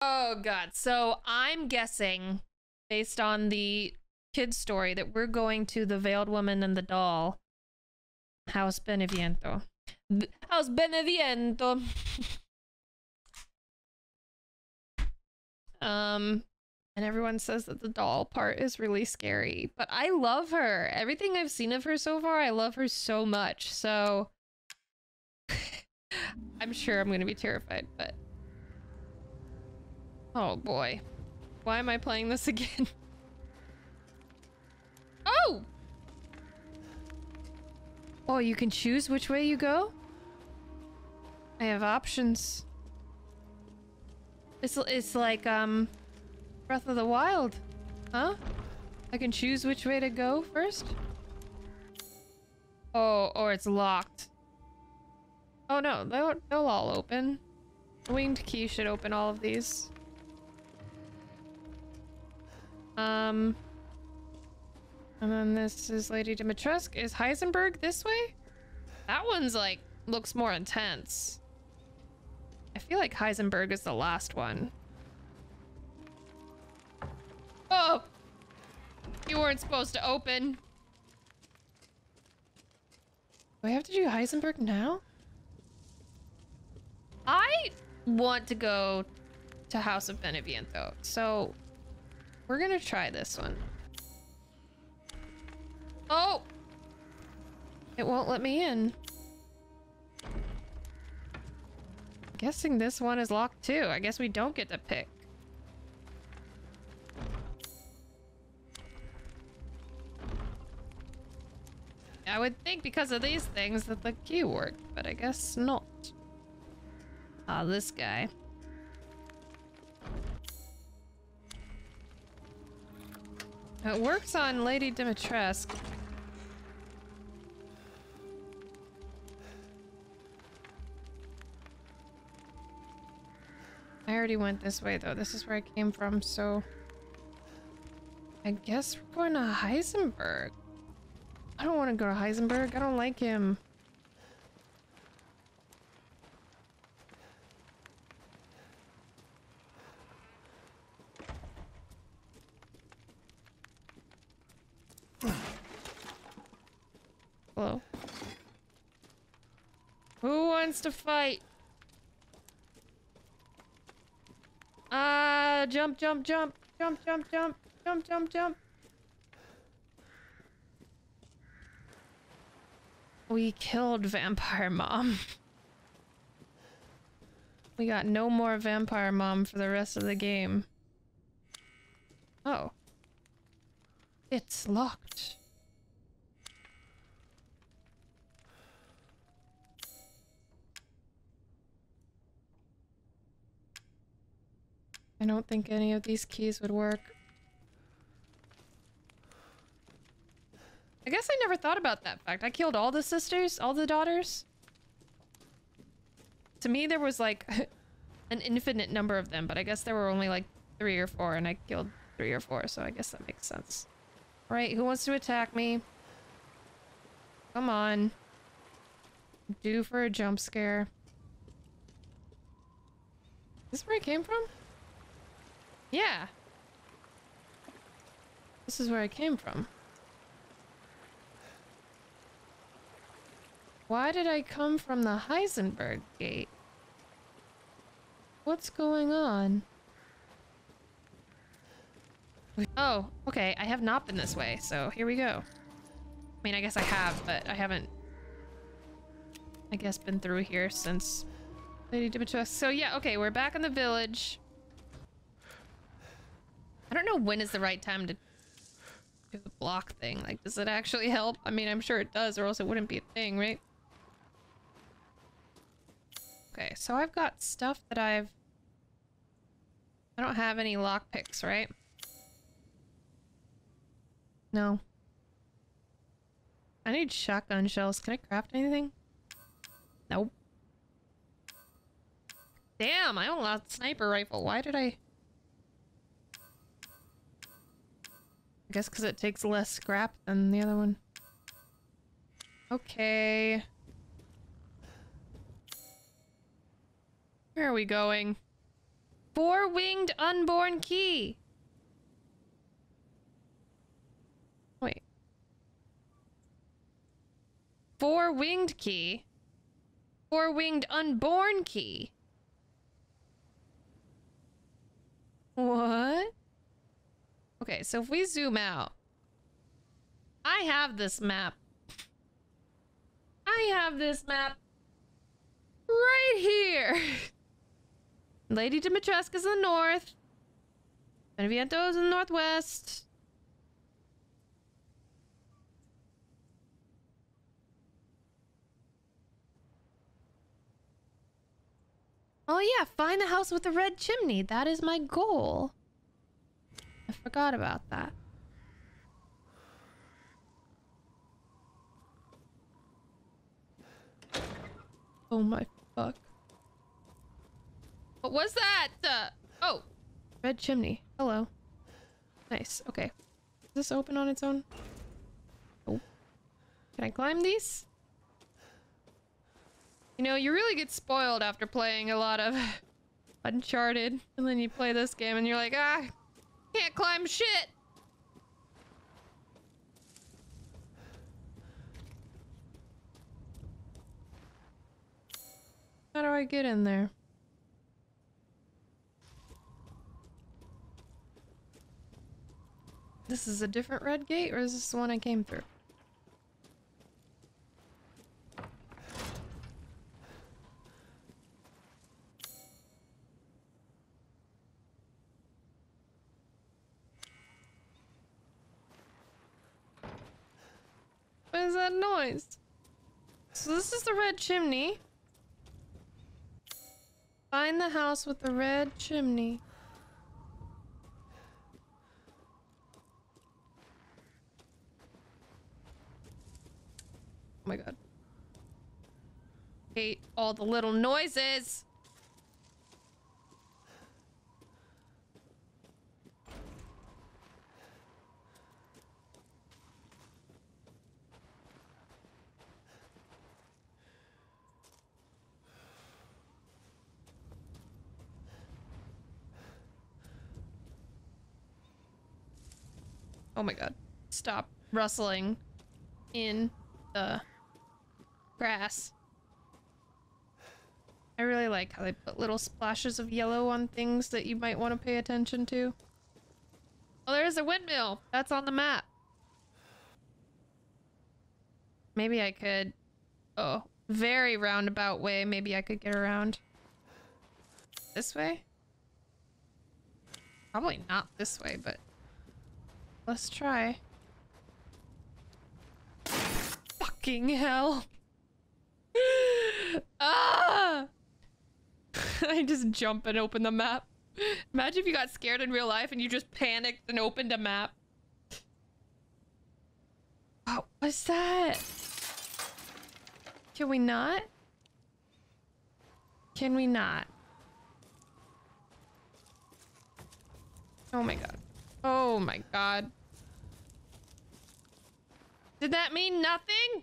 Oh god. So I'm guessing based on the kid story that we're going to the veiled woman and the doll. House Beneviento. B- House Beneviento. um and everyone says that the doll part is really scary, but I love her. Everything I've seen of her so far, I love her so much. So I'm sure I'm going to be terrified, but Oh boy. Why am I playing this again? oh! Oh, you can choose which way you go? I have options. It's, it's like, um, Breath of the Wild. Huh? I can choose which way to go first? Oh, or it's locked. Oh no, they'll, they'll all open. Winged key should open all of these. Um, and then this is Lady Dimitrescu. Is Heisenberg this way? That one's like, looks more intense. I feel like Heisenberg is the last one. Oh! You weren't supposed to open. Do I have to do Heisenberg now? I want to go to House of Beneviento, so we're gonna try this one. Oh! It won't let me in. Guessing this one is locked too. I guess we don't get to pick. I would think because of these things that the key worked, but I guess not. Ah, this guy. It works on Lady Dimitrescu. I already went this way though. This is where I came from, so... I guess we're going to Heisenberg. I don't want to go to Heisenberg. I don't like him. Hello? Who wants to fight? Ah, uh, jump, jump, jump, jump, jump, jump, jump, jump, jump. We killed Vampire Mom. we got no more Vampire Mom for the rest of the game. Oh. It's locked. I don't think any of these keys would work. I guess I never thought about that fact. I killed all the sisters, all the daughters. To me, there was like an infinite number of them, but I guess there were only like three or four, and I killed three or four, so I guess that makes sense. All right, who wants to attack me? Come on. Due for a jump scare. Is this where I came from? Yeah. This is where I came from. Why did I come from the Heisenberg gate? What's going on? Oh, okay. I have not been this way, so here we go. I mean, I guess I have, but I haven't, I guess, been through here since Lady Dimitrescu. So yeah, okay, we're back in the village. I don't know when is the right time to do the block thing. Like, does it actually help? I mean, I'm sure it does, or else it wouldn't be a thing, right? Okay, so I've got stuff that I've... I don't have any lockpicks, right? No. I need shotgun shells. Can I craft anything? Nope. Damn, I don't a sniper rifle. Why did I... I guess because it takes less scrap than the other one. Okay. Where are we going? Four-winged unborn key. Wait. Four-winged key? Four-winged unborn key? What? Okay, so if we zoom out, I have this map. I have this map right here. Lady Dimitrescu's in the north. Beneviento's in the northwest. Oh yeah, find the house with the red chimney. That is my goal. I forgot about that. Oh my fuck. What was that? Uh, oh, red chimney. Hello. Nice. Okay. Is this open on its own? Oh. Can I climb these? You know, you really get spoiled after playing a lot of Uncharted, and then you play this game and you're like, ah, can't climb shit. How do I get in there? This is a different red gate, or is this the one I came through? What is that noise? So this is the red chimney. Find the house with the red chimney. Oh my god. Hate all the little noises. Oh my god. Stop rustling in the grass. I really like how they put little splashes of yellow on things that you might want to pay attention to. Oh, there is a windmill. That's on the map. Maybe I could... Oh, very roundabout way. Maybe I could get around. This way? Probably not this way, but... Let's try. Fucking hell. ah! I just jump and open the map. Imagine if you got scared in real life and you just panicked and opened a map. What was that? Can we not? Can we not? Oh my god. Oh my god. Did that mean nothing?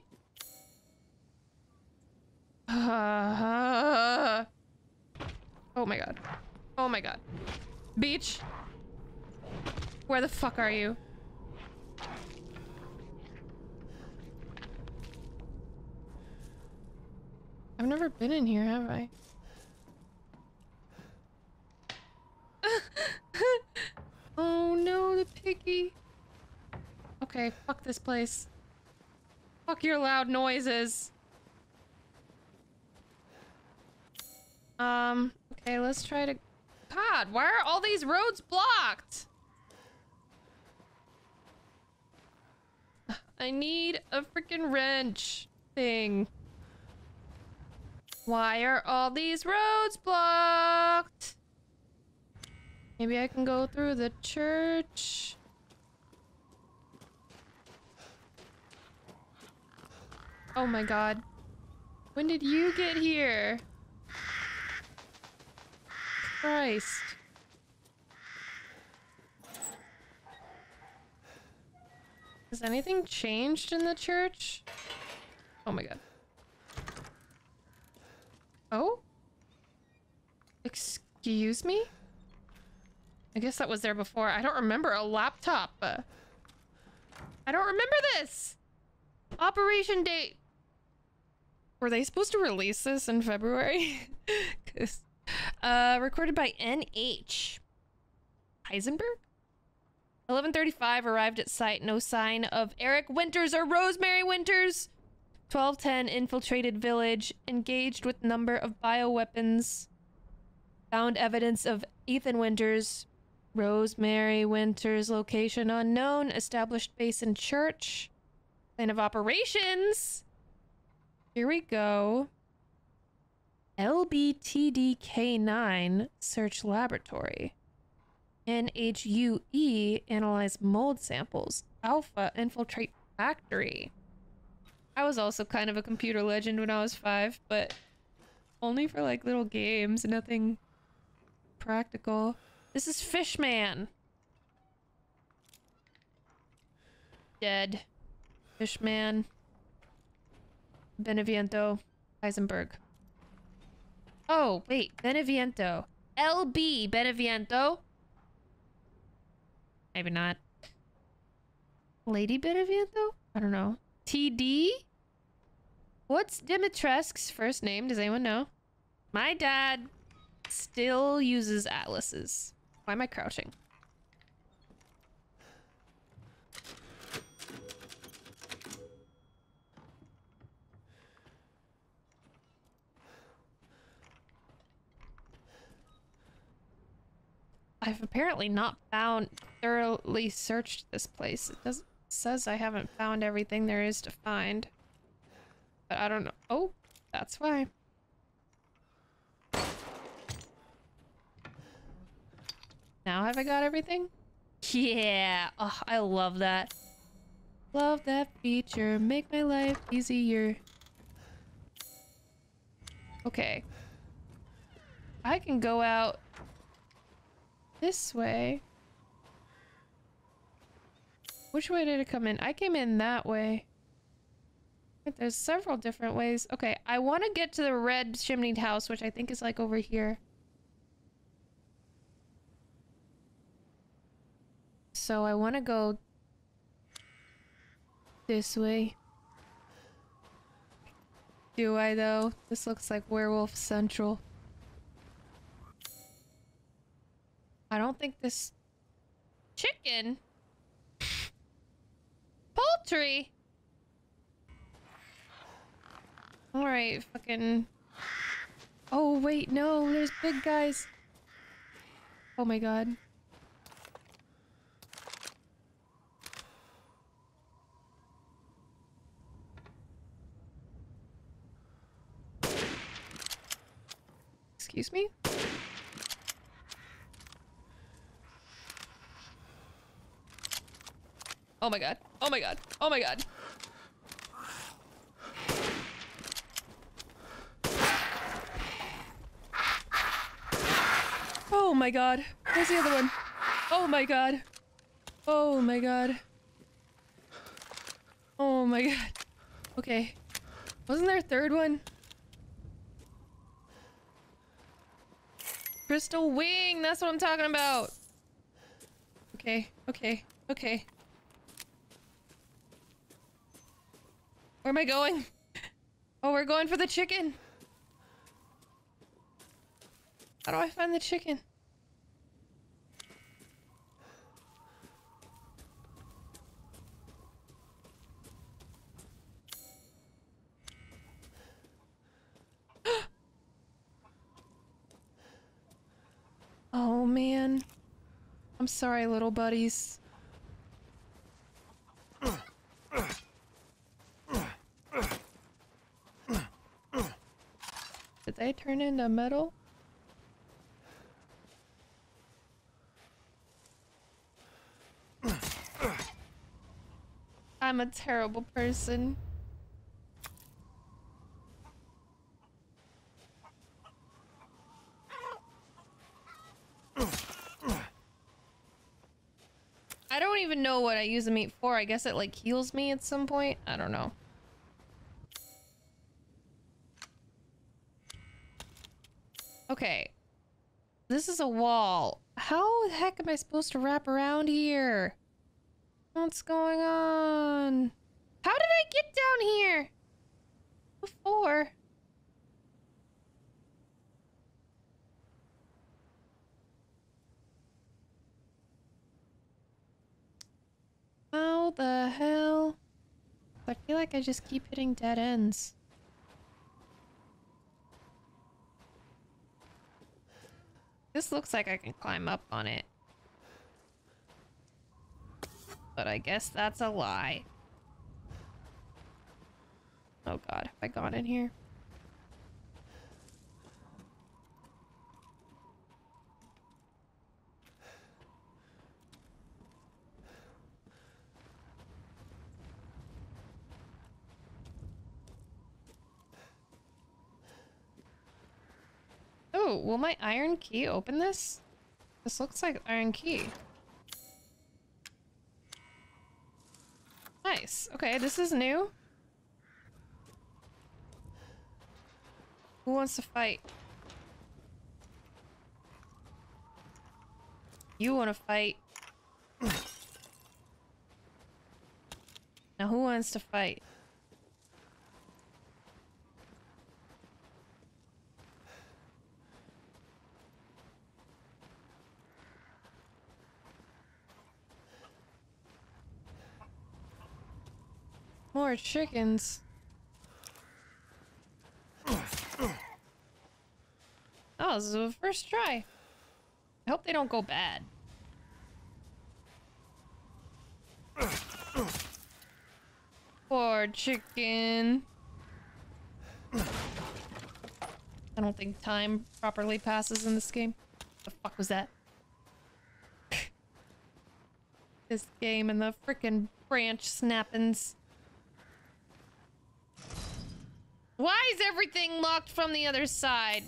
Uh, oh my god. Oh my god. Beach? Where the fuck are you? I've never been in here, have I? oh no, the piggy. Okay, fuck this place. Fuck your loud noises. Um, okay, let's try to... God, why are all these roads blocked? I need a freaking wrench thing. Why are all these roads blocked? Maybe I can go through the church. Oh my god. When did you get here? Christ. Has anything changed in the church? Oh my god. Oh? Excuse me? I guess that was there before. I don't remember a laptop. I don't remember this. Operation date. Were they supposed to release this in February? Cause, uh, recorded by NH. Heisenberg? 1135 arrived at site. No sign of Eric Winters or Rosemary Winters. 1210 infiltrated village. Engaged with number of bioweapons. Found evidence of Ethan Winters. Rosemary Winters location unknown. Established base in church. Plan of operations. Here we go. LBTDK9 search laboratory. NHUE analyze mold samples. Alpha infiltrate factory. I was also kind of a computer legend when I was five, but only for like little games, nothing practical. This is Fishman. Dead. Fishman. Beneviento. Heisenberg. Oh, wait. Beneviento. LB Beneviento. Maybe not. Lady Beneviento? I don't know. TD? What's Dimitrescu's first name? Does anyone know? My dad still uses atlases. Why am I crouching? I've apparently not found thoroughly searched this place. It does says I haven't found everything there is to find. But I don't know. Oh, that's why. Now have I got everything? Yeah. Oh, I love that. Love that feature. Make my life easier. Okay. I can go out this way. Which way did it come in? I came in that way. There's several different ways. Okay, I want to get to the red chimneyed house, which I think is like over here. So I want to go this way. Do I though? This looks like Werewolf Central. I don't think this chicken poultry. All right, fucking. Oh wait, no, there's big guys. Oh my god. Excuse me? Oh my god. Oh my god. Oh my god. Oh my god. Where's the other one? Oh my god. Oh my god. Oh my god. Okay. Wasn't there a third one? Crystal wing, that's what I'm talking about. Okay, okay, okay. Where am I going? Oh, we're going for the chicken. How do I find the chicken? oh man. I'm sorry, little buddies. Did they turn into metal? I'm a terrible person. I don't even know what I use the meat for. I guess it like heals me at some point. I don't know. Okay. This is a wall. How the heck am I supposed to wrap around here? What's going on? How did I get down here? Before. How the hell? I feel like I just keep hitting dead ends. This looks like I can climb up on it. But I guess that's a lie. Oh god, have I gone in here? Oh, will my iron key open this? This looks like iron key. Nice. Okay, this is new. Who wants to fight? You want to fight. Now who wants to fight? More chickens. Oh, this is the first try. I hope they don't go bad. Poor chicken. I don't think time properly passes in this game. The fuck was that? this game and the frickin' branch snappings. Why is everything locked from the other side?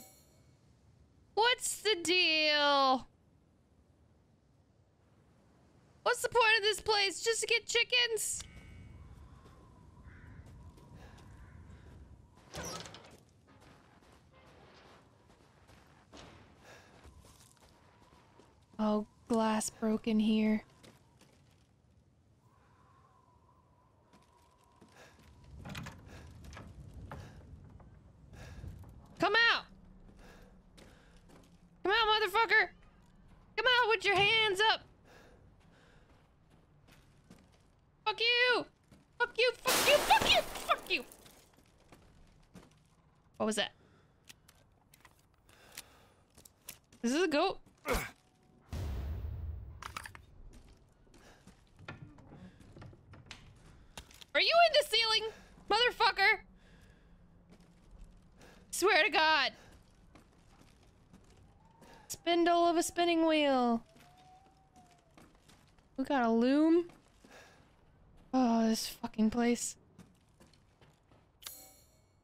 What's the deal? What's the point of this place? Just to get chickens? Oh, glass broken here. Come out! Come out, motherfucker! Come out with your hands up! Fuck you! Fuck you! Fuck you! Fuck you! Fuck you! What was that? This is a goat. Are you in the ceiling, motherfucker? Swear to God. Spindle of a spinning wheel. We got a loom. Oh, this fucking place.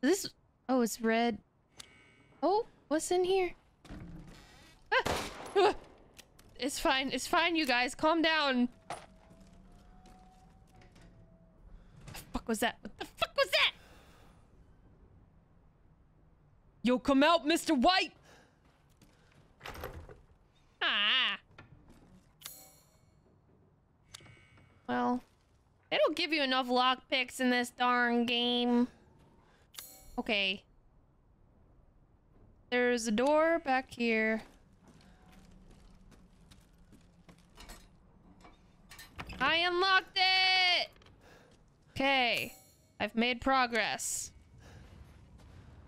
This. Oh, it's red. Oh, what's in here? Ah, ah. It's fine. It's fine, you guys. Calm down. What the fuck was that? What the fuck was that? Yo, come out, Mr. White! Ah. Well, they don't give you enough lockpicks in this darn game. Okay. There's a door back here. I unlocked it! Okay. I've made progress.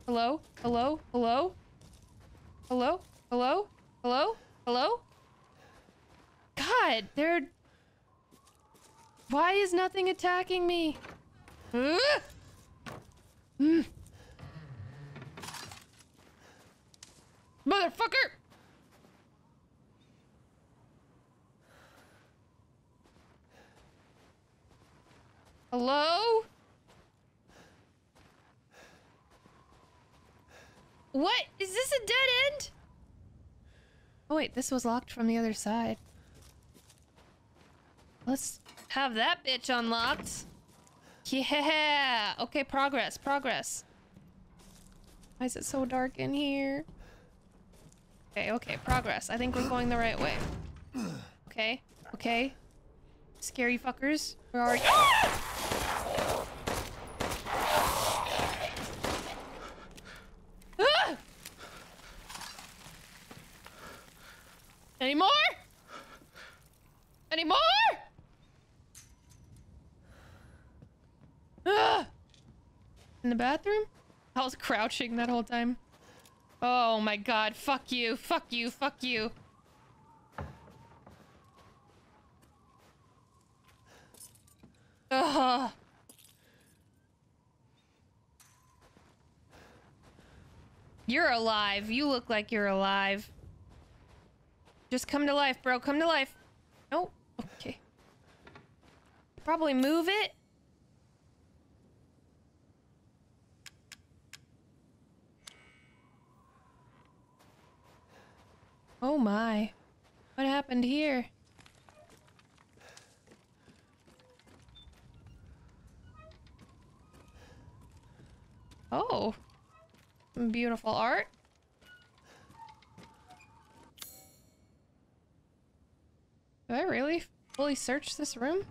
Hello? Hello? Hello? Hello? Hello? Hello? Hello? God, they're... Why is nothing attacking me? Uh! Mm. Motherfucker! Hello? What? Is this a dead end? Oh wait, this was locked from the other side. Let's have that bitch unlocked. Yeah! Okay, progress, progress. Why is it so dark in here? Okay, okay, progress. I think we're going the right way. Okay, okay. Scary fuckers. Where are you? Any more? Any more? In the bathroom? I was crouching that whole time. Oh my god, fuck you, fuck you, fuck you. Ugh. You're alive. You look like you're alive. Just come to life, bro. Come to life. Nope. Okay. Probably move it. Oh my. What happened here? Oh. Beautiful art. Do I really fully search this room?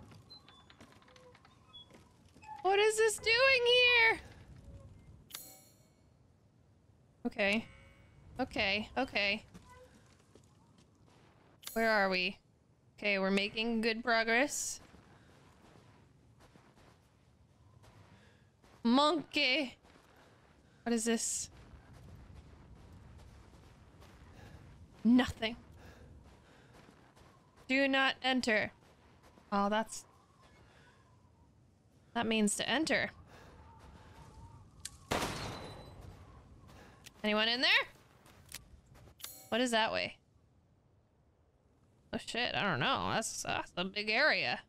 What is this doing here? Okay. Okay, okay. Where are we? Okay, we're making good progress. Monkey! What is this? Nothing. Do not enter. Oh, that's... That means to enter. Anyone in there? What is that way? Oh shit, I don't know. That's, that's a big area.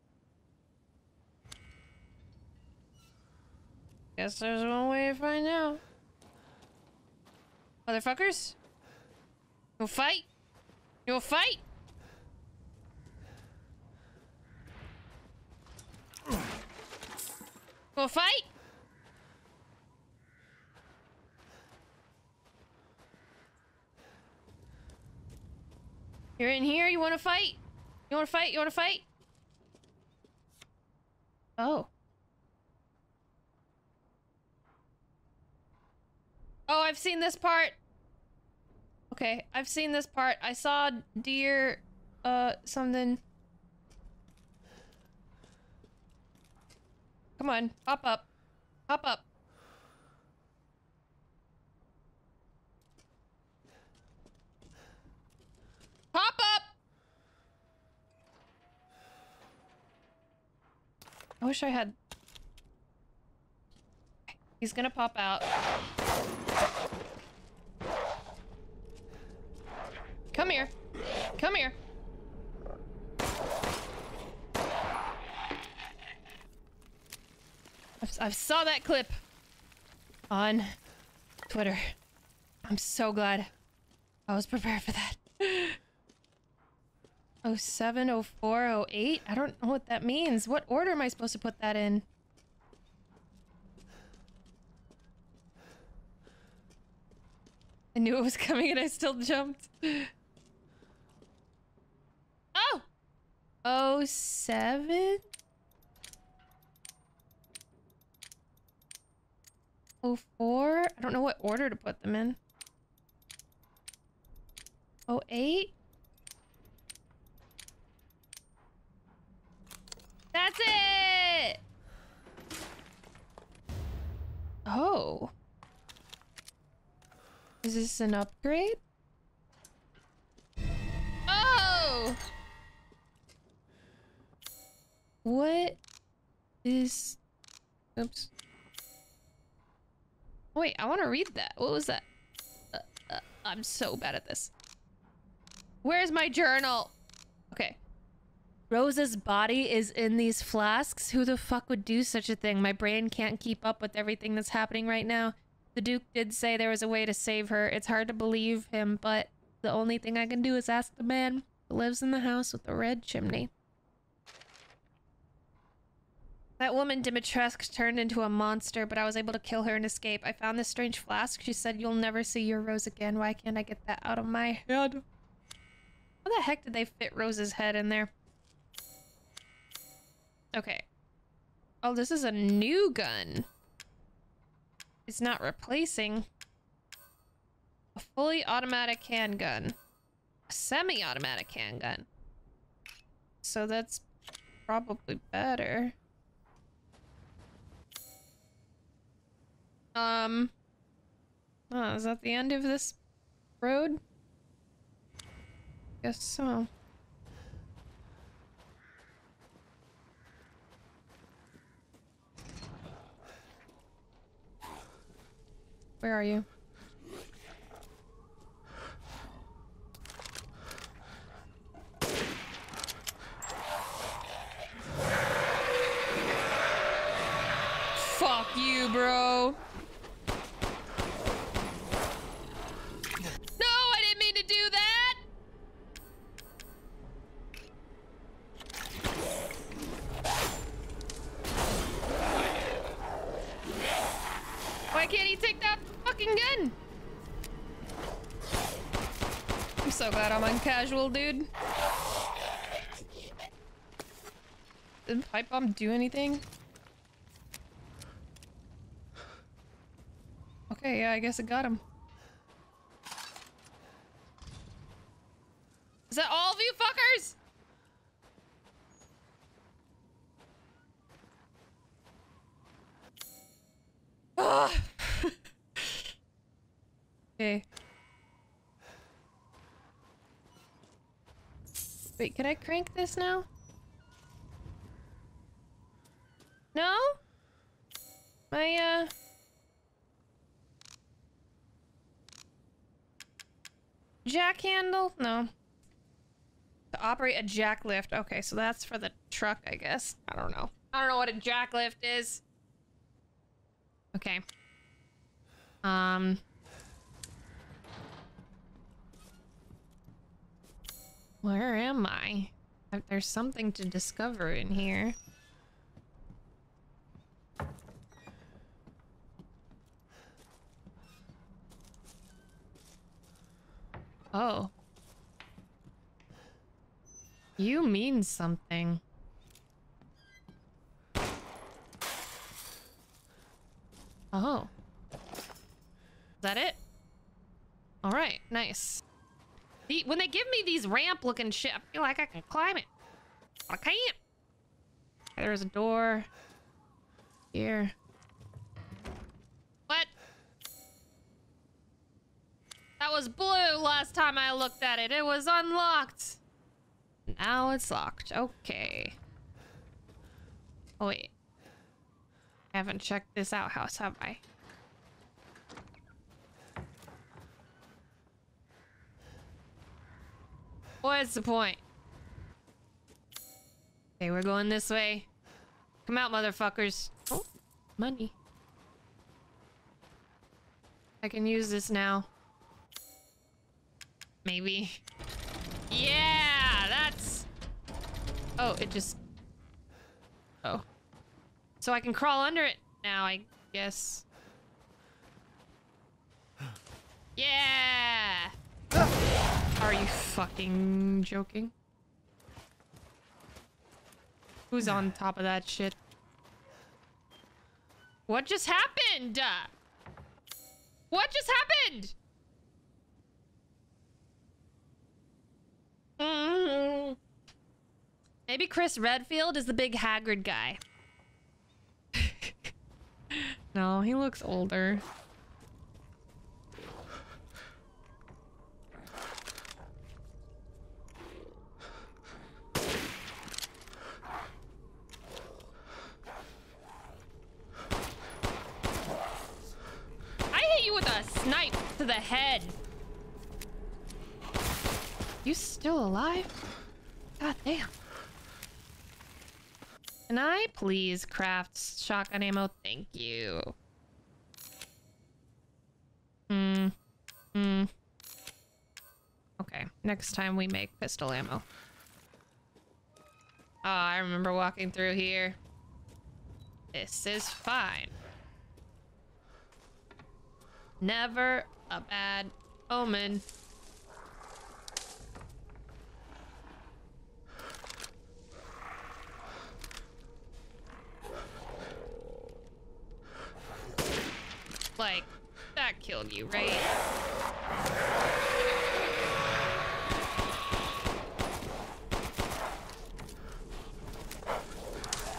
Guess there's one way to find out. Motherfuckers? You'll fight? You'll fight? Go fight? You're in here? You want to fight? You want to fight? You want to fight? Oh. Oh, I've seen this part. Okay, I've seen this part. I saw deer, uh, something. Come on, hop up. Hop up. Hop up! I wish I had... He's gonna pop out. Come here. Come here. I've saw that clip on Twitter. I'm so glad I was prepared for that. 070408? I don't know what that means. What order am I supposed to put that in? I knew it was coming and I still jumped. Oh! Oh seven? Oh four? I don't know what order to put them in. Oh eight? That's it! Oh. Is this an upgrade? Oh! What is... Oops. Wait, I want to read that. What was that? Uh, uh, I'm so bad at this. Where's my journal? Okay. Rose's body is in these flasks? Who the fuck would do such a thing? My brain can't keep up with everything that's happening right now. The Duke did say there was a way to save her. It's hard to believe him, but the only thing I can do is ask the man who lives in the house with the red chimney. That woman Dimitrescu turned into a monster, but I was able to kill her and escape. I found this strange flask. She said, you'll never see your Rose again. Why can't I get that out of my head? How the heck did they fit Rose's head in there? Okay. Oh, this is a new gun. It's not replacing. A fully automatic handgun. A semi-automatic handgun. So that's probably better. Um. Oh, is that the end of this road? I Guess so. Where are you? Fuck you, bro. No, I didn't mean to do that. Why can't he take I'm so glad I'm on casual, dude. Did pipe bomb do anything? Okay, yeah, I guess it got him. Is that all of you fuckers? Ugh. Okay. Wait, can I crank this now? No? My, uh... Jack handle? No. To operate a jack lift. Okay, so that's for the truck, I guess. I don't know. I don't know what a jack lift is. Okay. Um. Where am I? Uh, there's something to discover in here. Oh. You mean something. Oh. Is that it? Alright, nice. The, when they give me these ramp looking shit, I feel like I can climb it. I can't. There's a door. Here. What? That was blue last time I looked at it. It was unlocked. Now it's locked. Okay. Oh, wait. I haven't checked this outhouse, have I? What's the point? Okay, we're going this way. Come out, motherfuckers. Oh, money. I can use this now. Maybe. Yeah, that's... Oh, it just... Oh. So I can crawl under it now, I guess. Yeah! Are you fucking joking? Who's on top of that shit? What just happened? What just happened? Maybe Chris Redfield is the big Hagrid guy. no, he looks older. I hit you with a snipe to the head. You still alive? God damn. Can I please craft shotgun ammo? Thank you. Hmm. Hmm. Okay, next time we make pistol ammo. Oh, I remember walking through here. This is fine. Never a bad omen. Like, that killed you, right?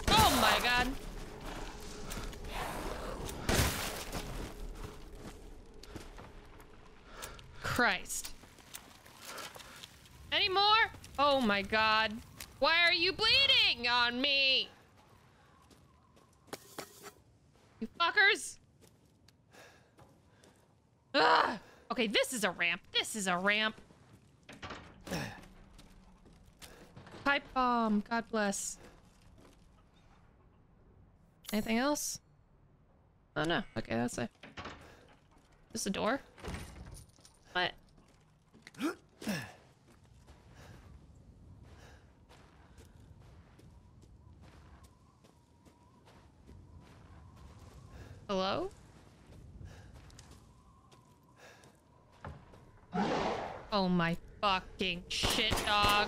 Oh my god. Christ. Any more? Oh my god. Why are you bleeding on me? You fuckers. Ugh. Okay, this is a ramp. This is a ramp. Pipe bomb. God bless. Anything else? Oh no. Okay, that's it. This a door? What? Hello? Oh my fucking shit, dog.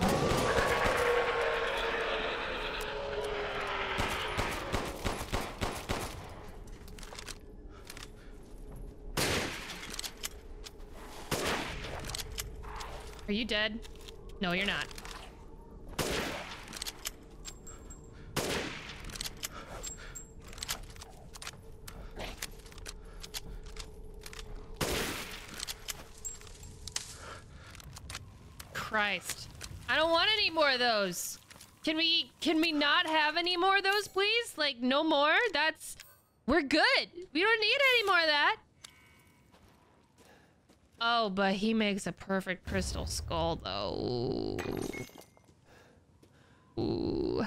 Are you dead? No, you're not. Christ. I don't want any more of those. Can we can we not have any more of those, please? Like no more? That's we're good. We don't need any more of that. Oh, but he makes a perfect crystal skull though. Ooh.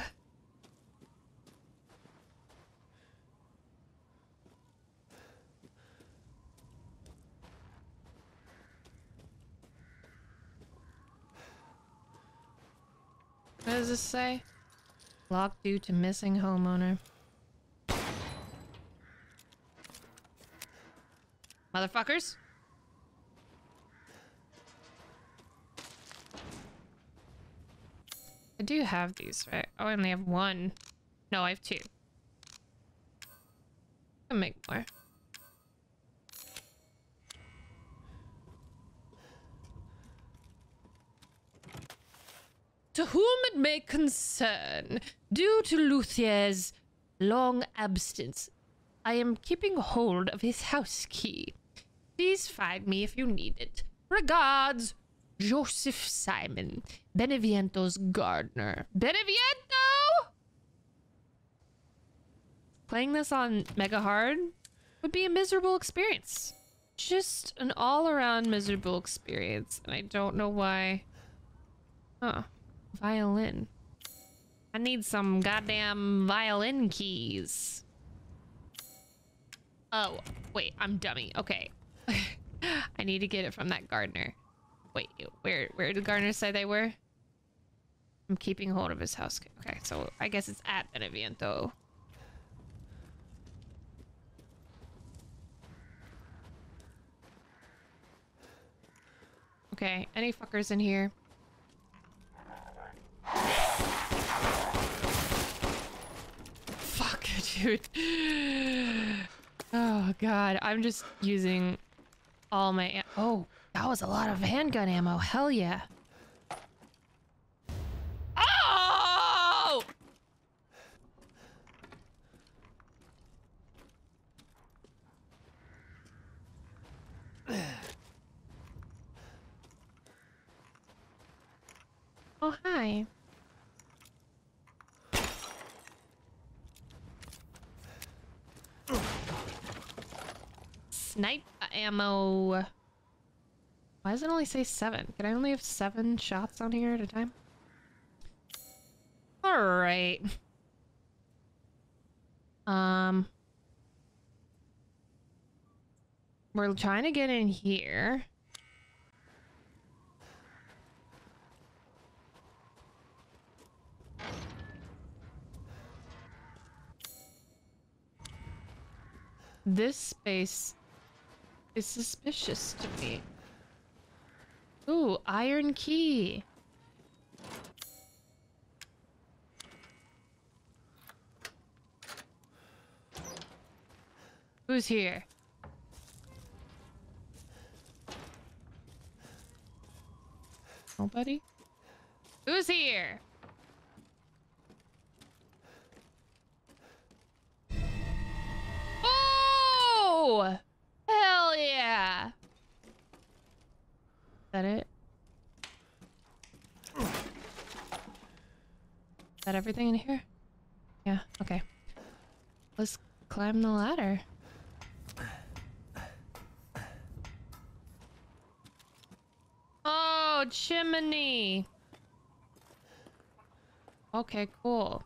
What does this say? Lock due to missing homeowner. Motherfuckers. I do have these, right? Oh, I only have one. No, I have two. I can make more. To whom it may concern, due to Luthier's long absence, I am keeping hold of his house key. Please find me if you need it. Regards, Joseph Simon, Beneviento's gardener. Beneviento! Playing this on Mega Hard would be a miserable experience. Just an all around miserable experience, and I don't know why. Huh. Violin. I need some goddamn violin keys. Oh, wait, I'm dummy. Okay. I need to get it from that gardener. Wait, where where did Gardener say they were? I'm keeping hold of his house. Okay, so I guess it's at Beneviento. Okay, any fuckers in here? Fuck, dude. Oh god, I'm just using all my oh that was a lot of handgun ammo. Hell yeah. Oh! Oh, hi. Snipe ammo. Why does it only say seven? Can I only have seven shots on here at a time? Alright. Um. We're trying to get in here. This space is suspicious to me. Ooh, iron key. Who's here? Nobody? Who's here? Oh! Hell yeah! That it? Is that everything in here? Yeah, okay. Let's climb the ladder. Oh, chimney. Okay, cool.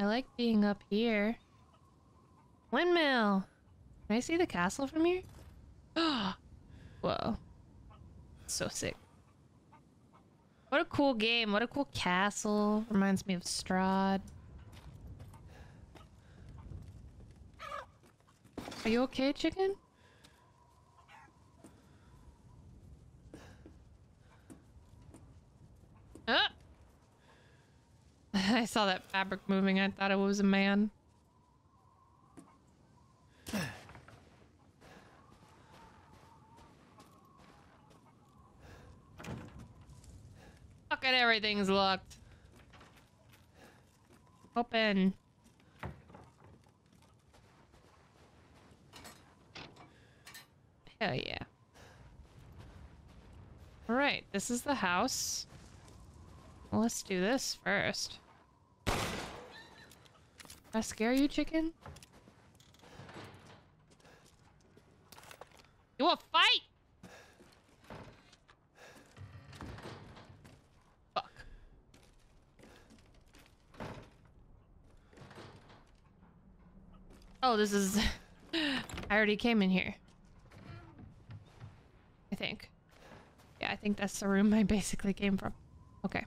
I like being up here. Windmill. Can I see the castle from here? Whoa. So sick. What a cool game. What a cool castle. Reminds me of Strahd. Are you okay, chicken? Ah! I saw that fabric moving. I thought it was a man. Fucking everything's locked. Open. Hell yeah. Alright, this is the house. Let's do this first. Did I scare you, chicken? You want fight? Oh, this is... I already came in here. I think. Yeah, I think that's the room I basically came from. Okay.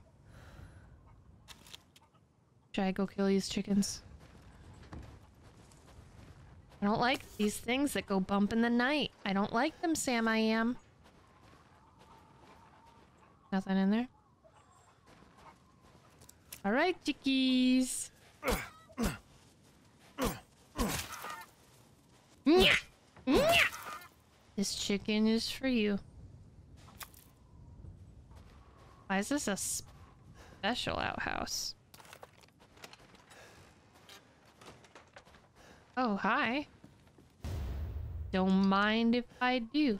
Should I go kill these chickens? I don't like these things that go bump in the night. I don't like them, Sam I am. Nothing in there? Alright, chickies. This chicken is for you. Why is this a special outhouse? Oh, hi. Don't mind if I do.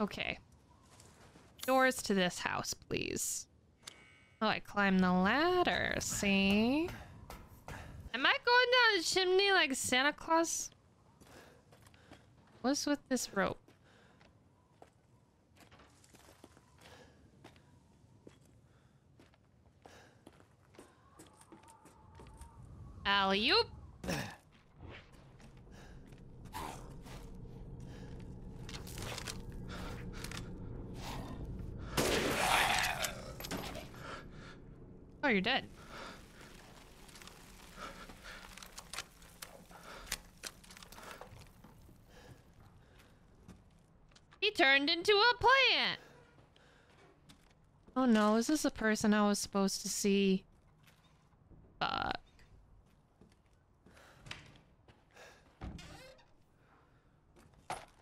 Okay. Doors to this house, please. Oh, I climbed the ladder, see? Am I going down the chimney like Santa Claus? What's with this rope? Alley-oop! Oh, you're dead. Turned into a plant! Oh no, is this a person I was supposed to see? Fuck.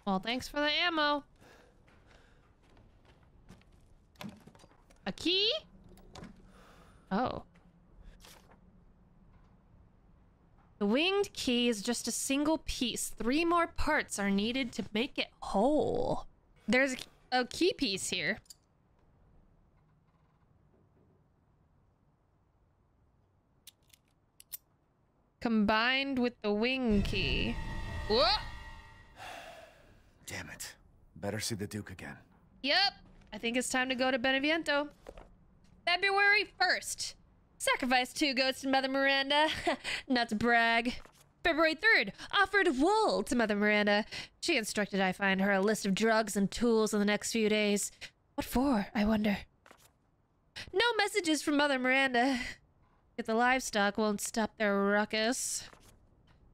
Well, thanks for the ammo. A key? Oh. The winged key is just a single piece. Three more parts are needed to make it whole. There's a key piece here. Combined with the wing key. Whoa! Damn it. Better see the Duke again. Yep. I think it's time to go to Beneviento. February 1st. Sacrifice two goats to Mother Miranda. Not to brag. February 3rd. Offered wool to Mother Miranda. She instructed I find her a list of drugs and tools in the next few days. What for, I wonder? No messages from Mother Miranda. If the livestock won't stop their ruckus.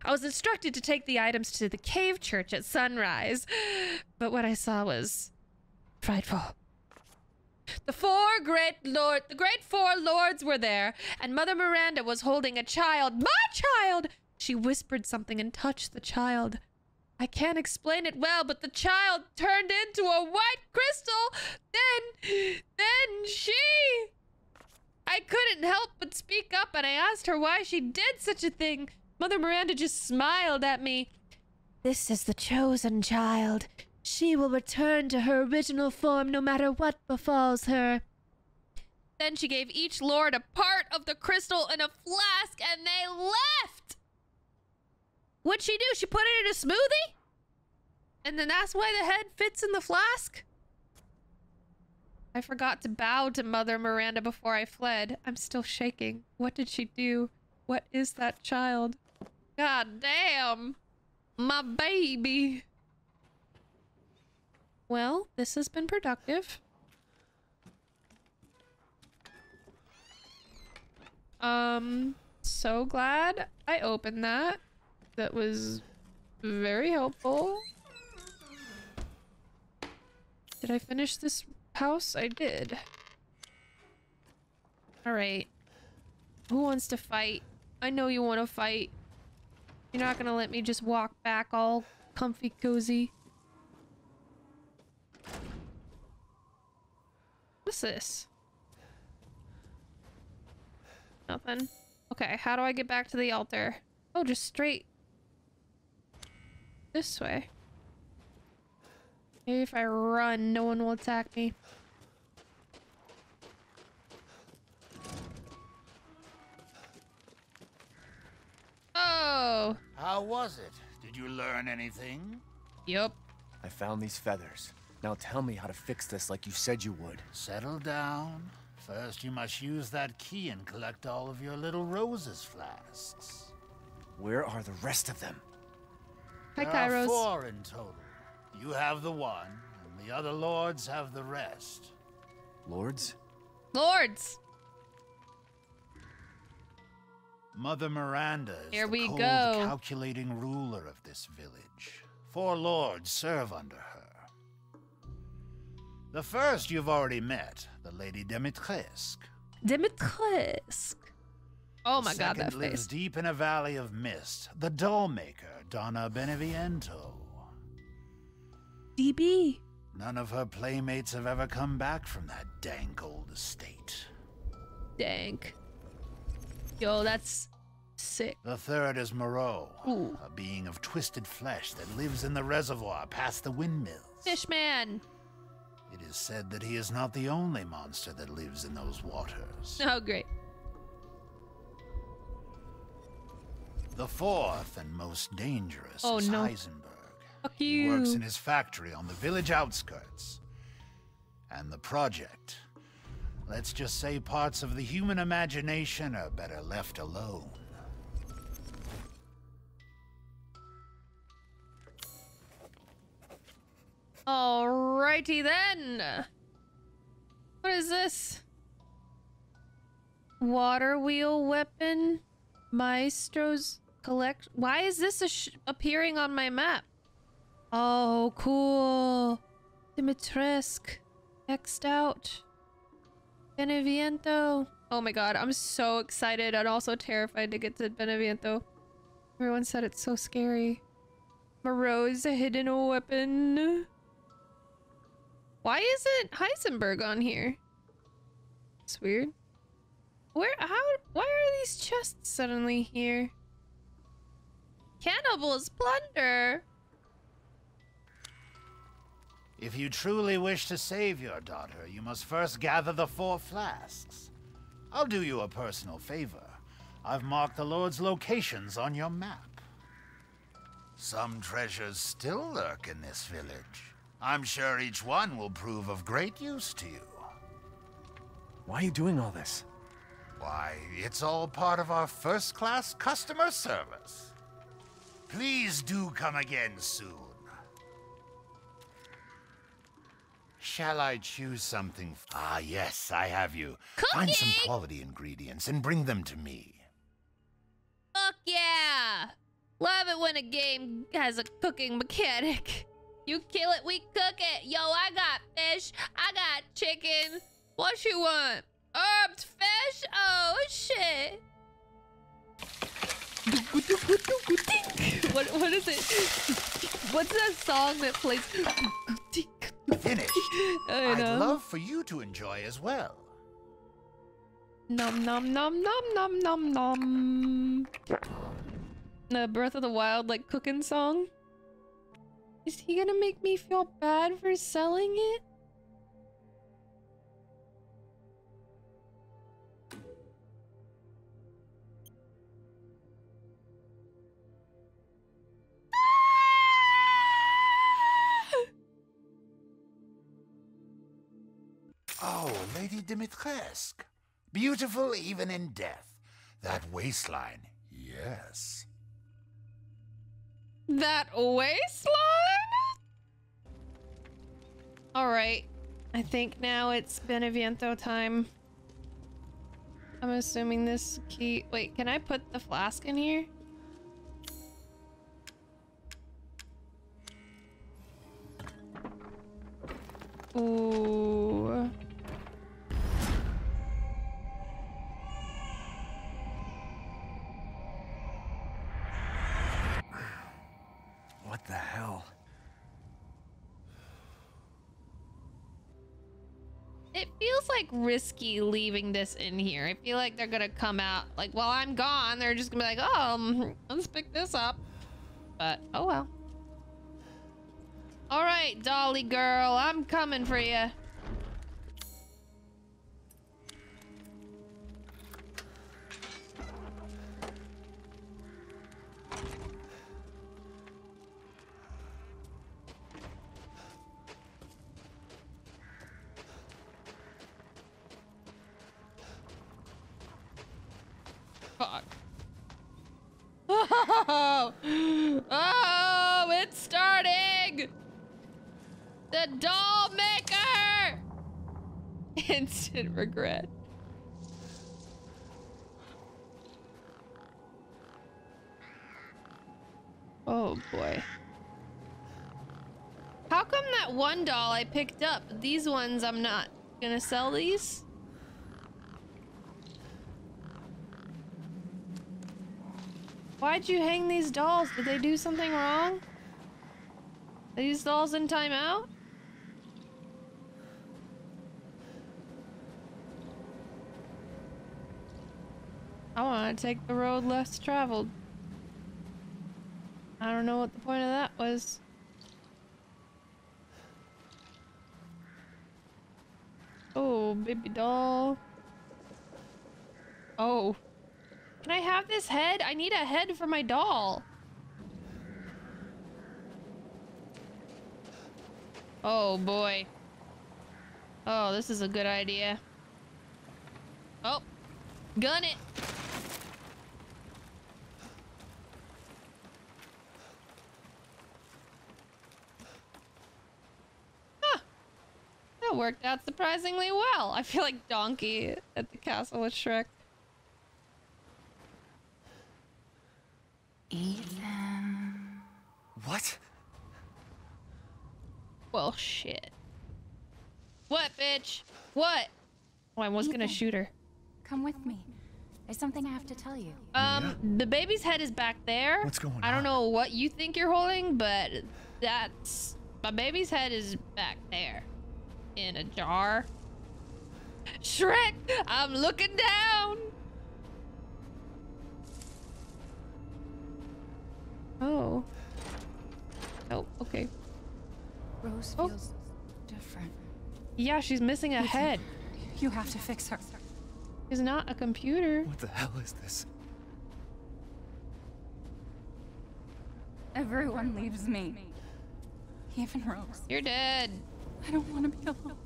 I was instructed to take the items to the cave church at sunrise, but what I saw was frightful. The four great lord, the great four lords were there, and Mother Miranda was holding a child, my child. She whispered something and touched the child. I can't explain it well, but the child turned into a white crystal. Then, then she. I couldn't help but speak up, and I asked her why she did such a thing. Mother Miranda just smiled at me. This is the chosen child. She will return to her original form no matter what befalls her. Then she gave each lord a part of the crystal in a flask and they left. What'd she do? She put it in a smoothie? And then that's why the head fits in the flask? I forgot to bow to Mother Miranda before I fled. I'm still shaking. What did she do? What is that child? God damn. My baby. Well, this has been productive. Um, so glad I opened that. That was very helpful. Did I finish this house? I did. Alright. Who wants to fight? I know you want to fight. You're not gonna let me just walk back all comfy cozy. What's this? Nothing. Okay, how do I get back to the altar? Oh, just straight. This way. Maybe if I run, no one will attack me. Oh! How was it? Did you learn anything? Yup. I found these feathers. Now tell me how to fix this like you said you would. Settle down. First, you must use that key and collect all of your little roses flasks. Where are the rest of them? Hi, there Kairos. are four in total. You have the one, and the other lords have the rest. Lords? Lords! Mother Miranda is Here the we cold, go. calculating ruler of this village. Four lords serve under her. The first you've already met, the Lady Dimitrescu. Dimitrescu. Oh my The god, that second lives deep in a valley of mist. The doll maker, Donna Beneviento. DB. None of her playmates have ever come back from that dank old estate. Dank. Yo, that's sick. The third is Moreau, Ooh. a being of twisted flesh that lives in the reservoir past the windmills. Fishman. It is said that he is not the only monster that lives in those waters. Oh, great. The fourth and most dangerous Oh, is no. Heisenberg. Fuck He works in his factory on the village outskirts. And the project. Let's just say parts of the human imagination are better left alone. Alrighty then. What is this? Water wheel weapon? Maestro's collect. Why is this a sh- appearing on my map? Oh, cool. Dimitrescu. X'd out. Beneviento. Oh my god, I'm so excited and also terrified to get to Beneviento. Everyone said it's so scary. Moreau's a hidden weapon. Why isn't Heisenberg on here? It's weird. Where? How? Why are these chests suddenly here? Cannibals plunder. If you truly wish to save your daughter, you must first gather the four flasks. I'll do you a personal favor. I've marked the Lord's locations on your map. Some treasures still lurk in this village. I'm sure each one will prove of great use to you. Why are you doing all this? Why, it's all part of our first class customer service. Please do come again soon. Shall I choose something? Ah, yes, I have you. Find some quality ingredients and bring them to me. Fuck yeah! Let's when a game has a cooking mechanic. You kill it, we cook it. Yo, I got fish. I got chicken. What you want? Herbs, fish? Oh, shit. What, what is it? What's that song that plays? Finished. I I'd know. love for you to enjoy as well. Nom nom nom nom nom nom nom. The Breath of the Wild like cooking song. Is he gonna make me feel bad for selling it? Oh, Lady Dimitrescu. Beautiful even in death. That waistline, yes. That waistline? Alright. I think now it's Beneviento time. I'm assuming this key. Wait, can I put the flask in here? Ooh. Risky leaving this in here. I feel like they're gonna come out like while I'm gone, they're just gonna be like, oh, um, let's pick this up. But oh well. All right, Dolly girl, I'm coming for you. Regret. Oh boy. How come that one doll I picked up, these ones I'm not gonna sell these? Why'd you hang these dolls? Did they do something wrong? Are these dolls in timeout? I want to take the road less traveled. I don't know what the point of that was. Oh, baby doll. Oh. Can I have this head? I need a head for my doll. Oh boy. Oh, this is a good idea. Oh, gun it. Huh. That worked out surprisingly well. I feel like Donkey at the castle with Shrek. Ethan. What? Well, shit. What, bitch? What? Oh, I was gonna shoot her. Come with me. There's something I have to tell you. Um, the baby's head is back there. What's going on? I don't on? know what you think you're holding, but that's my baby's head is back there in a jar. Shrek, I'm looking down. Oh. Oh, okay. Rose Oh. feels different. Yeah, she's missing a head. You have to fix her. She's not a computer. What the hell is this? Everyone leaves me. Even Rose. You're dead. I don't want to be alone.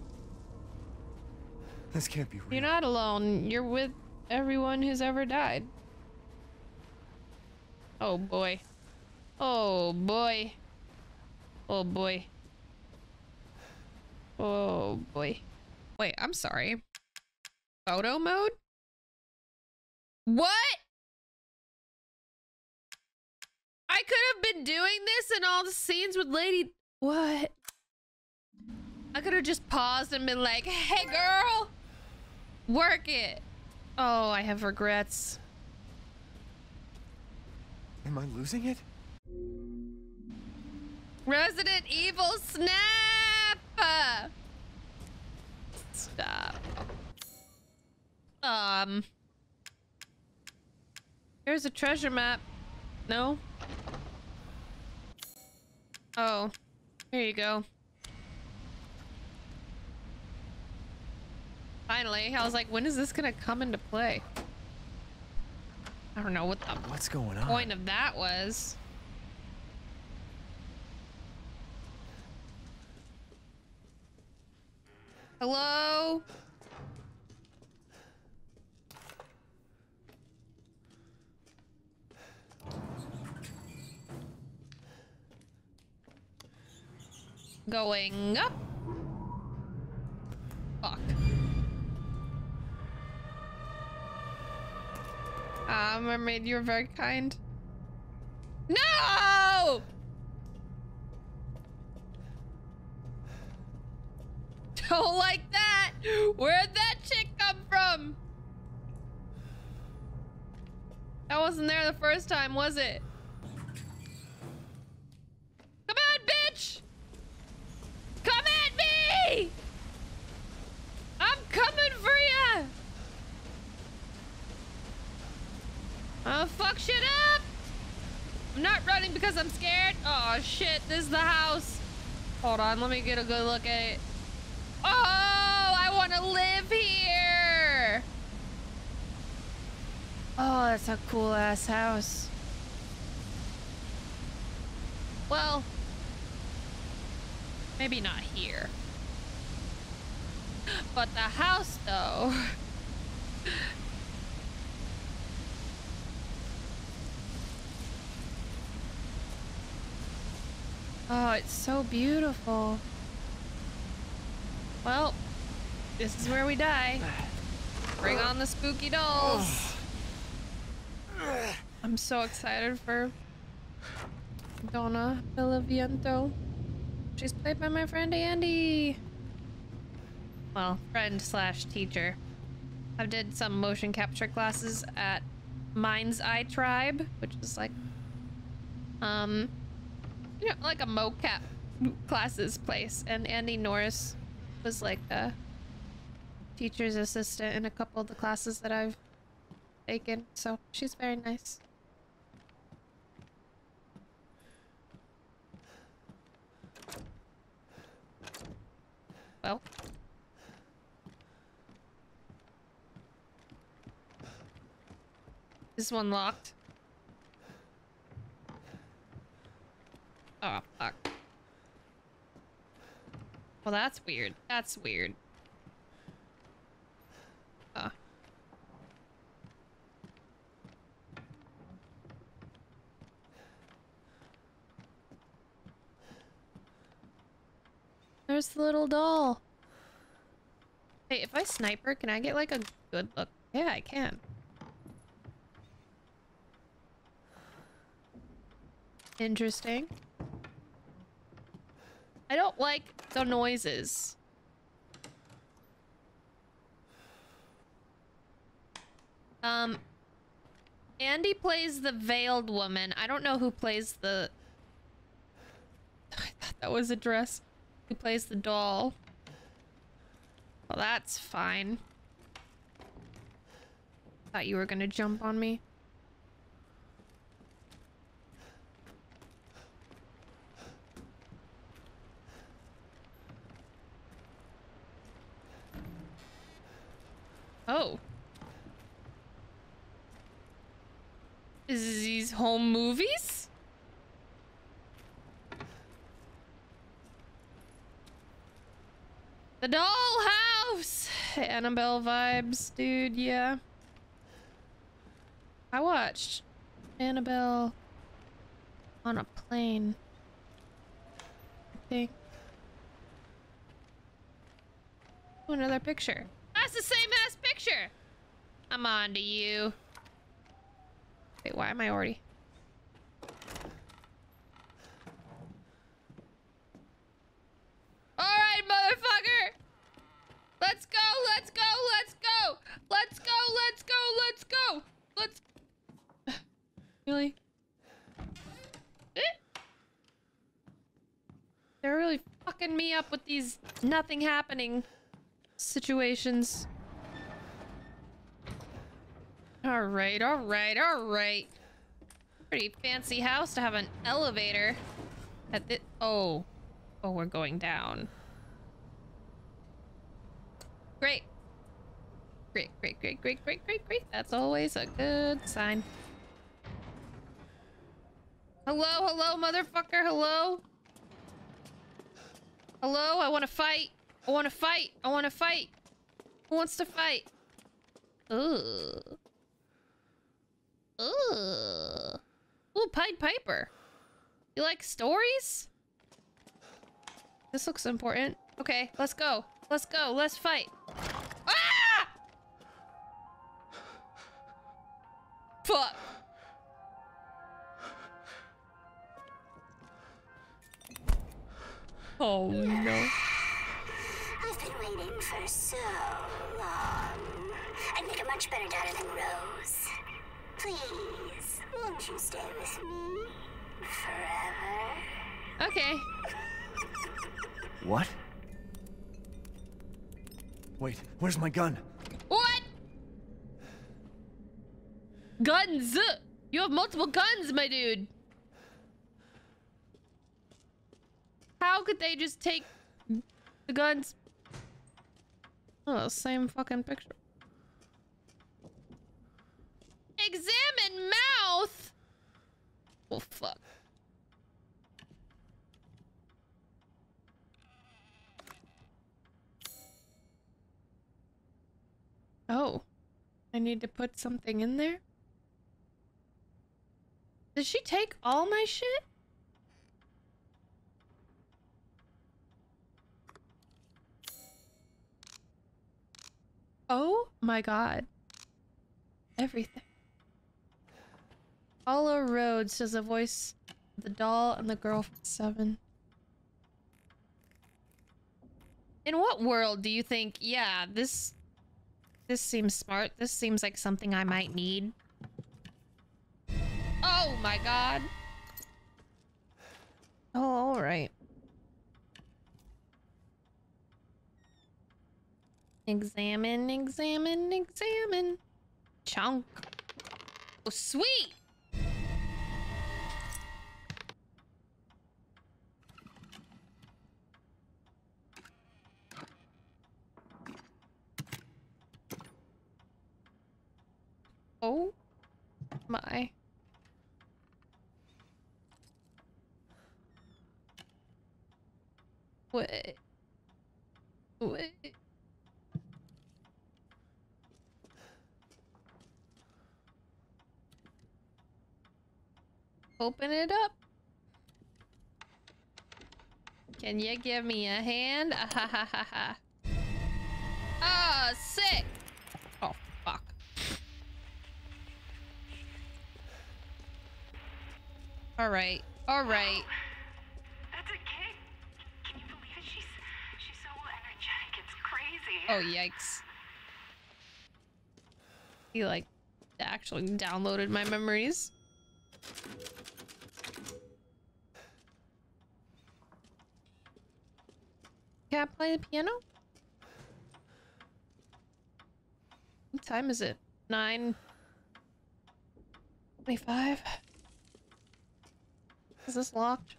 This can't be real. You're not alone. You're with everyone who's ever died. Oh boy. Oh boy. Oh boy. Oh boy. Wait, I'm sorry. Photo mode? What? I could have been doing this in all the scenes with Lady. What? I could have just paused and been like, hey, girl, work it. Oh, I have regrets. Am I losing it? Resident Evil Snap! Uh, stop. Um. Here's a treasure map. No? Oh. Here you go. Finally. I was like, when is this gonna come into play? I don't know what the What's going on? point of that was. Hello? Going up. Fuck. Ah, mermaid, you're very kind. No! Don't like that! Where'd that chick come from? That wasn't there the first time, was it? I'm coming for ya! Oh, fuck shit up! I'm not running because I'm scared. Oh, shit, this is the house. Hold on, let me get a good look at it. Oh, I want to live here. Oh, that's a cool ass house. Well, maybe not here. But the house, though. Oh, it's so beautiful. Well, this is where we die. Bring on the spooky dolls. I'm so excited for Donna Villaviento. She's played by my friend Andi. Well, friend slash teacher. I did some motion capture classes at Mind's Eye Tribe, which is like, um, you know, like a mocap classes place. And Andi Norris was like a teacher's assistant in a couple of the classes that I've taken. So she's very nice. Well. Is one locked? Oh, fuck. Well, that's weird. That's weird. Uh. There's the little doll. Hey, if I sniper, can I get like a good look? Yeah, I can. Interesting. I don't like the noises. Um, Andi plays the veiled woman. I don't know who plays the... I thought that was a dress. Who plays the doll? Well, that's fine. Thought you were gonna jump on me. Oh. Is these home movies? The dollhouse! Annabelle vibes, dude, yeah. I watched Annabelle on a plane. I think. Oh, another picture. That's the same ass picture. I'm on to you. Wait, why am I already? All right, motherfucker. Let's go, let's go, let's go. Let's go, let's go, let's go. Let's... really? They're really fucking me up with these nothing happening situations. Alright, alright, alright. Pretty fancy house to have an elevator at the- oh. Oh, we're going down. Great. Great, great, great, great, great, great, great. That's always a good sign. Hello, hello, motherfucker, hello? Hello, I want to fight. I want to fight. I want to fight. Who wants to fight? Ugh. Ugh. Ooh, Pied Piper. You like stories? This looks important. Okay, let's go. Let's go. Let's fight. Ah! Fuck. Oh no. I've been for so long. I'd make a much better daughter than Rose. Please, won't you stay with me forever? Okay. What? Wait, where's my gun? What? Guns! You have multiple guns, my dude. How could they just take the guns? Oh, same fucking picture. Examine mouth! Oh, fuck. Oh. I need to put something in there? Did she take all my shit? Oh my god. Everything. Follow roads says a voice the doll and the girl from seven. In what world do you think, yeah, this this seems smart. This seems like something I might need. Oh my god. Oh, alright. Examine, examine, examine. Chunk. Oh, sweet! Oh my. Wait. Wait. Open it up. Can you give me a hand? Ah, ha ha ha ha. Ah, sick! Oh, fuck. Alright, alright. That's a kid. Can you believe it? She's she's so energetic. It's crazy. Oh, yikes. He, like, actually downloaded my memories. Can I play the piano? What time is it? Nine twenty-five. Is this locked?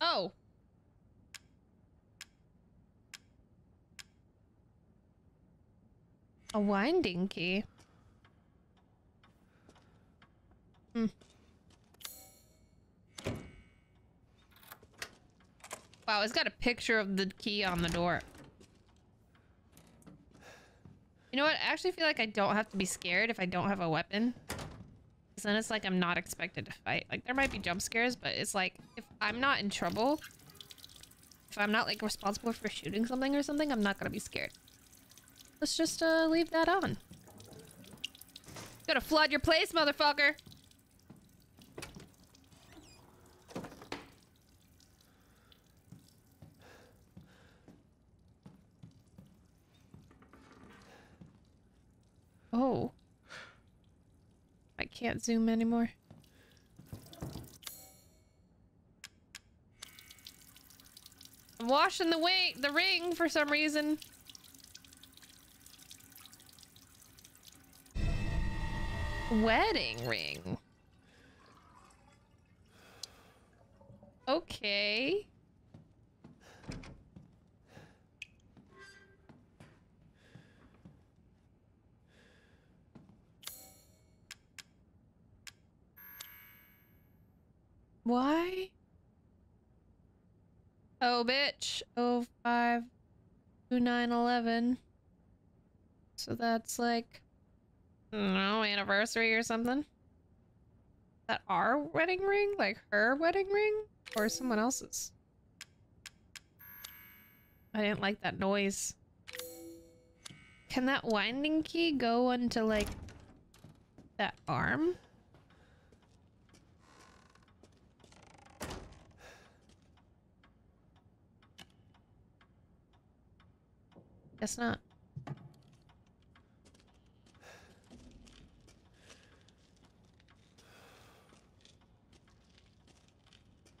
Oh. A winding key. Hmm. Wow, it's got a picture of the key on the door. You know what? I actually feel like I don't have to be scared if I don't have a weapon. Because then it's like I'm not expected to fight. Like, there might be jump scares, but it's like, if I'm not in trouble, if I'm not, like, responsible for shooting something or something, I'm not gonna be scared. Let's just, uh, leave that on. Gonna flood your place, motherfucker! Oh. I can't zoom anymore. I'm washing the way the ring for some reason. Wedding ring. Okay. Why? Oh, bitch. Oh, five, two, nine, eleven. So that's like, no anniversary or something. That our wedding ring? Like her wedding ring? Or someone else's? I didn't like that noise. Can that winding key go onto like that arm? Guess not.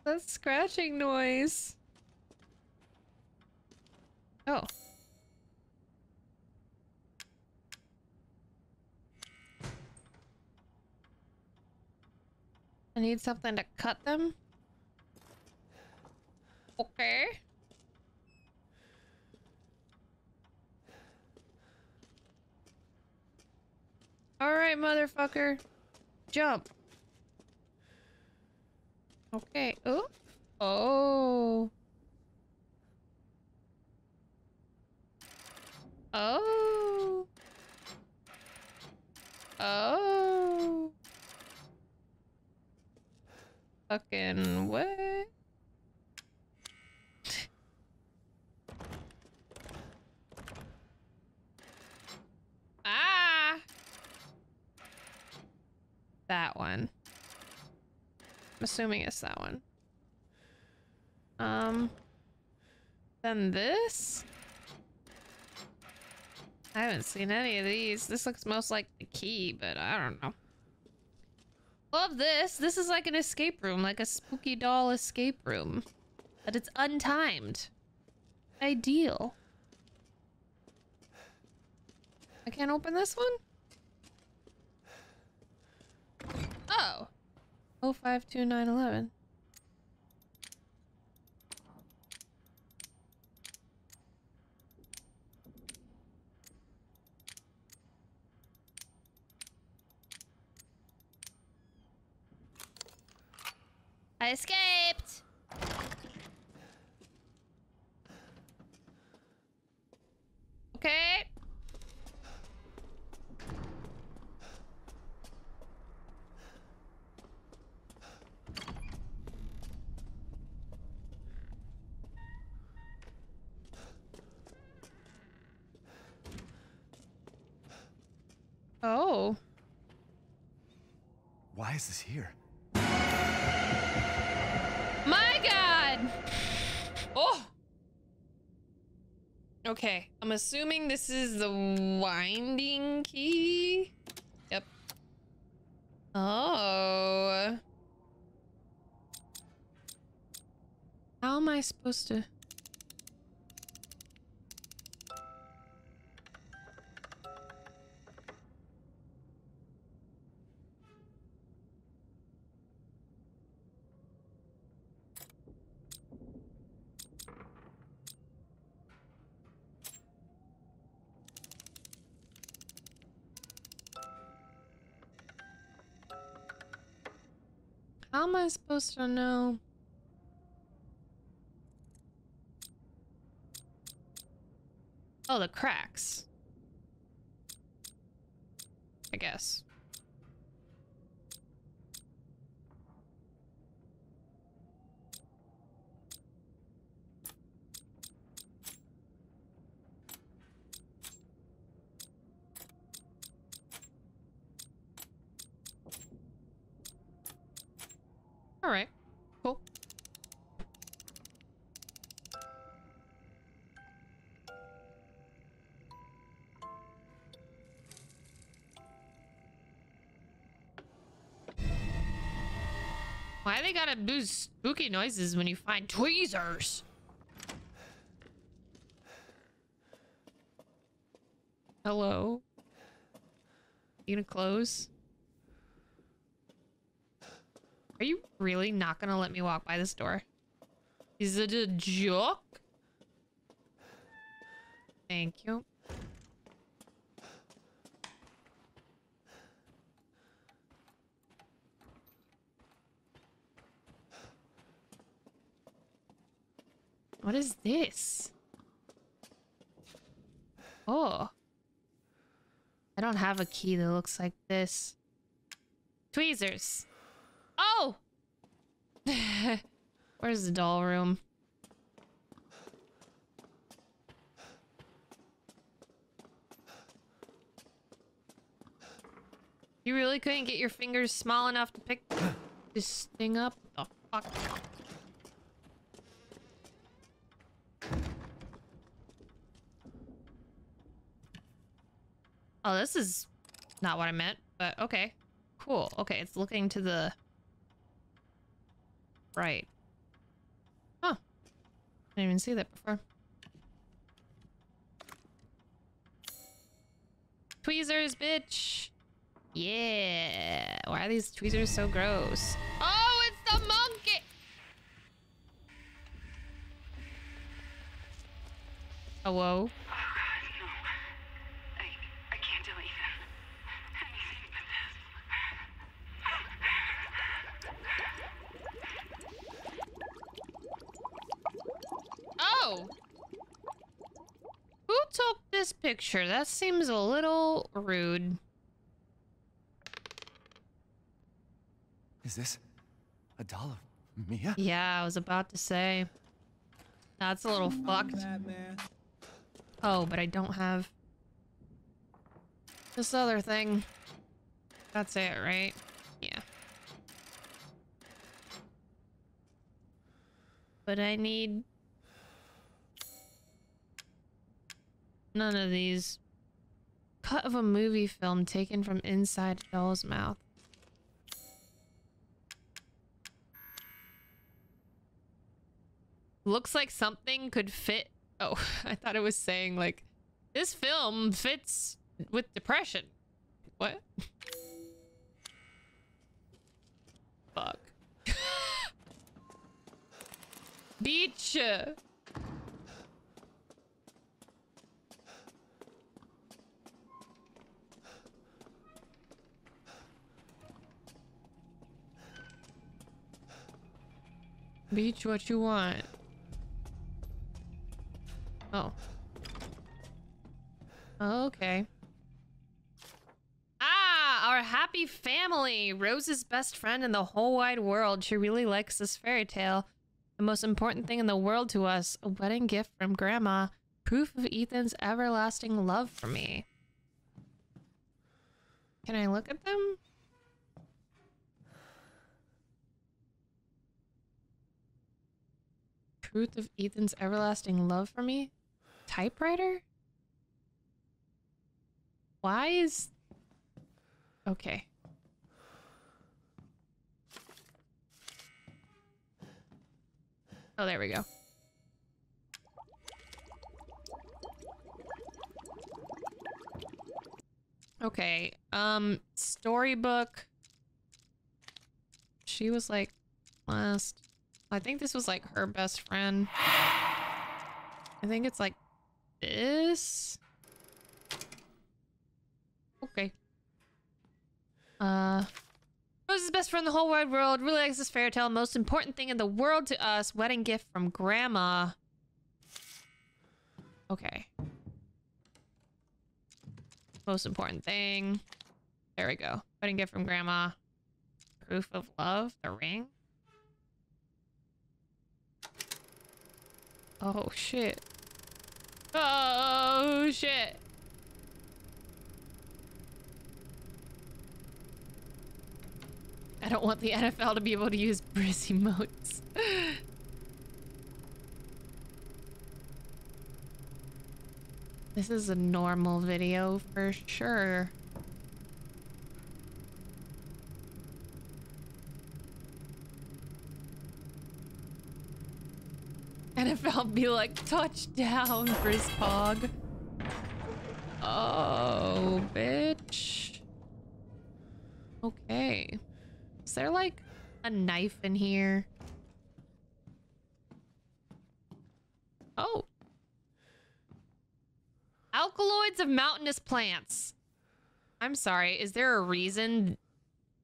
That scratching noise. Oh. I need something to cut them. Okay. Alright, motherfucker. Jump. Okay. Oh. Oh. Oh. Oh. Fucking what? ah. That one. I'm assuming it's that one. Um. Then this? I haven't seen any of these. This looks most like the key, but I don't know. Love this. This is like an escape room, like a spooky doll escape room. But it's untimed. Ideal. I can't open this one? Oh. 052911. I escaped! Okay. Oh. Why is this here? My god! Oh! Okay, I'm assuming this is the winding key. Yep. Oh. How am I supposed to... I supposed to know? Oh, the cracks. I guess. do spooky noises when you find tweezers. Hello? You gonna close? Are you really not gonna let me walk by this door? Is it a joke? Thank you. What is this? Oh. I don't have a key that looks like this. Tweezers. Oh! Where's the doll room? You really couldn't get your fingers small enough to pick this thing up? The fuck? Oh, this is not what I meant, but okay. Cool. Okay, it's looking to the right. Huh. I didn't even see that before. Tweezers, bitch! Yeah! Why are these tweezers so gross? Oh, it's the monkey! Oh, whoa. Oh God, no. I I can't do anything. Anything but this. Who took this picture? That seems a little rude. Is this a doll of Mia? Yeah, I was about to say. That's a little fucked. Batman. Oh, but I don't have this other thing. That's it, right? Yeah. But I need none of these. Cut of a movie film taken from inside a doll's mouth. Looks like something could fit. Oh, I thought it was saying like this film fits with depression. What? Fuck. Beach. Beach, what you want? Oh. Okay. Ah, our happy family. Rose's best friend in the whole wide world. She really likes this fairy tale. The most important thing in the world to us. A wedding gift from Grandma. Proof of Ethan's everlasting love for me. Can I look at them? Truth of Ethan's everlasting love for me? Typewriter? Why is... Okay. Oh, there we go. Okay, um, storybook. She was like last. I think this was like her best friend. I think it's like this. Okay. Uh, Rose's best friend in the whole wide world. Really likes this fairy tale. Most important thing in the world to us. Wedding gift from grandma. Okay. Most important thing. There we go. Wedding gift from grandma. Proof of love. The ring. Oh shit. Oh shit. I don't want the NFL to be able to use Briz emotes. this is a normal video for sure. NFL be like touchdown, Briz Pog. Oh, bitch. Okay. Is there like a knife in here? Oh. Alkaloids of mountainous plants. I'm sorry. Is there a reason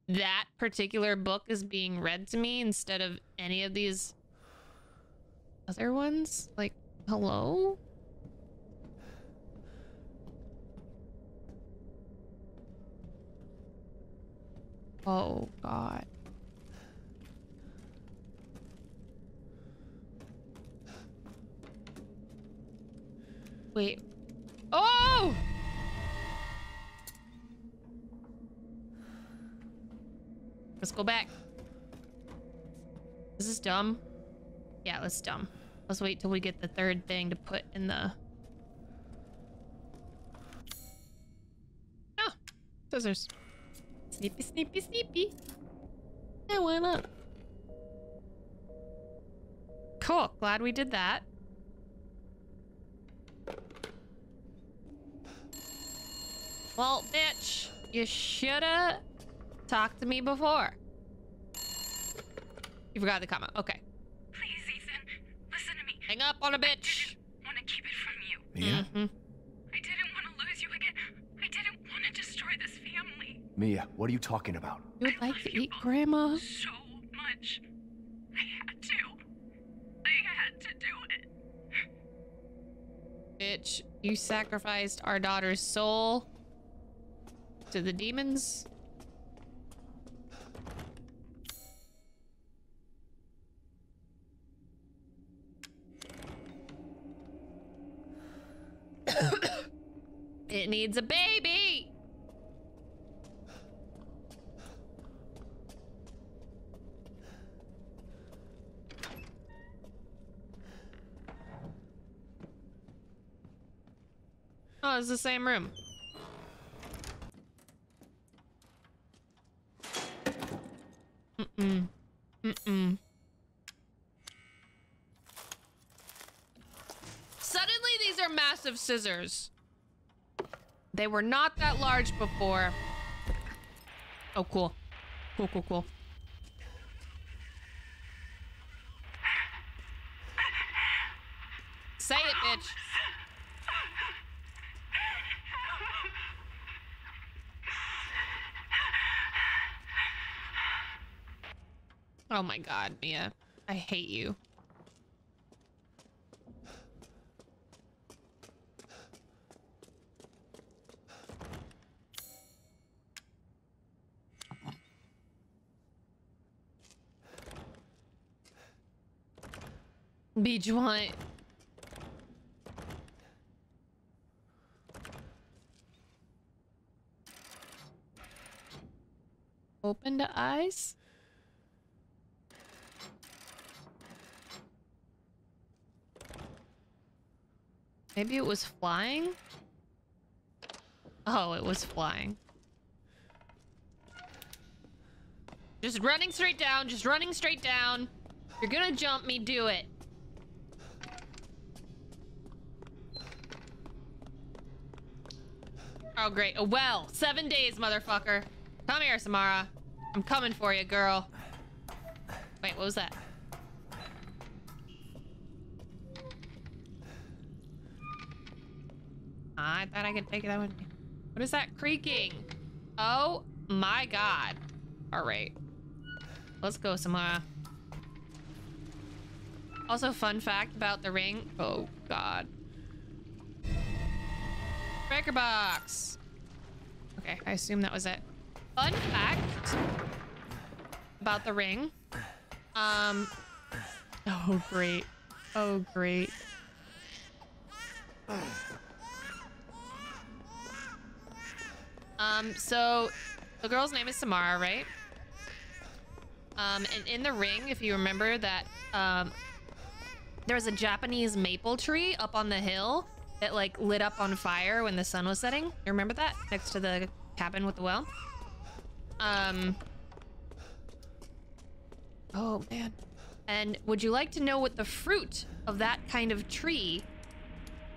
that particular book is being read to me instead of any of these other ones? Like, hello? Oh, God. Wait. Oh! Let's go back. This is dumb? Yeah, that's dumb. Let's wait till we get the third thing to put in the... Ah! Scissors. Sneepy, sneepy, sneepy. Yeah, why not? Cool. Glad we did that. Well, bitch, you shoulda talked to me before. You forgot the comment. Okay. Please, Ethan, listen to me. Hang up on a bitch. I want to keep it from you. Mia? Mhm. I didn't want to lose you again. I didn't want to destroy this family Mia, what are you talking about? You would like to eat grandma? so much. I had to. I had to do it. Bitch, you sacrificed our daughter's soul to the demons? It needs a baby! Oh, it's the same room. Mm-mm. Mm-mm. Suddenly, these are massive scissors. They were not that large before. Oh, cool. Cool, cool, cool. Say it, bitch. Oh my god, Mia. I hate you. Beach want. Open the eyes. Maybe it was flying? Oh, it was flying. Just running straight down, just running straight down. You're gonna jump me, do it. Oh, great. A well. Seven days, motherfucker. Come here, Samara. I'm coming for you, girl. Wait, what was that? I thought I could take that one. What is that creaking? Oh my god. All right. Let's go, Samara. Also, fun fact about the ring. Oh god. Breaker box. Okay, I assume that was it. Fun fact about the ring. Um. Oh, great. Oh, great. Um, so the girl's name is Samara, right? Um, and in the ring, if you remember that, um, there was a Japanese maple tree up on the hill that like lit up on fire when the sun was setting. You remember that next to the cabin with the well? Um. Oh man. And would you like to know what the fruit of that kind of tree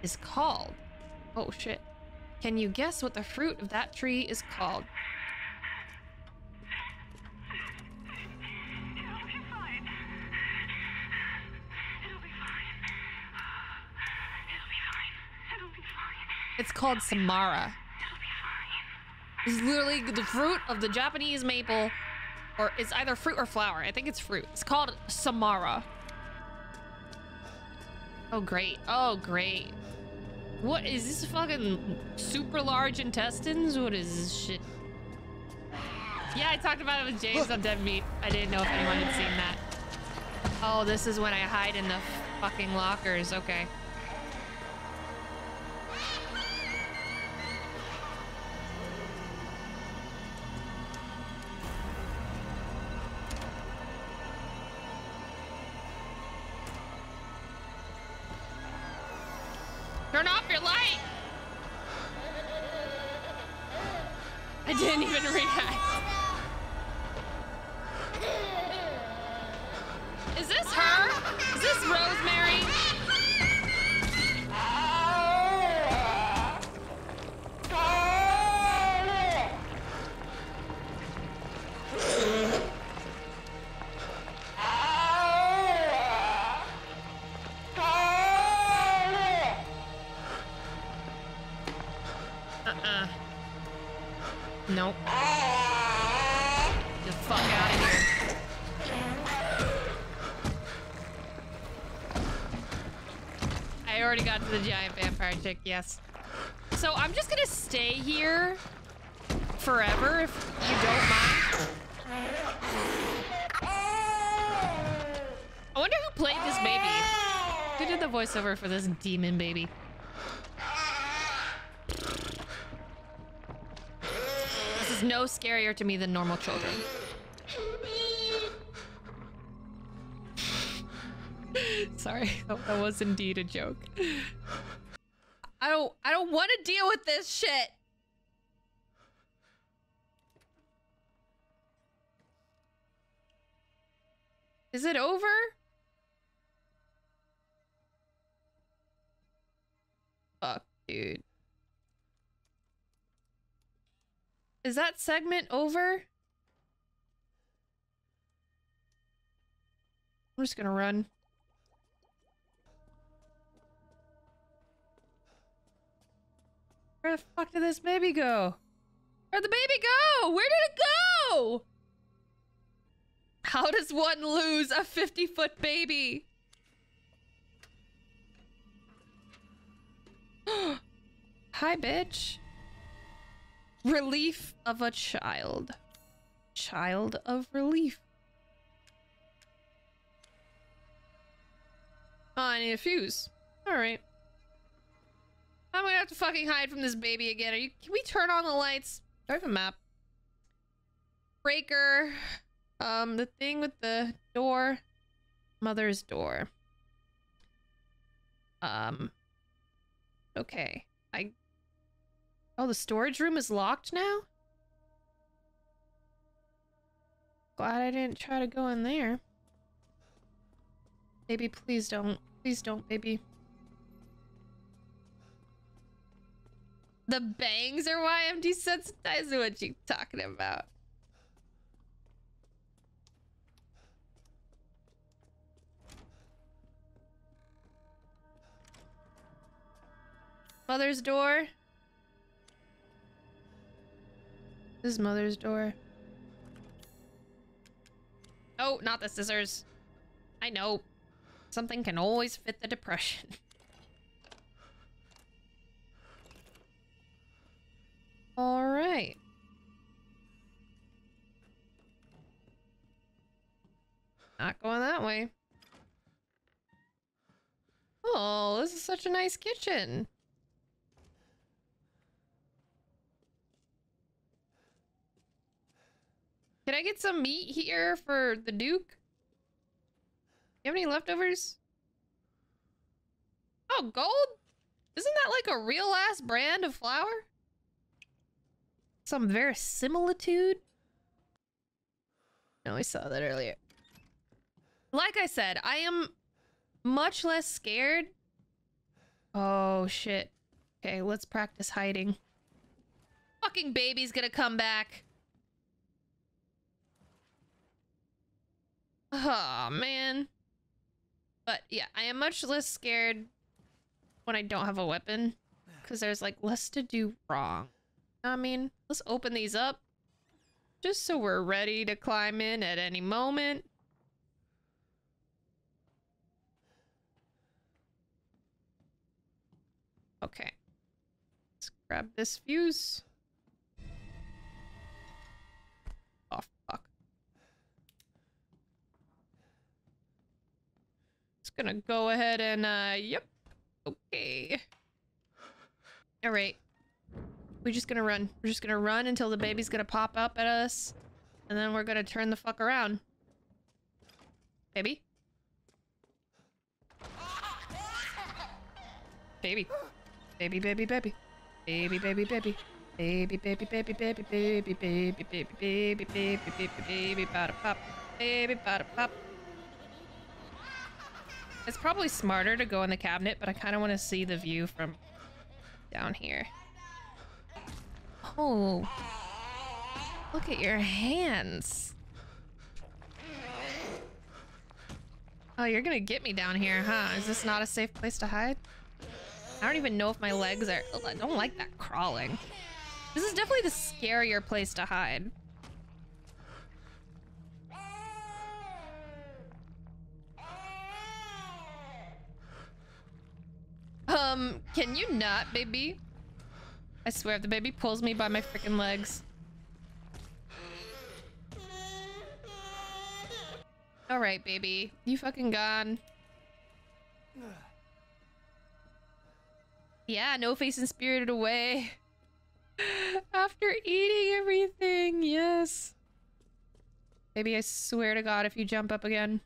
is called? Oh shit. Can you guess what the fruit of that tree is called? It's called Samara. It's literally the fruit of the Japanese maple, or it's either fruit or flower. I think it's fruit. It's called Samara. Oh, great. Oh, great. What is this fucking super large intestines? What is this shit? Yeah, I talked about it with James on Dead Meat. I didn't know if anyone had seen that. Oh, this is when I hide in the fucking lockers. Okay. The giant vampire chick, yes. So I'm just gonna stay here forever if you don't mind. I wonder who played this baby. Who did the voiceover for this demon baby? This is no scarier to me than normal children. Sorry, that was indeed a joke. I don't I don't want to deal with this shit. Is it over? Fuck, dude. Is that segment over? I'm just gonna run. Where the fuck did this baby go? Where'd the baby go? Where did it go? How does one lose a 50 foot baby? Hi, bitch. Relief of a child. Child of relief. Oh, I need a fuse. Alright. I'm gonna have to fucking hide from this baby again. Are you can we turn on the lights? Do I have a map? Breaker. Um, the thing with the door. Mother's door. Um. Okay. I. Oh, the storage room is locked now? Glad I didn't try to go in there. Baby, please don't. Please don't, baby. The bangs are why I'm desensitized what you talking about. Mother's door. This is mother's door. Oh, not the scissors. I know. Something can always fit the depression. All right. Not going that way. Oh, this is such a nice kitchen. Can I get some meat here for the Duke? You have any leftovers? Oh, gold? Isn't that like a real ass brand of flour? Some verisimilitude? No, I saw that earlier. Like I said, I am much less scared. Oh, shit. Okay, let's practice hiding. Fucking baby's gonna come back. Oh, man. But yeah, I am much less scared when I don't have a weapon. Because there's like less to do wrong. I mean, let's open these up. Just so we're ready to climb in at any moment. Okay. Let's grab this fuse. Oh, fuck. Just gonna go ahead and, uh, yep. Okay. Alright. We're just gonna run. We're just gonna run until the baby's gonna pop up at us. And then we're gonna turn the fuck around. Baby? Baby. Baby, baby, baby. Baby, baby, baby. Baby, baby, baby, baby, baby, baby, baby, baby, baby, baby, baby, bada pop. Baby, bada pop. It's probably smarter to go in the cabinet, but I kind of want to see the view from down here. Oh. Look at your hands. Oh, you're gonna get me down here, huh? Is this not a safe place to hide? I don't even know if my legs are... Oh, I don't like that crawling. This is definitely the scarier place to hide. Um, can you not, baby? I swear, if the baby pulls me by my freaking legs. Alright, baby. You fucking gone. Yeah, no face and spirited away. After eating everything, yes. Baby, I swear to God, if you jump up again.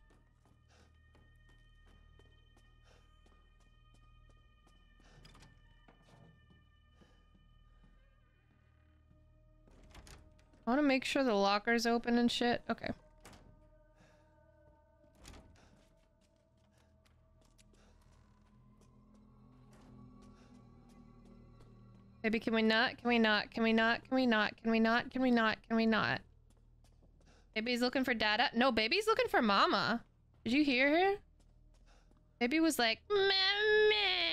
I want to make sure the locker's open and shit. Okay. Baby, can we not? Can we not? Can we not? Can we not? Can we not? Can we not? Can we not? Baby's looking for dada. No, baby's looking for mama. Did you hear her? Baby was like, meh.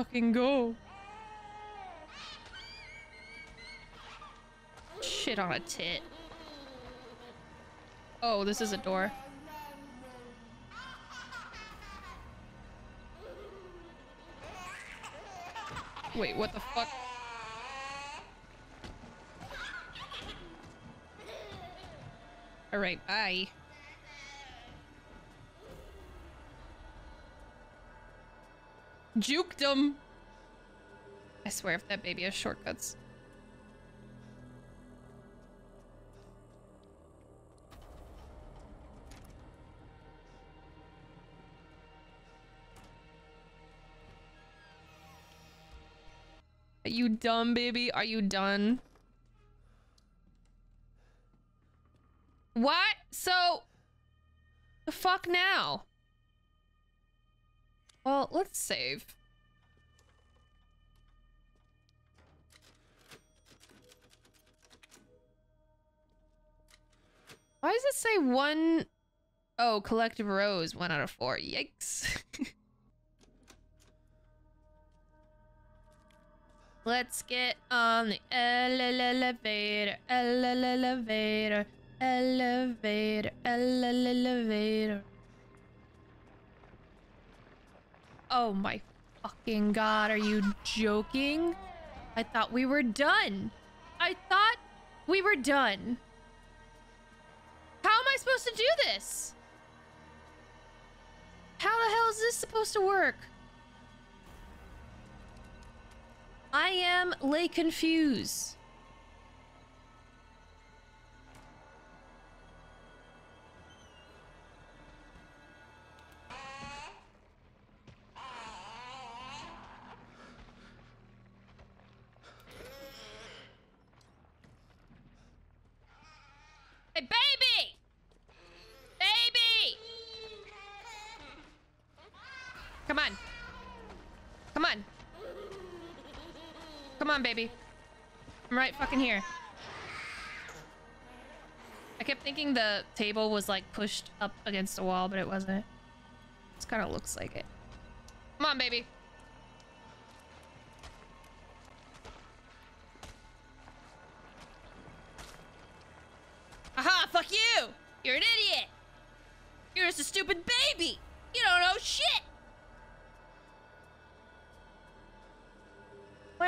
Fucking go. Shit on a tit. Oh, this is a door. Wait, what the fuck? Alright, bye. Juked him! I swear if that baby has shortcuts. Are you dumb, baby? Are you done? What? So... The fuck now? Well, let's save. Why does it say one... Oh, collective rows, one out of four. Yikes. Let's get on the elevator, elevator, elevator, elevator. Oh my fucking god, are you joking? I thought we were done. I thought we were done. How am I supposed to do this? How the hell is this supposed to work? I am lay confused. Baby! Baby! Come on. Come on. Come on, baby. I'm right fucking here. I kept thinking the table was like pushed up against the wall, but it wasn't. It kind of looks like it. Come on, baby.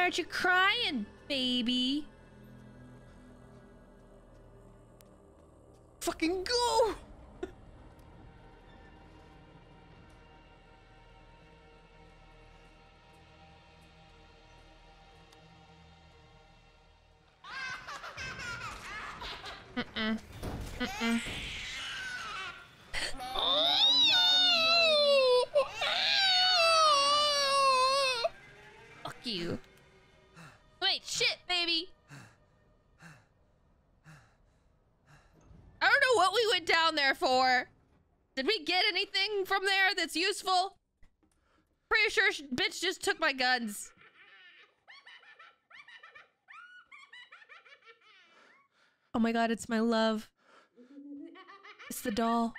Why aren't you crying, baby? Fucking go! Get anything from there that's useful? Pretty sure bitch just took my guns. Oh my god, it's my love. It's the doll.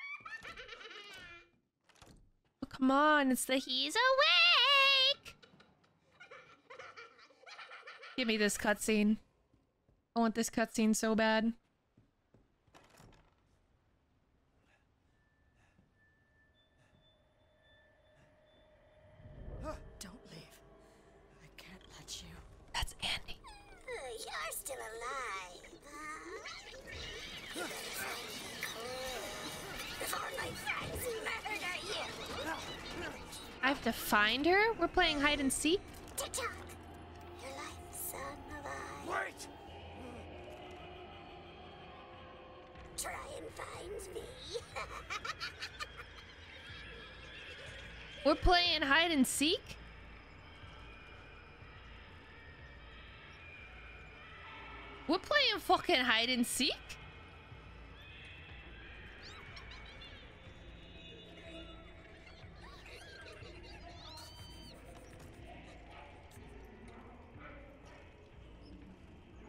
Oh, come on, it's the he's awake. Give me this cutscene. I want this cutscene so bad. Don't leave. I can't let you. That's Andi. Uh, You're still alive, huh? You better find me quick before my friends murder you. I have to find her? We're playing hide and seek? TikTok, your life, son. Wait! Try and find me. We're playing hide and seek? We're playing fucking hide and seek?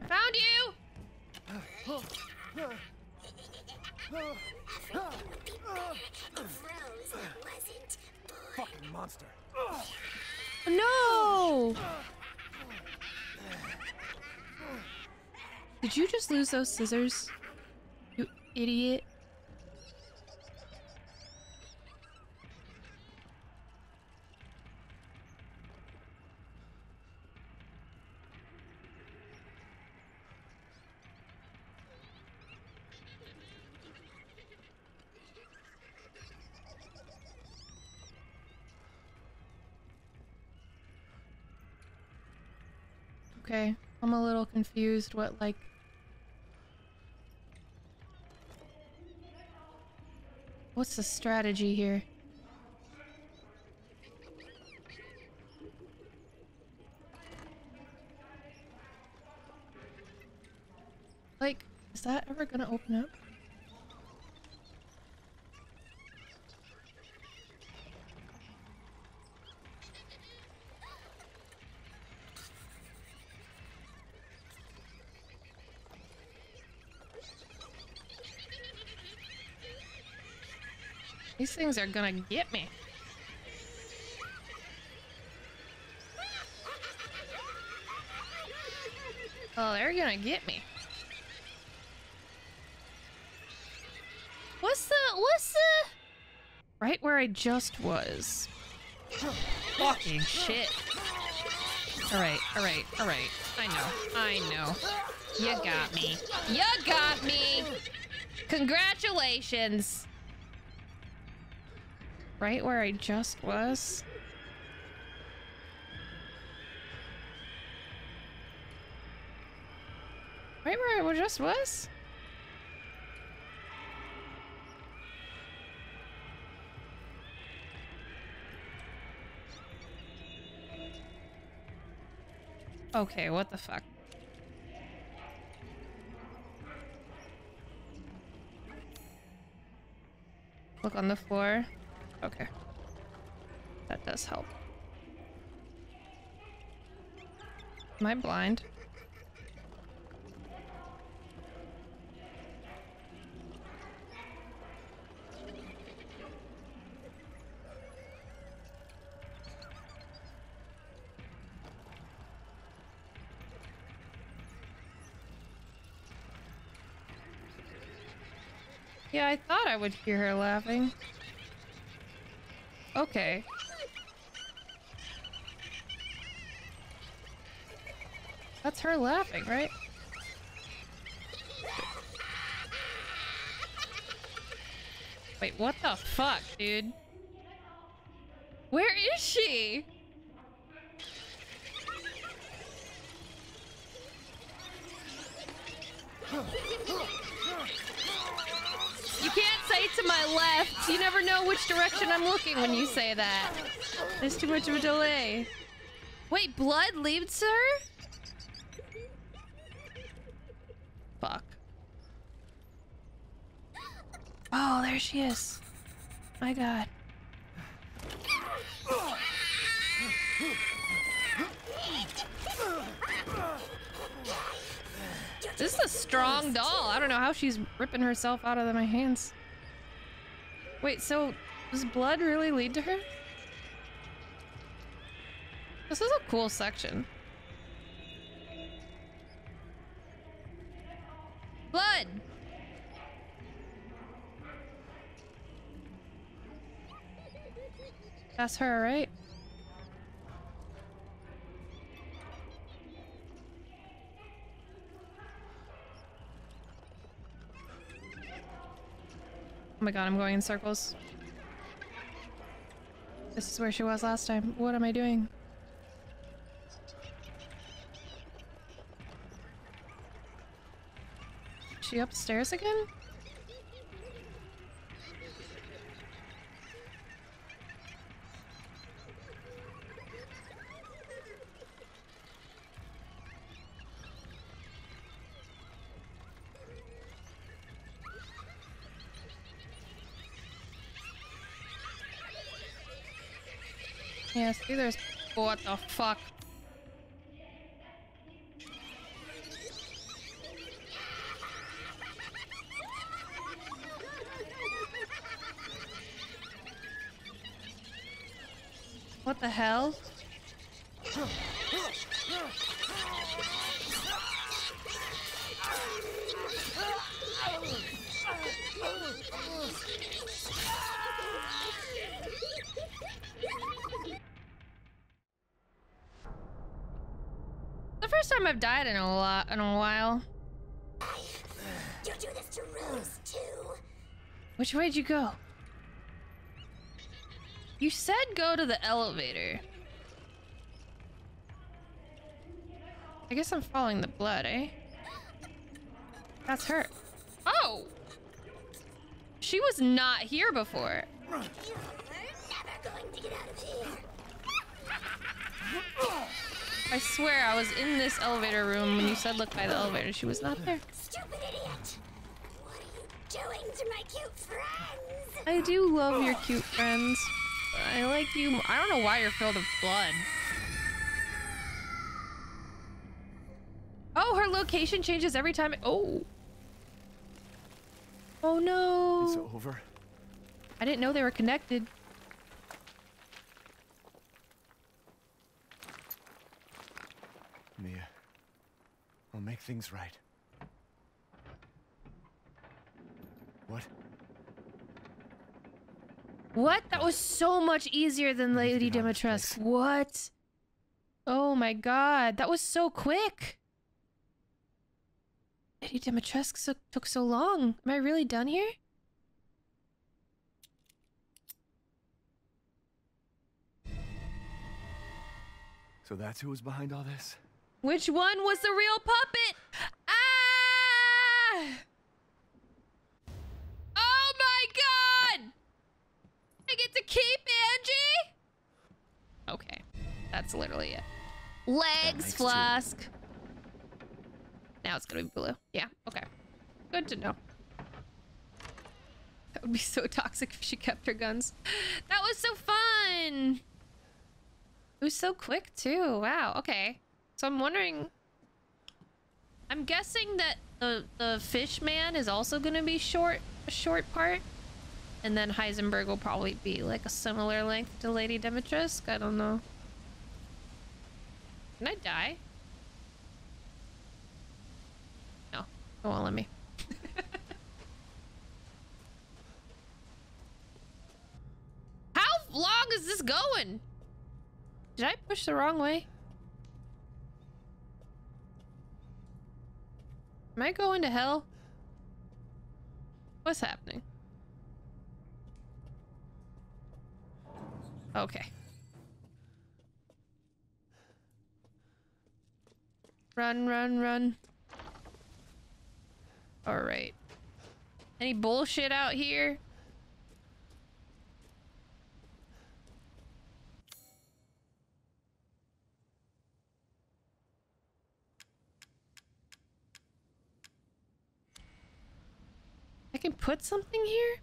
I found you! if Rose wasn't born. Fucking monster. No! Did those scissors? You idiot. Okay, I'm a little confused what, like... What's the strategy here? Like, is that ever gonna open up? These things are gonna get me. Oh, they're gonna get me. What's the, what's the... Right where I just was. Fucking shit. Alright, alright, alright. I know, I know. You got me. You got me! Congratulations! Right where I just was? Right where I just was? Okay, what the fuck? Look on the floor. Okay. That does help. Am I blind? Yeah, I thought I would hear her laughing. Okay. That's her laughing, right? Wait, what the fuck, dude? Where is she? I'm looking when you say that. There's too much of a delay. Wait, blood leaves her? Fuck. Oh, there she is. My god. This is a strong doll. I don't know how she's ripping herself out of my hands. Wait, so does blood really lead to her? This is a cool section. Blood! That's her, right? Oh my god, I'm going in circles. This is where she was last time. What am I doing? She upstairs again? There's... What the fuck? What the hell? Time I've died in a lot in a while. You do this to Rose too. Which way'd you go? You said go to the elevator. I guess I'm following the blood, eh? That's her. Oh! She was not here before. You're never going to get out of here. I swear I was in this elevator room when you said look by the elevator. She was not there. Stupid idiot. What are you doing to my cute friends? I do love your cute friends. I like you. I don't know why you're filled with blood. Oh, her location changes every time. Oh. Oh no. It's over. I didn't know they were connected. Mia. We'll make things right. What? What? That was so much easier than We need to Lady get out of this Dimitrescu. What? Oh my god, that was so quick. Lady Dimitrescu so- took so long. Am I really done here? So that's who was behind all this? Which one was the real puppet? Ah! Oh my god! I get to keep Angie? Okay, that's literally it. Legs, two. Flask. Now it's gonna be blue. Yeah, okay. Good to know. That would be so toxic if she kept her guns. That was so fun! It was so quick too. Wow, okay. So I'm wondering. I'm guessing that the the fish man is also gonna be short, a short part, and then Heisenberg will probably be like a similar length to Lady Dimitrescu. I don't know. Can I die? No, it won't let me. How long is this going? Did I push the wrong way? Am I going to hell? What's happening? Okay. Run, run, run. Alright. Any bullshit out here? Can put something here?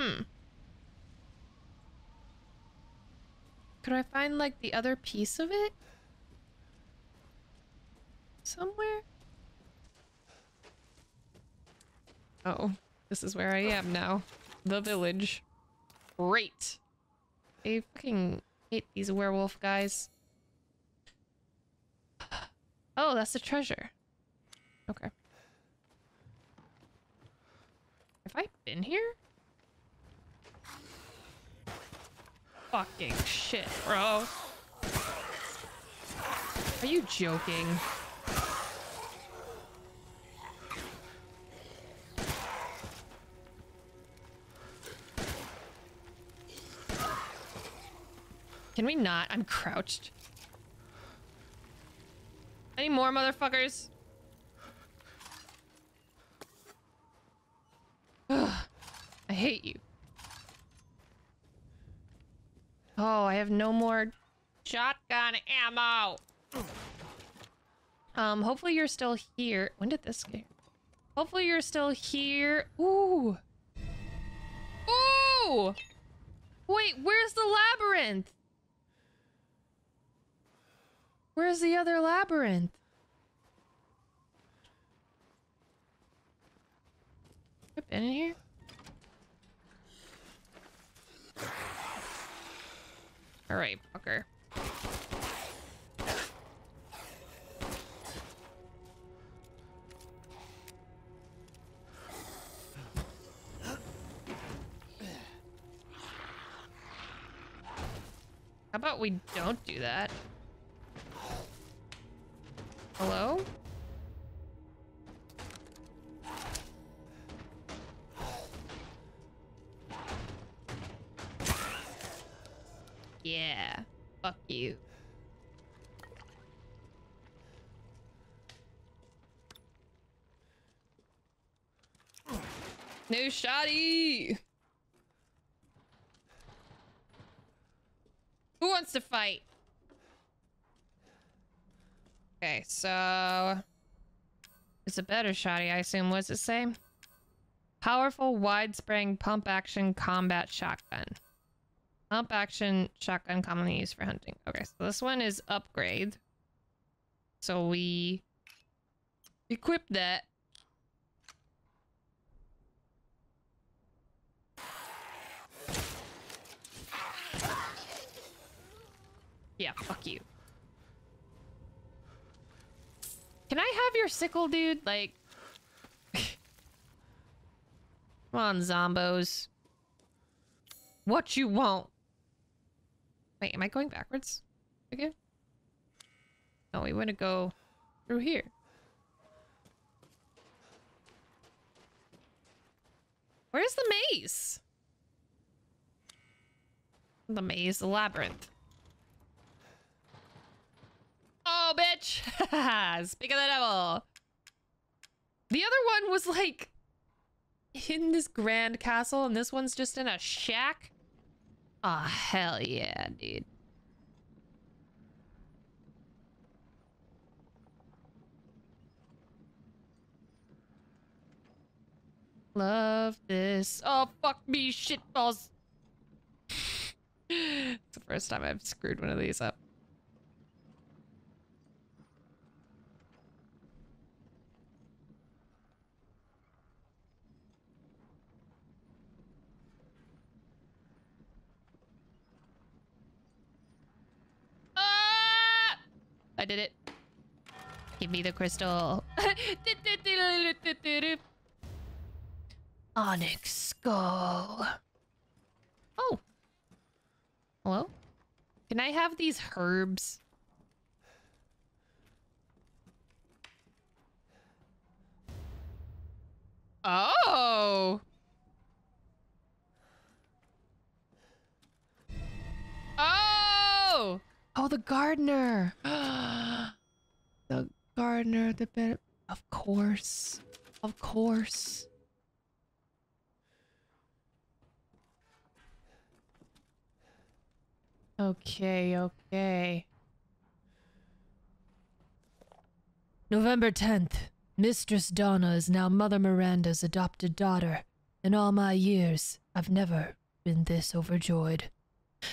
Hmm. Could I find like the other piece of it? Somewhere? Oh, this is where I am now. The village. Great. A fucking hate these werewolf guys. Oh, that's the treasure. Okay. Have I been here? Fucking shit, bro. Are you joking? Can we not? I'm crouched. Any more motherfuckers? Ugh, I hate you. Oh, I have no more shotgun ammo. Um, hopefully you're still here. When did this get? Hopefully you're still here. Ooh. Ooh! Wait, where's the labyrinth? Where's the other labyrinth? I've been in here? Alright, fucker. How about we don't do that? Hello? Yeah. Fuck you. New shotty! Who wants to fight? Okay, so... It's a better shotty, I assume. What's it say? Powerful, wide-spraying, pump-action combat shotgun. Pump action shotgun commonly used for hunting. Okay, so this one is upgrade. So we equip that. Yeah, fuck you. Can I have your sickle, dude? Like... Come on, zombos. What you want? Wait, am I going backwards again? No, we want to go through here. Where's the maze? The maze, the labyrinth. Oh, bitch! Speak of the devil. The other one was like in this grand castle, and this one's just in a shack. Oh, hell yeah, dude. Love this. Oh, fuck me, shitballs. it's the first time I've screwed one of these up. Ah! I did it. Give me the crystal. Onyx skull. Oh. Hello? Can I have these herbs? Oh. Oh. Oh, the gardener. the gardener, the bit. Of course. Of course. Okay, okay. November 10th. Mistress Donna is now Mother Miranda's adopted daughter. In all my years, I've never been this overjoyed.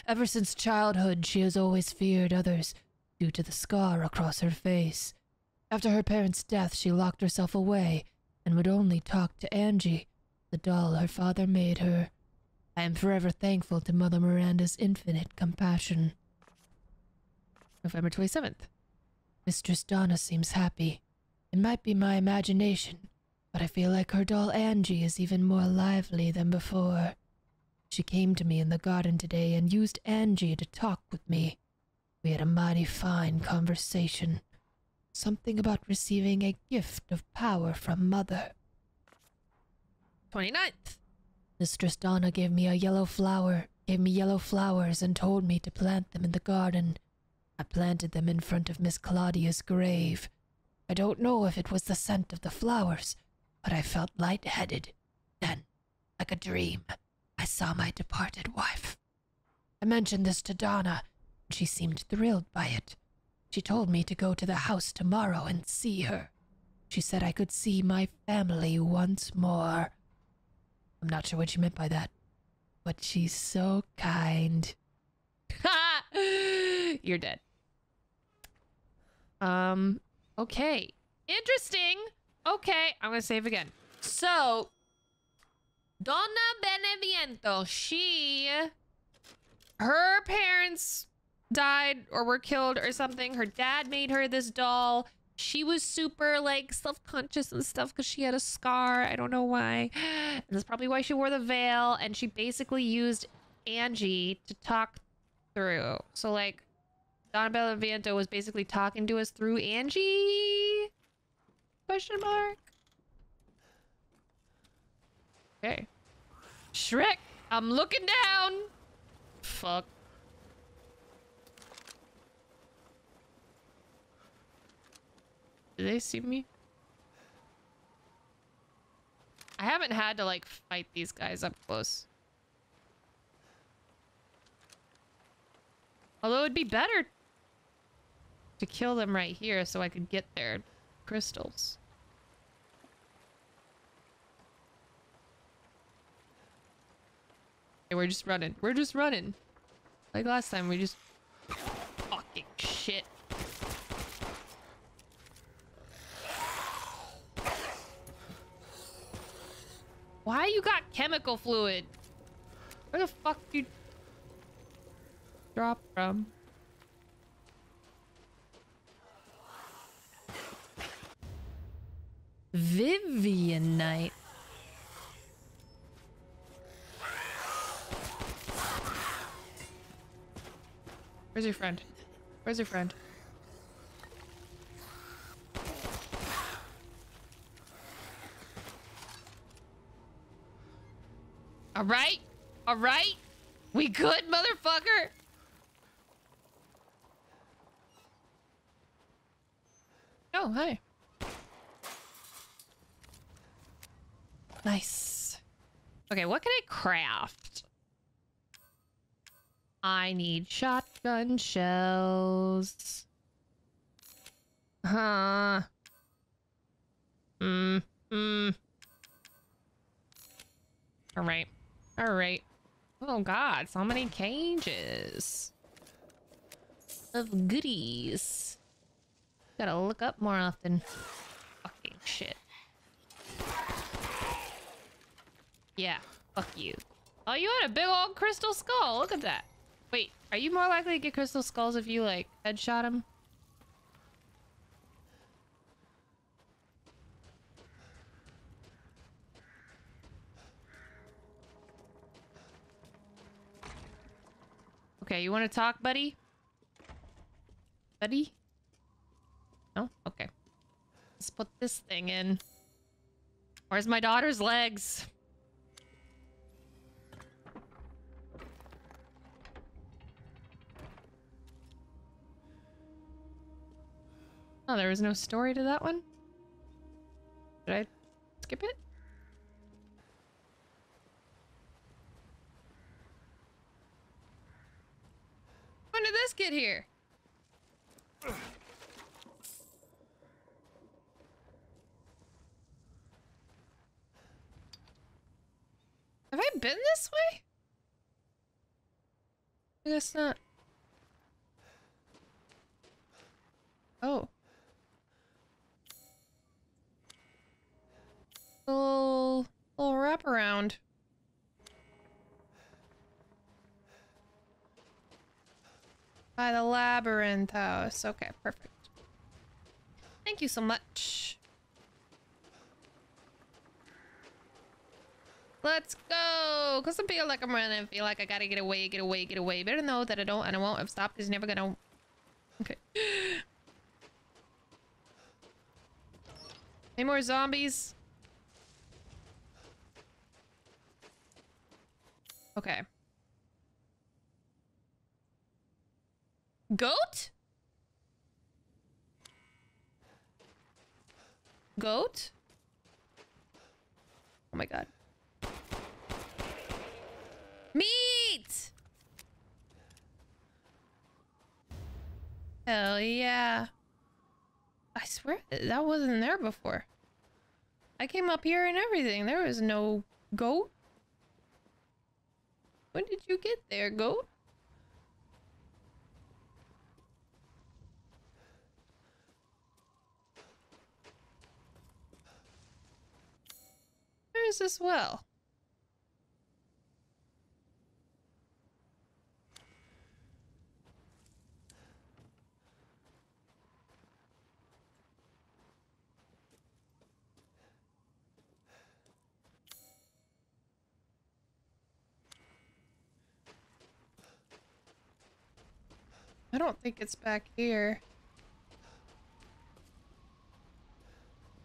Ever since childhood, she has always feared others due to the scar across her face. After her parents' death, she locked herself away and would only talk to Angie, the doll her father made her. I am forever thankful to Mother Miranda's infinite compassion. November 27th. Mistress Donna seems happy. It might be my imagination, but I feel like her doll Angie is even more lively than before. She came to me in the garden today and used Angie to talk with me. We had a mighty fine conversation. Something about receiving a gift of power from Mother. 29th. Mistress Donna gave me a yellow flower, gave me yellow flowers, and told me to plant them in the garden. I planted them in front of Miss Claudia's grave. I don't know if it was the scent of the flowers, but I felt light-headed. Then, like a dream, I saw my departed wife. I mentioned this to Donna, she seemed thrilled by it. She told me to go to the house tomorrow and see her. She said I could see my family once more. I'm not sure what she meant by that, but she's so kind. Ha! You're dead. Um, okay. Interesting. Okay, I'm gonna save again. So, Donna Beneviento, she, her parents died or were killed or something. Her dad made her this doll. She was super like self-conscious and stuff because she had a scar. I don't know why. And that's probably why she wore the veil. And she basically used Angie to talk through. So like Donna Beneviento was basically talking to us through Angie? Question mark. Okay. Shrek, I'm looking down. Fuck. Do they see me? I haven't had to like fight these guys up close. Although it'd be better to kill them right here so I could get their crystals. Okay, we're just running. We're just running. Like last time, we just... Fucking shit. Why you got chemical fluid? Where the fuck you drop from? Vivian Knight. Where's your friend? Where's your friend? All right? All right? We good, motherfucker? Oh, hi. Nice. Okay, what can I craft? I need shotgun shells. Huh. Hmm. Hmm. All right. All right. Oh god, so many cages of goodies. Gotta look up more often. Fucking shit. Yeah, fuck you. Oh, you had a big old crystal skull. Look at that. Wait, are you more likely to get crystal skulls if you, like, headshot him? Okay, you want to talk, buddy? Buddy? No? Okay. Let's put this thing in. Where's my daughter's legs? Oh, there was no story to that one? Did I skip it? When did this get here? Have I been this way? I guess not. Oh. Little, little wraparound. By the labyrinth house. Okay, perfect. Thank you so much. Let's go! Cause I feel like I'm running. I feel like I gotta get away, get away, get away. Better know that I don't and I won't have stopped because never gonna... Okay. Any more zombies? Okay. Goat? Goat? Oh my god. Meat! Hell yeah. I swear that wasn't there before. I came up here and everything. There was no goat. When did you get there, goat? This well? I don't think it's back here.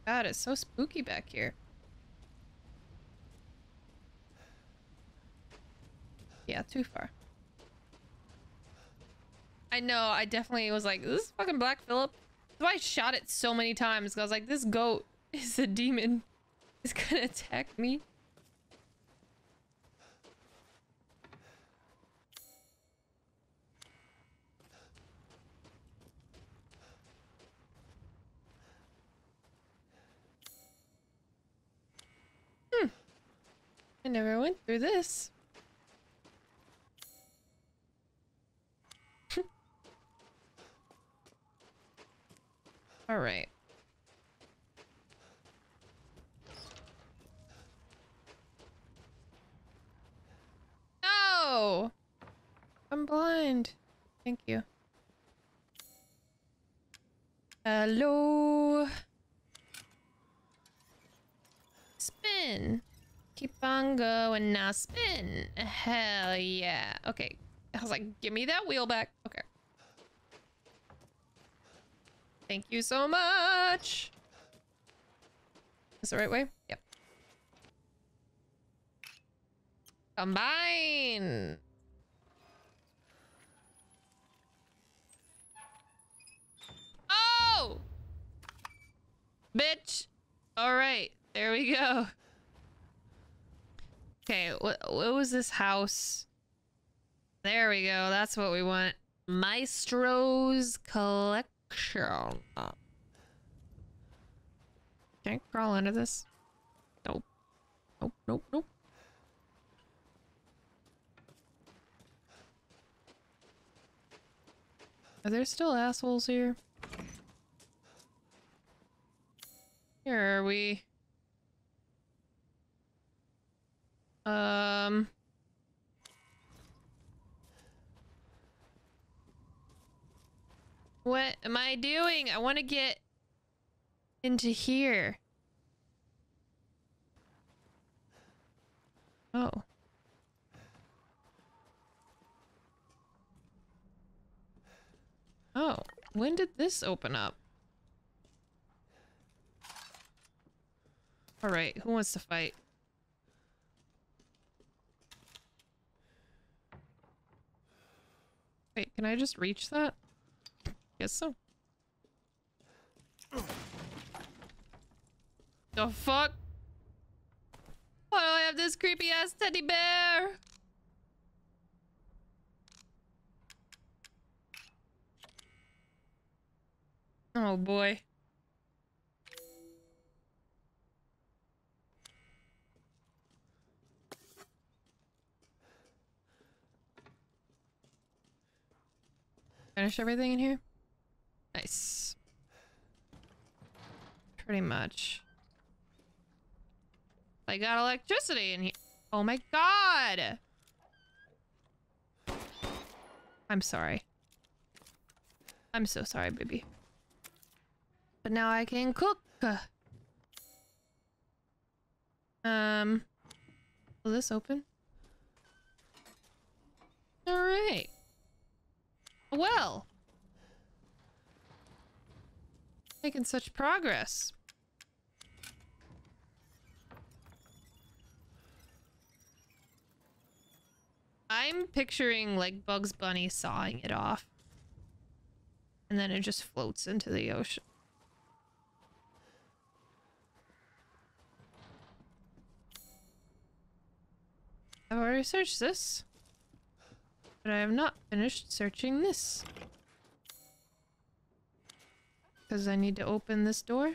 God, it's so spooky back here. Yeah, too far. I know, I definitely was like, this fucking Black Phillip. That's why I shot it so many times, because I was like, this goat is a demon. It's gonna attack me. Hmm. I never went through this. All right. No! I'm blind. Thank you. Hello. Spin. Keep on going now. Spin. Hell yeah. Okay. I was like, give me that wheel back. Okay. Thank you so much. Is the right way? Yep. Combine. Oh! Bitch. All right. There we go. Okay, what, what was this house? There we go. That's what we want. Maestro's Sure. Uh, Can I crawl under this? Nope. Nope, nope, nope. Are there still assholes here? Here are we. Um... What am I doing? I want to get into here. Oh. Oh, when did this open up? Alright, who wants to fight? Wait, can I just reach that? Guess so. The fuck? Why do I have this creepy ass teddy bear? Oh boy. Finish everything in here? Nice. Pretty much. I got electricity in here. Oh my god! I'm sorry. I'm so sorry, baby. But now I can cook. Um, will this open? All right. Well. Making such progress. I'm picturing like Bugs Bunny sawing it off. And then it just floats into the ocean. I've already searched this. But I have not finished searching this. Because I need to open this door?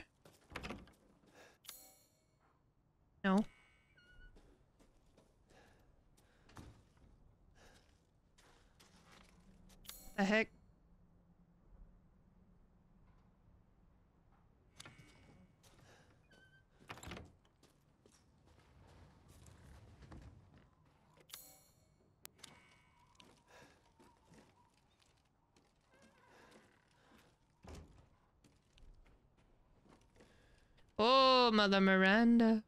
No. The heck? Mother Miranda.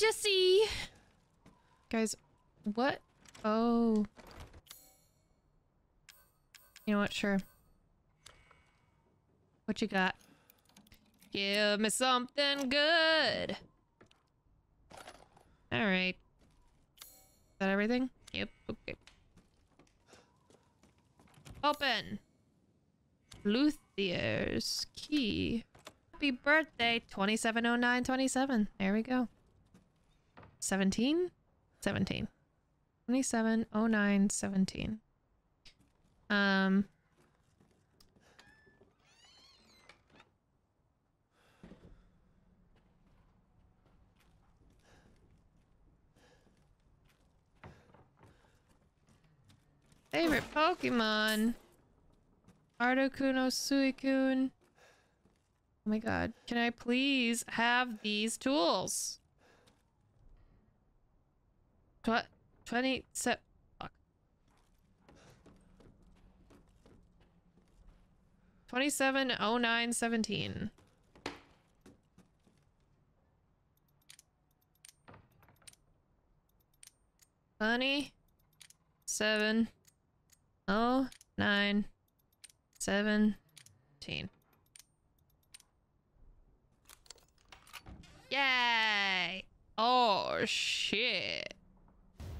Jesse. Guys, what? Oh. You know what? Sure. What you got? Give me something good. All right. Is that everything? Yep. Okay. Open. Luthier's key. Happy birthday, 270927. There we go. 17? 17. 270917. Um. Favorite Pokemon. Articuno Suicune. Oh my god. Can I please have these tools? Tw 20 set. Fuck. 270917. Funny. Seven. Oh, nine, seventeen. Yay! Oh, shit.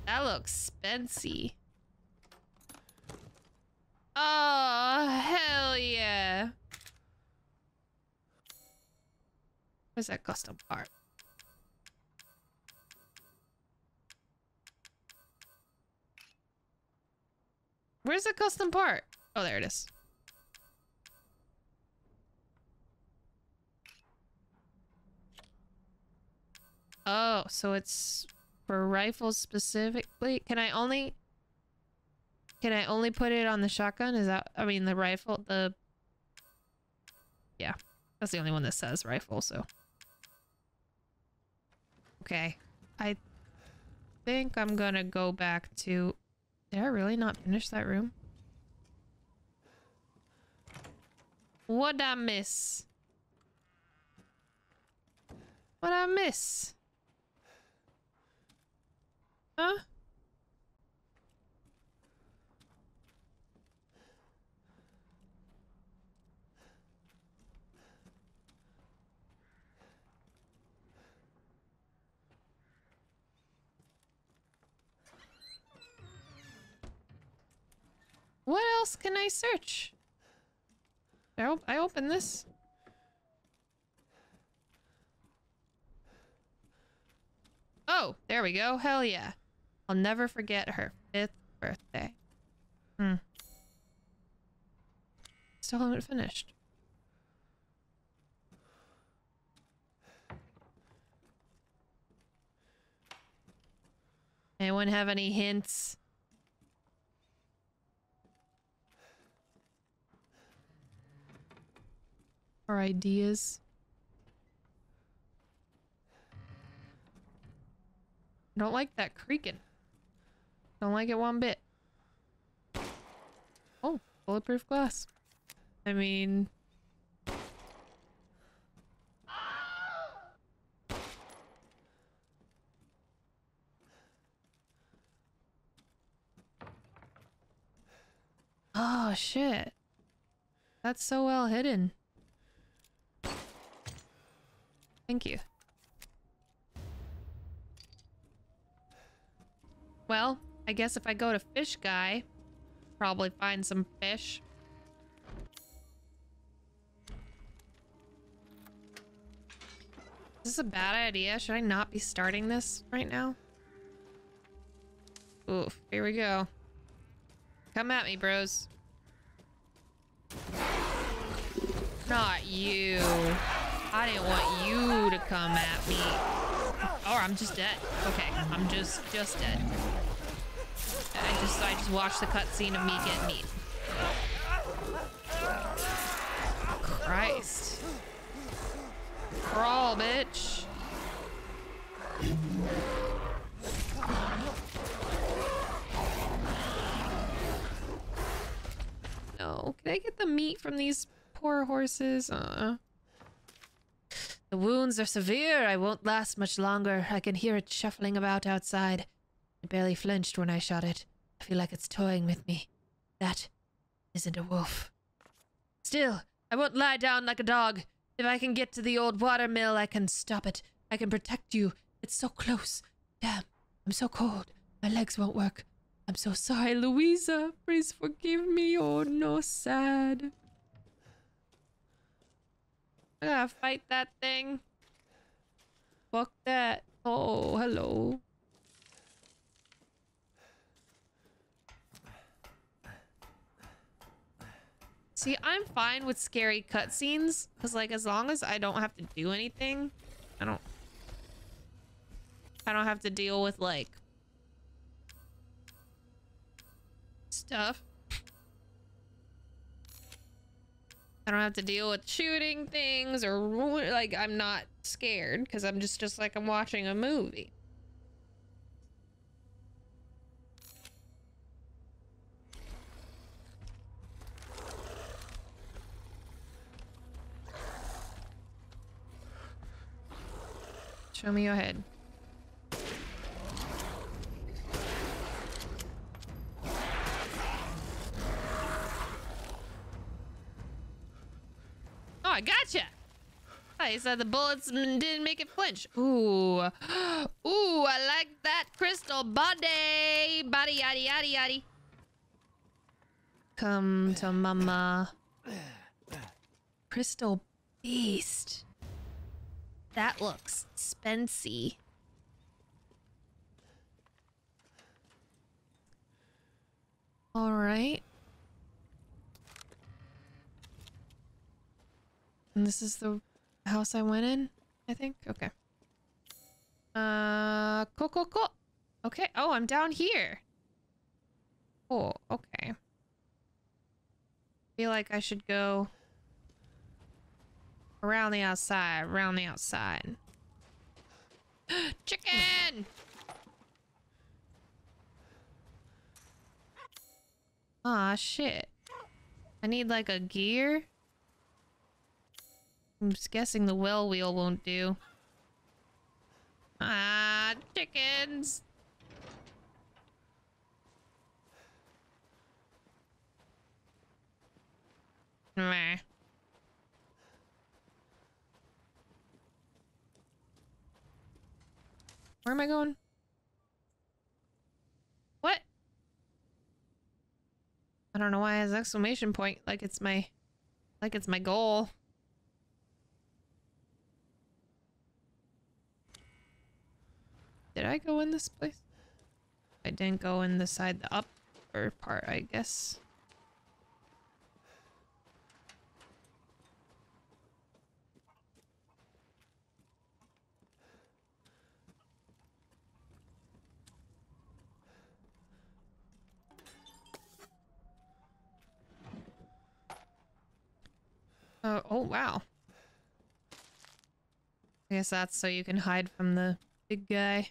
That looks spency. Oh, hell yeah. Where's that custom part? Where's the custom part? Oh, there it is. Oh, so it's For rifles specifically, can I only can I only put it on the shotgun? Is that I mean the rifle the Yeah. That's the only one that says rifle, so Okay. I think I'm gonna go back to Did I really not finish that room? What'd I miss? What'd I miss? What else can I search? I, op I open this. Oh, there we go. Hell yeah. I'll never forget her fifth birthday. Hmm. Still haven't finished. Anyone have any hints? Or ideas? I Don't like that creaking. Don't like it one bit. Oh, bulletproof glass. I mean... Oh, shit. That's so well hidden. Thank you. Well, I guess if I go to fish guy, probably find some fish. Is this a bad idea? Should I not be starting this right now? Oof, here we go. Come at me, bros. Not you. I didn't want you to come at me. Or I'm just dead. Okay, I'm just just dead. I just I just watched the cutscene of me getting meat. Christ. Crawl, bitch. No. Can I get the meat from these poor horses? Uh. The wounds are severe. I won't last much longer. I can hear it shuffling about outside. It barely flinched when I shot it. I feel like it's toying with me. That isn't a wolf. Still, I won't lie down like a dog. If I can get to the old watermill, I can stop it. I can protect you. It's so close. Damn, I'm so cold. My legs won't work. I'm so sorry, Louisa. Please forgive me. Oh, no, sad. I gotta fight that thing. Fuck that. Oh, hello. See, I'm fine with scary cutscenes because, like, as long as I don't have to do anything, I don't. I don't have to deal with like stuff. I don't have to deal with shooting things or like I'm not scared because I'm just just like I'm watching a movie. Show me your head. Oh, I gotcha. Oh, I said the bullets didn't make it flinch. Ooh. Ooh, I like that crystal body. Body, yaddy, yaddy, yaddy. Come to mama. Crystal beast. That looks spency. All right. And this is the house I went in, I think? Okay. Uh, cool, cool, cool. Okay. Oh, I'm down here. Oh, okay. Feel like I should go around the outside, around the outside. Chicken! Aw, shit. I need like a gear. I'm just guessing the well wheel won't do. Ah, chickens! Meh. Where am I going? What? I don't know why it has exclamation point like it's my like it's my goal. Did I go in this place? I didn't go in the side the upper part, I guess. Oh, oh wow. I guess that's so you can hide from the big guy.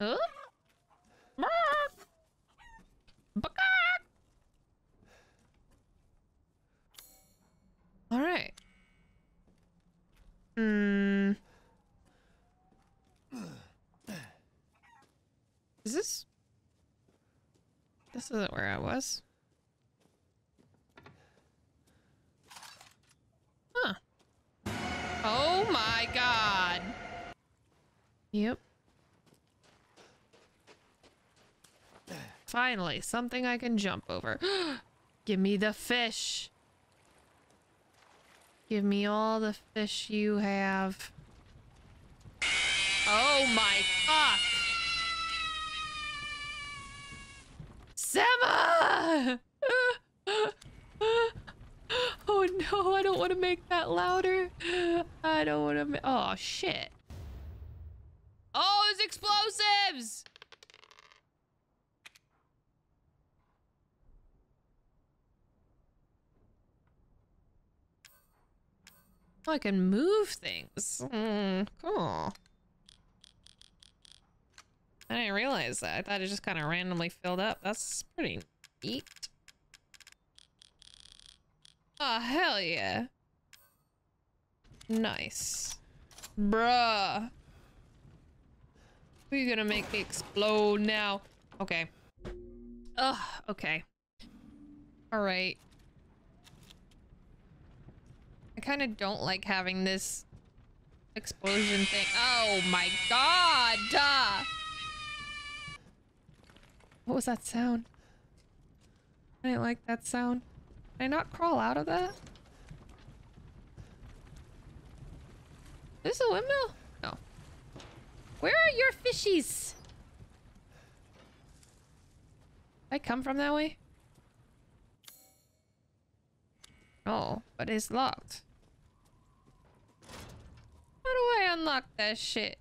Oh? All right. Hmm. Is this? This isn't where I was. Huh. Oh my god. Yep. Finally, something I can jump over. Give me the fish. Give me all the fish you have. Oh my fuck! Sema! oh no, I don't want to make that louder. I don't want to. Oh shit! Oh, it's explosives! I can move things. Mm, cool. I didn't realize that. I thought it just kind of randomly filled up. That's pretty neat. Oh, hell yeah. Nice. Bruh. Who are you gonna make me explode now? Okay. Ugh, okay. Alright. I kind of don't like having this explosion thing. Oh my god! Duh! What was that sound? I didn't like that sound. Did I not crawl out of that? Is this a windmill? No. Where are your fishies? I come from that way? Oh, but it's locked. How do I unlock that shit?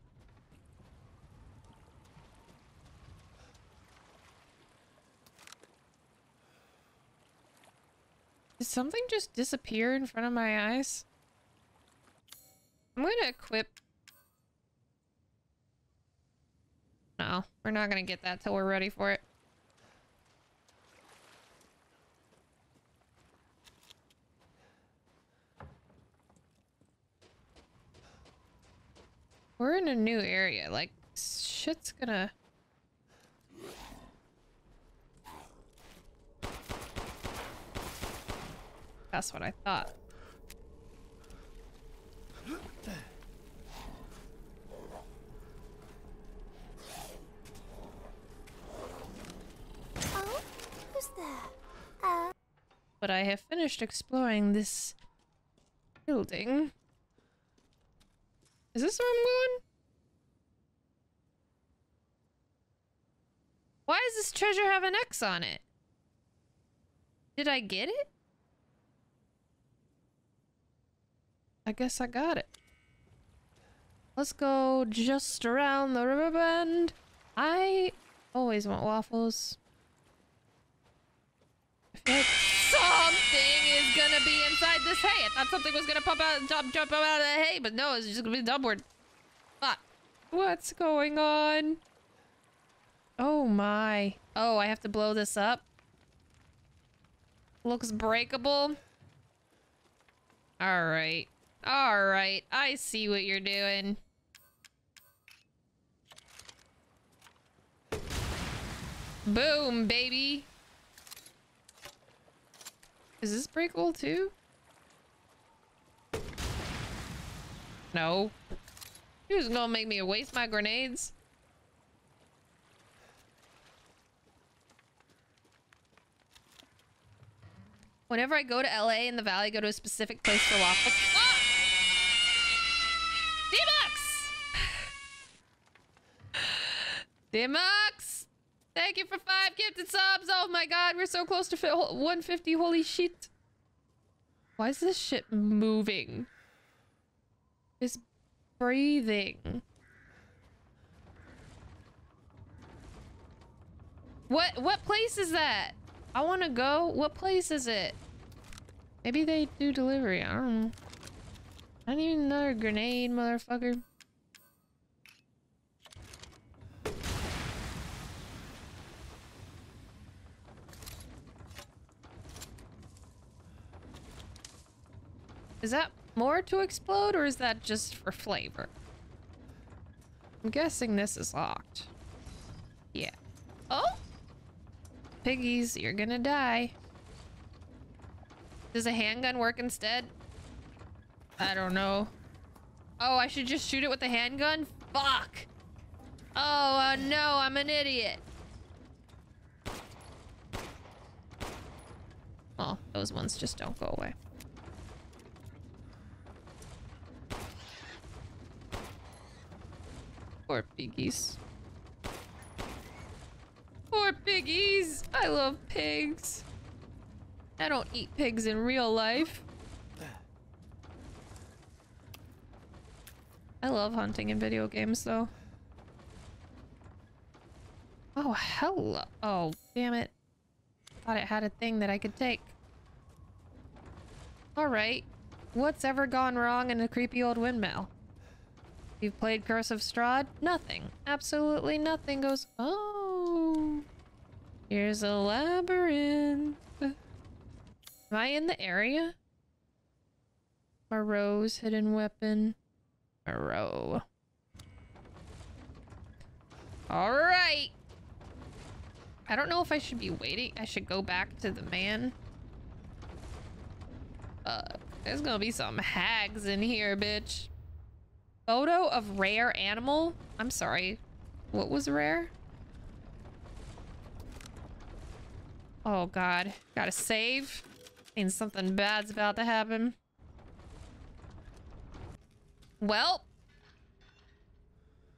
Did something just disappear in front of my eyes? I'm gonna equip... No, we're not gonna get that till we're ready for it. We're in a new area, like, shit's gonna... That's what I thought. Oh, who's there? Uh, But I have finished exploring this building. Is this where I'm going? Why does this treasure have an X on it? Did I get it? I guess I got it. Let's go just around the river bend. I always want waffles. I feel like something is gonna be inside this hay. I thought something was gonna pop out, jump, jump out of the hay, but no, it's just gonna be the dumboard. Fuck. What's going on? Oh my. Oh, I have to blow this up. Looks breakable. Alright. Alright. I see what you're doing. Boom, baby. Is this breakable too? No. You're just gonna make me waste my grenades? Whenever I go to LA in the valley, I go to a specific place for waffles. D-Bucks! Thank you for five gifted subs! Oh my god, we're so close to 150. Holy shit. Why is this shit moving? It's breathing. What what place is that? I want to go. What place is it? Maybe they do delivery. I don't know. I need another grenade, motherfucker. Is that more to explode or is that just for flavor? I'm guessing this is locked. Yeah. Oh! Piggies, you're gonna die. Does a handgun work instead? I don't know. Oh, I should just shoot it with a handgun? Fuck! Oh, uh, no, I'm an idiot. Well, those ones just don't go away. Poor piggies. Poor piggies! I love pigs. I don't eat pigs in real life. I love hunting in video games, though. Oh, hello. Oh, damn it. Thought it had a thing that I could take. Alright. What's ever gone wrong in a creepy old windmill? You've played Curse of Strahd? Nothing. Absolutely nothing goes... Oh. Here's a labyrinth. Am I in the area? Moreau's hidden weapon. Moreau. Alright. I don't know if I should be waiting. I should go back to the man. Uh, there's gonna be some hags in here, bitch. Photo of rare animal? I'm sorry. What was rare? Oh god. Gotta save. Means something bad's about to happen. Well.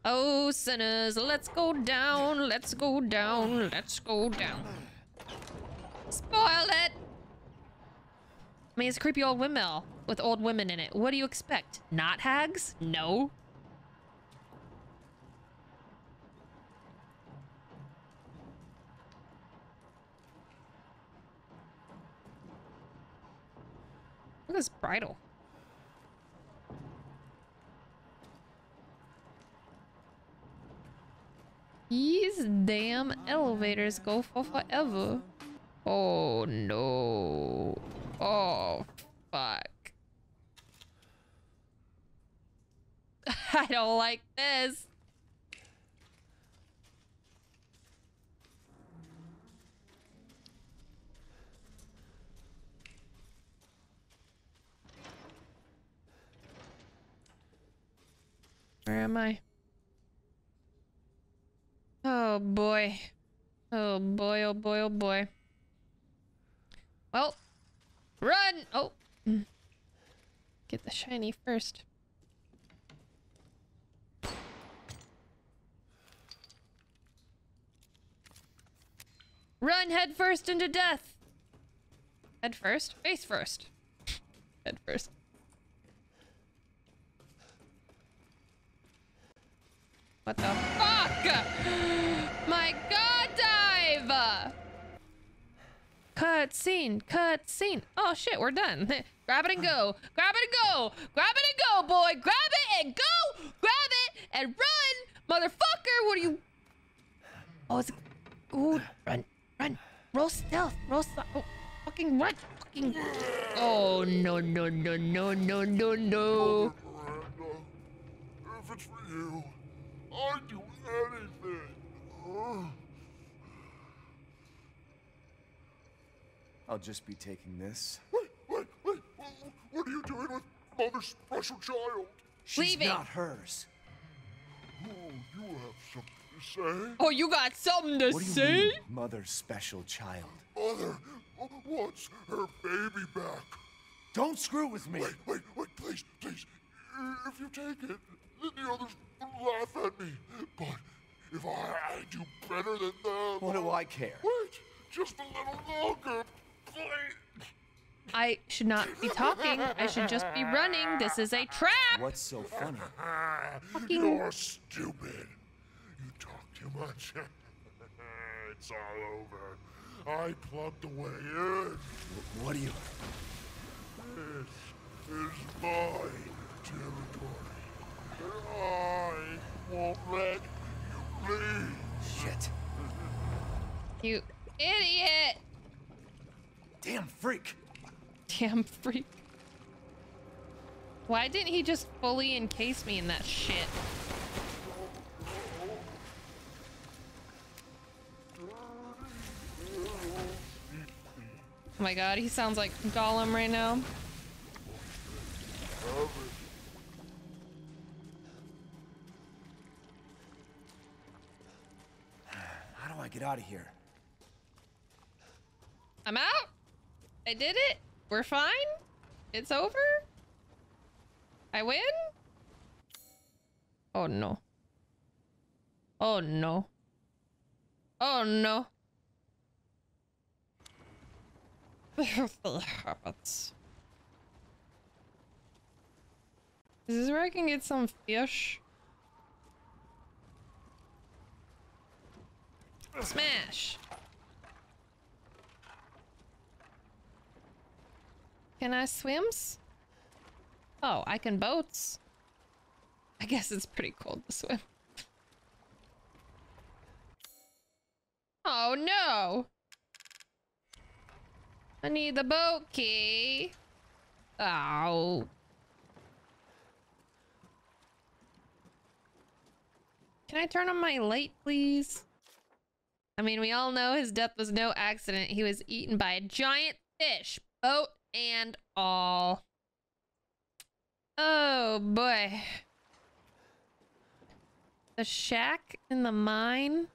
Oh, sinners, let's go down, let's go down, let's go down. Spoil it! I mean, it's a creepy old windmill with old women in it. What do you expect? Not hags? No. Look at this bridle. These damn elevators go for forever. Oh no. Oh fuck. I don't like this. Where am I? Oh boy. Oh boy, oh boy, oh boy. Well, run! Oh. Mm. Get the shiny first. Run head first into death! Head first? Face first. head first. What the fuck? My god, dive! Cut scene, cut scene. Oh shit, we're done. Grab it and go. Grab it and go. Grab it and go, boy. Grab it and go. Grab it and run, motherfucker. What are you? Oh, it's. Ooh, run, run. Roll stealth. Roll stealth. Oh, fucking run. Fucking. Oh no no no no no no no. If it's for you, I'd do anything. Ugh. I'll just be taking this. Wait, wait, wait. What are you doing with Mother's special child? She's Leaving. not hers. Oh, you have something to say? Oh, you got something to What do you say? mean, mother's special child? Mother wants her baby back. Don't screw with me. Wait, wait, wait, please, please. If you take it, then the others will laugh at me. But if I, I do better than them. What do I care? Wait, just a little longer, please. I should not be talking. I should just be running. This is a trap. What's so funny? Fucking- You're stupid. You talk too much. it's all over. I plugged away in. What do you? This is my territory. And I won't let you leave. Shit. You idiot. Damn freak. Damn freak. Why didn't he just fully encase me in that shit? Oh my god, he sounds like Gollum right now. How do I get out of here? I'm out. I did it. We're fine. It's over. I win. Oh no. Oh no. Oh no. Happens. Is this where I can get some fish? Smash. Can I swims? Oh, I can boats. I guess it's pretty cold to swim. Oh no! I need the boat key. Oh. Can I turn on my light, please? I mean, we all know his death was no accident. He was eaten by a giant fish, boat and all. Oh boy. The shack in the mine.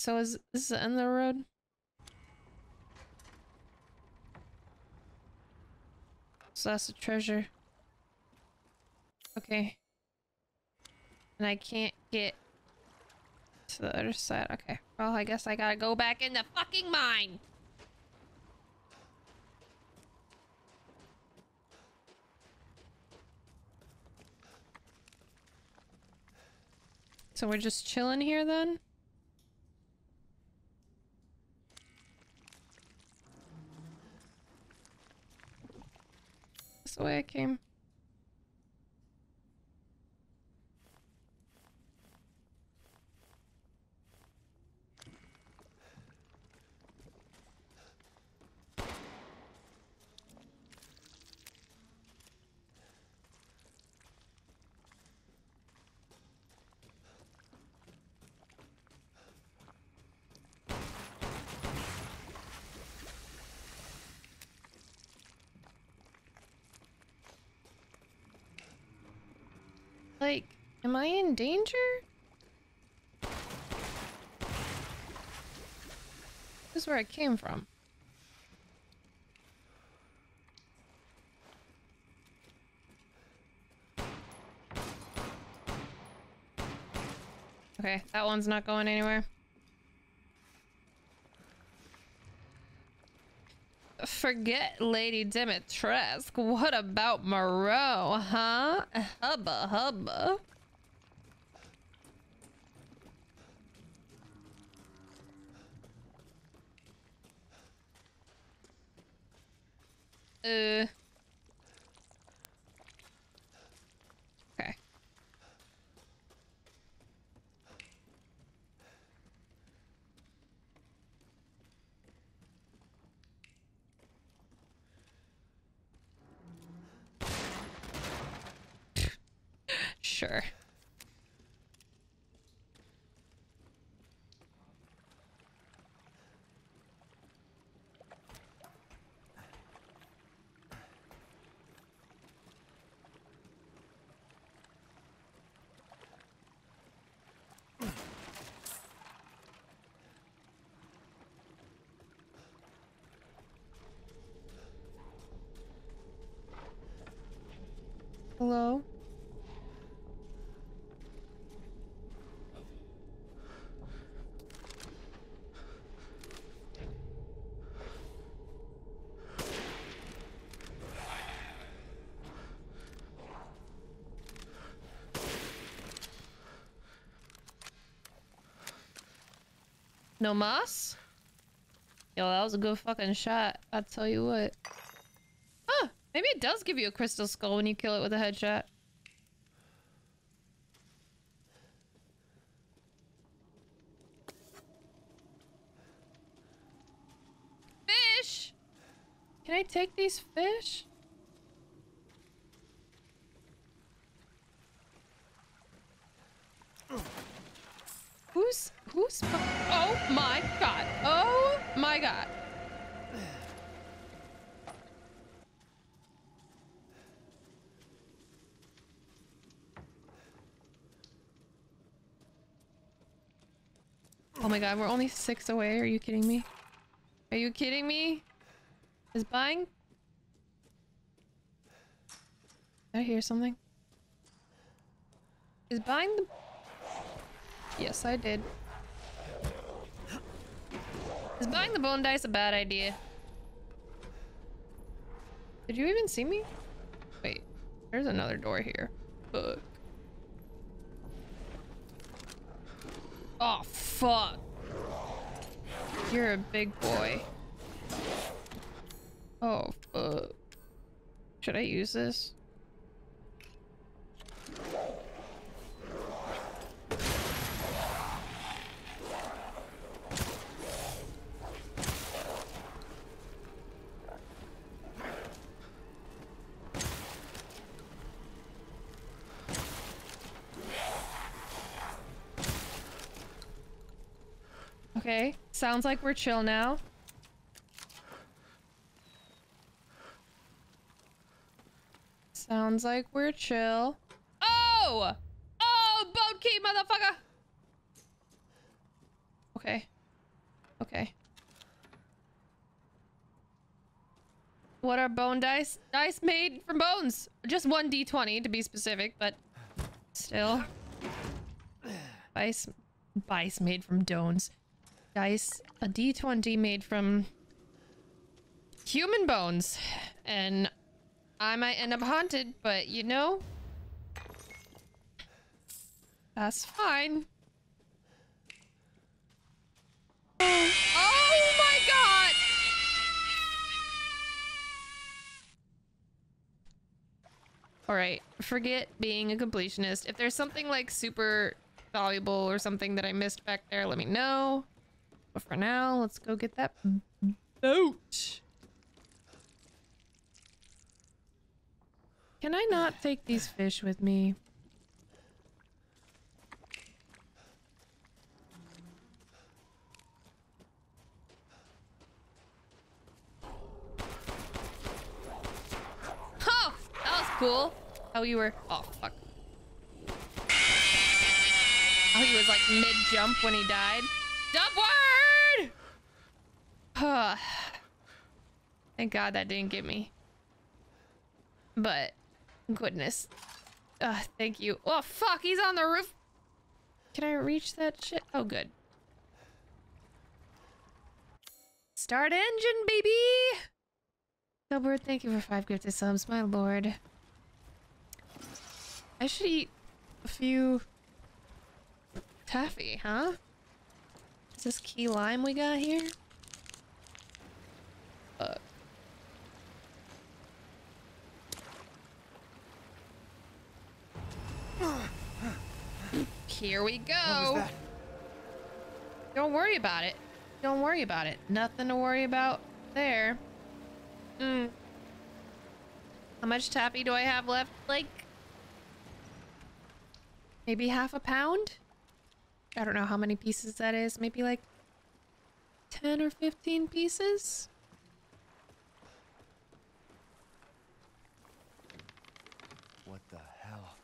So is this the end of the road? So that's a treasure. Okay. And I can't get to the other side. Okay. Well, I guess I gotta go back in the fucking mine. So we're just chilling here then? Way I came. Like, am I in danger? This is where I came from. Okay, that one's not going anywhere. Forget Lady Dimitrescu. What about Moreau, huh? Hubba hubba. Uh. Okay. Sure. Hello? No mas? Yo, that was a good fucking shot. I tell you what. Huh, maybe it does give you a crystal skull when you kill it with a headshot. Fish! Can I take these fish? Oh my god. Oh my god. Oh my god, we're only six away. Are you kidding me? Are you kidding me? Is buying? Did I hear something? Is buying the Yes, I did. Is buying the bone dice a bad idea? Did you even see me? Wait, there's another door here. Fuck. Oh, fuck. You're a big boy. Oh, fuck. Should I use this? Okay, sounds like we're chill now. Sounds like we're chill. Oh! Oh, boat key, motherfucker! Okay. Okay. What are bone dice? Dice made from bones. Just one d20 to be specific, but still. Dice, dice made from dones dice, a d20 made from human bones. And I might end up haunted, but you know, that's fine. Oh my god! Alright, forget being a completionist. If there's something like super valuable or something that I missed back there, let me know. But for now, let's go get that mm-hmm. boat. Can I not take these fish with me? Oh, that was cool. How you were. Oh, fuck. Oh, he was like mid jump when he died. Dub word! Huh. Thank God that didn't get me. But, goodness. Uh, thank you. Oh, fuck, he's on the roof. Can I reach that shit? Oh, good. Start engine, baby! Delbert, thank you for five gifted subs, my lord. I should eat a few taffy, huh? Is this key lime we got here? Uh. Here we go. Don't worry about it. Don't worry about it. Nothing to worry about there. Mm. How much taffy do I have left? Like, maybe half a pound? I don't know how many pieces that is. Maybe like 10 or 15 pieces? What the hell?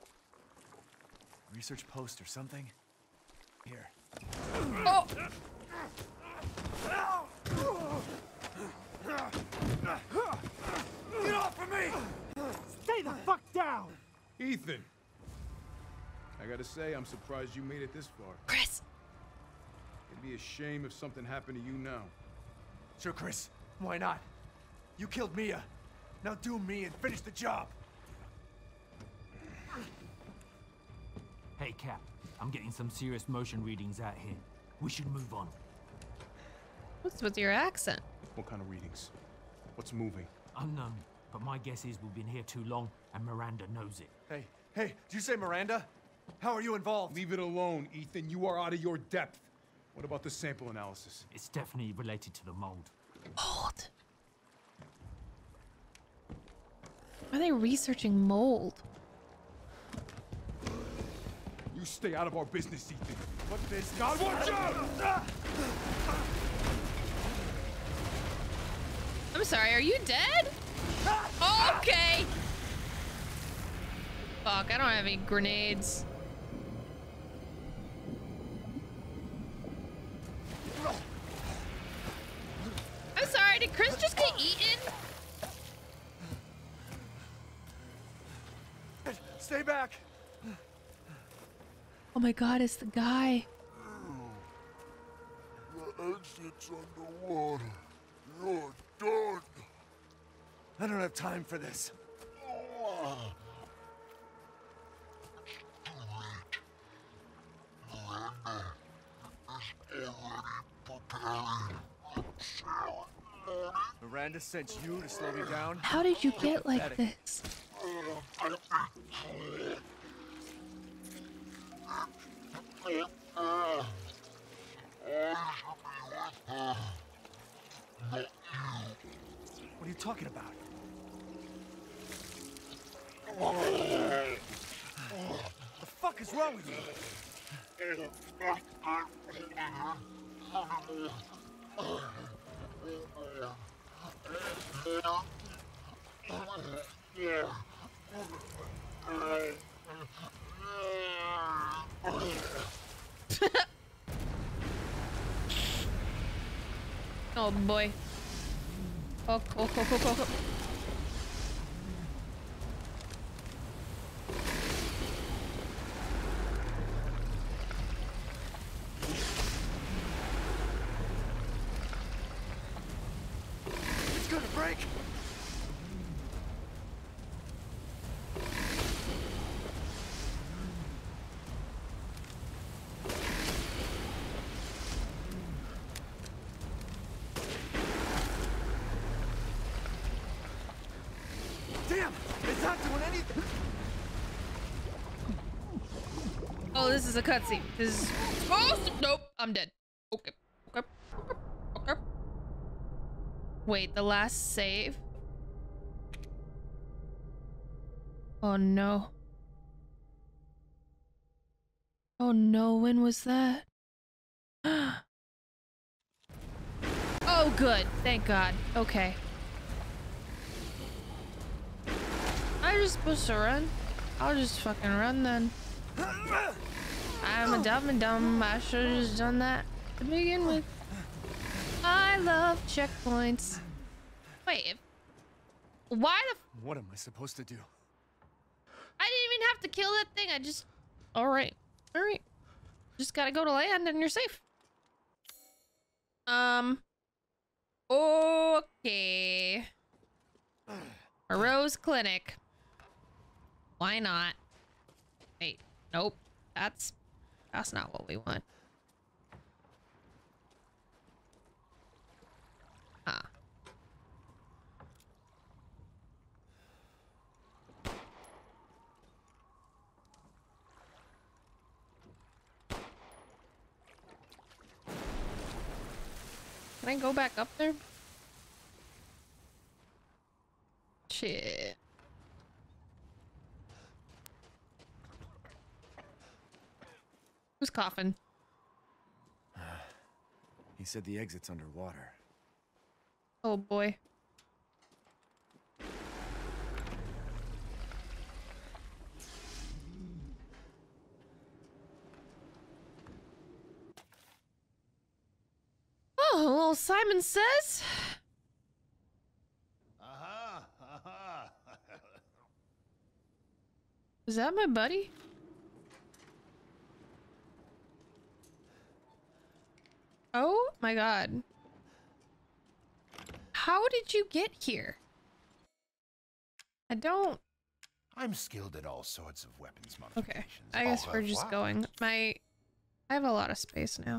Research post or something? Here. Oh! Get off of me! Stay the fuck down! Ethan! I gotta say, I'm surprised you made it this far. Chris! It'd be a shame if something happened to you now. Sure, Chris. Why not? You killed Mia. Now do me and finish the job. Hey, Cap. I'm getting some serious motion readings out here. We should move on. What's with your accent? What kind of readings? What's moving? Unknown, but my guess is we've been here too long and Miranda knows it. Hey, hey, did you say Miranda? How are you involved? Leave it alone, Ethan. You are out of your depth. What about the sample analysis? It's definitely related to the mold. Mold. Are they researching mold? You stay out of our business, Ethan. What business? God, watch out! I'm sorry, are you dead? Okay. Fuck, I don't have any grenades. Oh my god, it's the guy. The exit's underwater. You're done. I don't have time for this. Miranda sent you to slow me down? How did you get like this? What are you talking about? What The fuck is wrong with you? Oh boy. Oh, oh, oh, oh, oh, oh. It's gonna break. Damn! It's not doing anything! Oh, this is a cutscene. This is supposed to- Nope, I'm dead. Okay, okay, okay, okay. Wait, the last save? Oh no. Oh no, when was that? oh good, thank god. Okay. I'm just supposed to run. I'll just fucking run then. I'm a dumb and dumb. I should have just done that to begin with. I love checkpoints. Wait, why the? f- What am I supposed to do? I didn't even have to kill that thing. I just. All right, all right. Just gotta go to land and you're safe. Um. Okay. A Rose Clinic. Why not? Wait, nope. That's that's not what we want. Ah. Can I go back up there? Shit. Who's coughing? He said the exit's underwater. Oh boy. Oh, well, Simon says. Aha! Aha! Is that my buddy? Oh my god. How did you get here? I don't. I'm skilled at all sorts of weapons Okay. I guess we're just going. My. I have a lot of space now.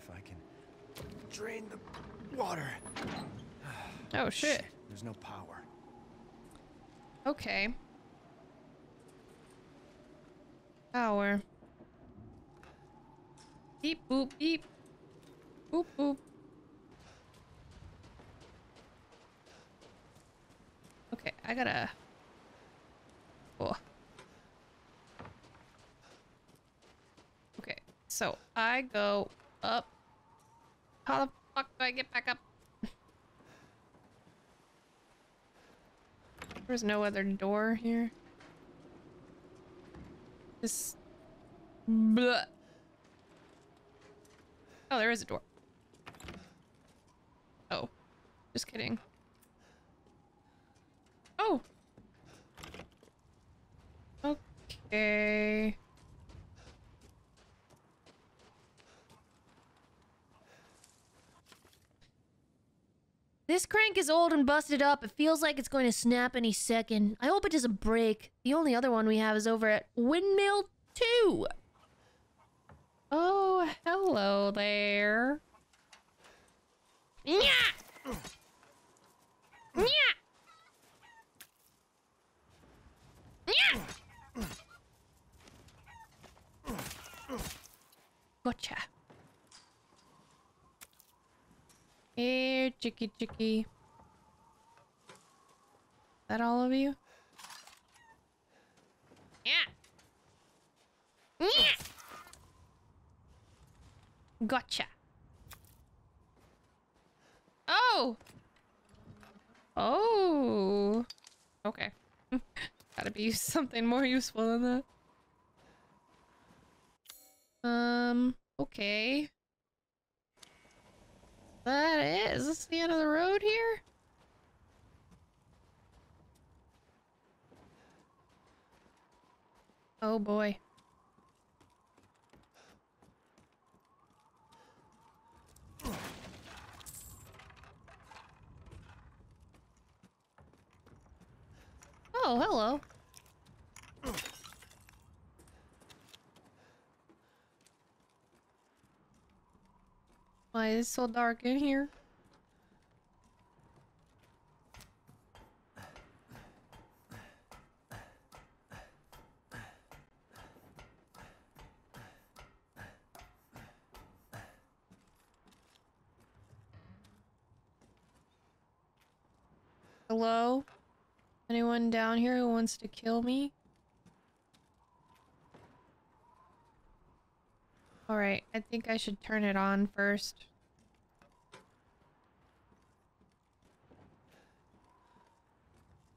If I can drain the water. Oh shit. There's no power. Okay. Power. Beep boop beep. Boop boop. Okay, I gotta. Oh. Okay, so I go up. How the fuck do I get back up? There's no other door here. This. Oh, there is a door. Oh. Just kidding. Oh! Okay. This crank is old and busted up. It feels like it's going to snap any second. I hope it doesn't break. The only other one we have is over at Windmill 2. Oh, hello there. Yeah! Yeah! Yeah! Gotcha. Here, chicky chicky. Is that all of you? Yeah! Yeah! Gotcha. Oh! Oh! Okay. Gotta be something more useful than that. Um, okay. That is. Is this the end of the road here? Oh boy. Oh, hello. Why is it so dark in here? Hello? Anyone down here who wants to kill me? Alright, I think I should turn it on first.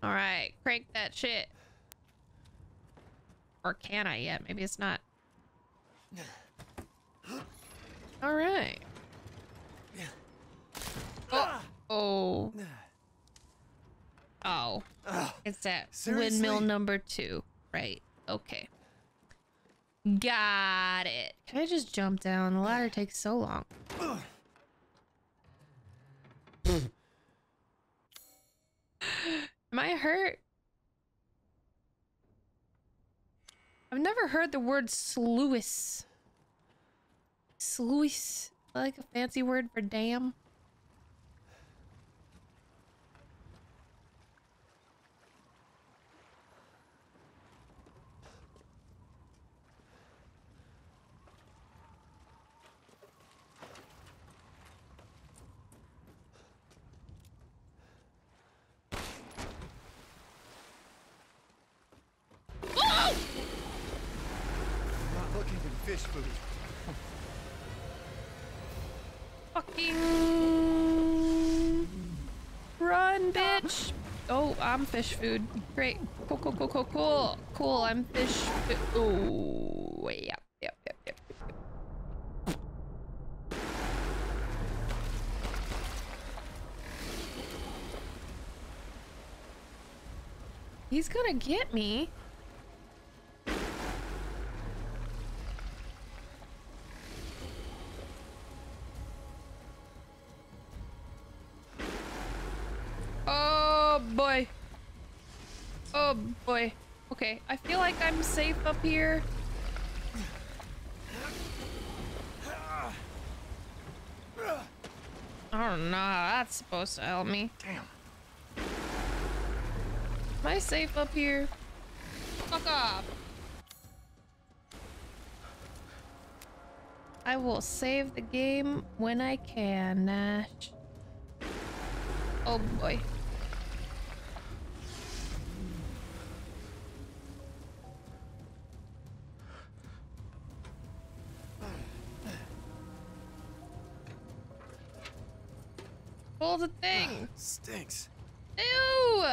Alright, crank that shit. Or can I yet? Maybe it's not. Alright. Oh. Oh. Oh. It's that Seriously? windmill number two. Right. Okay. Got it. Can I just jump down? The ladder takes so long. Am I hurt? I've never heard the word sluice. Sluice. Like a fancy word for dam. Oh! I'm not looking for fish food. Run, bitch! Oh, I'm fish food. Great. Cool, cool, cool, cool, cool. Cool, I'm fish food. Oh, yep, yep, yep. yep. He's gonna get me. Safe up here. I don't know how that's supposed to help me. Damn. Am I safe up here? Fuck off. I will save the game when I can, Nash. Oh boy. The thing. Stinks. Ew!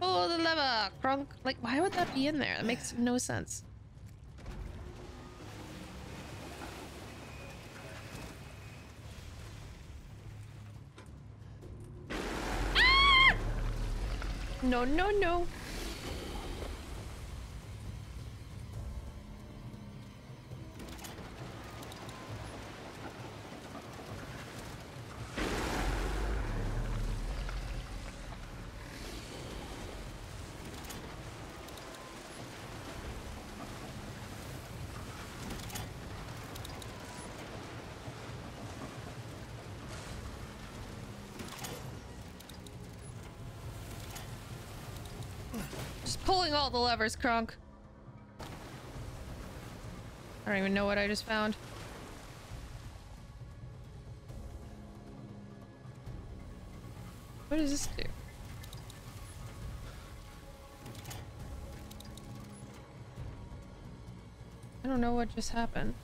Pull the lever, Kronk. Like, why would that be in there? That makes no sense. Ah! No, no, no. Just pulling all the levers, Kronk. I don't even know what I just found. What does this do? I don't know what just happened.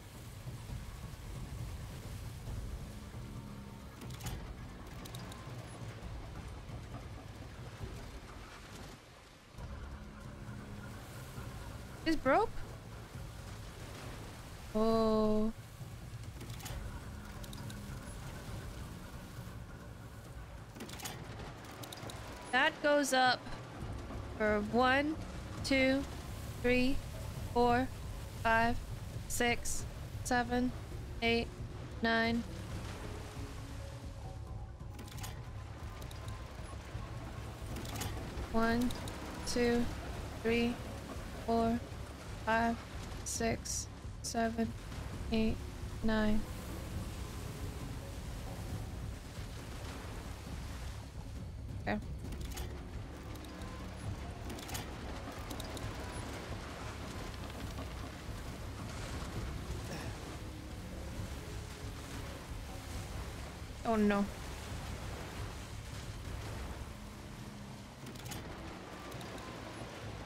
Broke? Oh. That goes up for one, two, three, four, five, six, seven, eight, nine. One, two, three, four, five, six, seven, eight, nine. Okay. Oh no.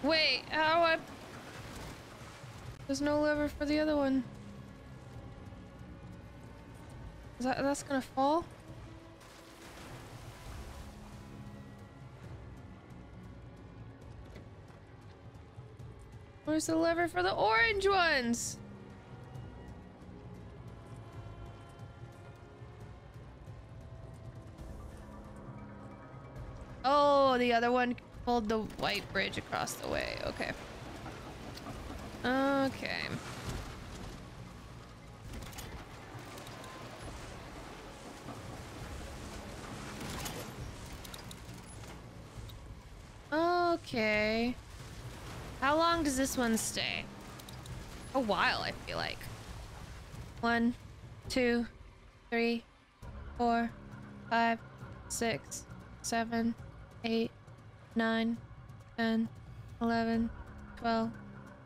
Wait, how I... There's no lever for the other one. Is that, that's gonna fall? Where's the lever for the orange ones? Oh, the other one pulled the white bridge across the way. Okay. Okay. Okay. How long does this one stay? A while, I feel like. One, two, three, four, five, six, seven, eight, nine, ten, eleven, twelve,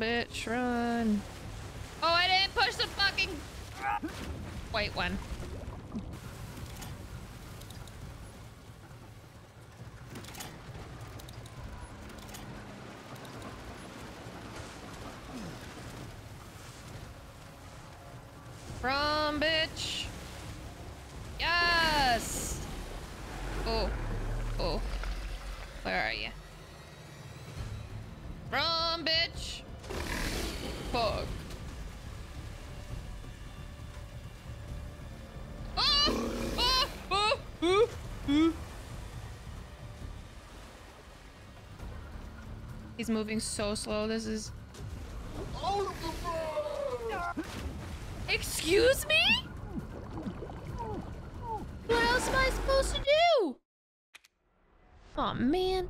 bitch. Run. Oh, I didn't push the fucking white one. He's moving so slow. This is. Excuse me? What else am I supposed to do? Oh man.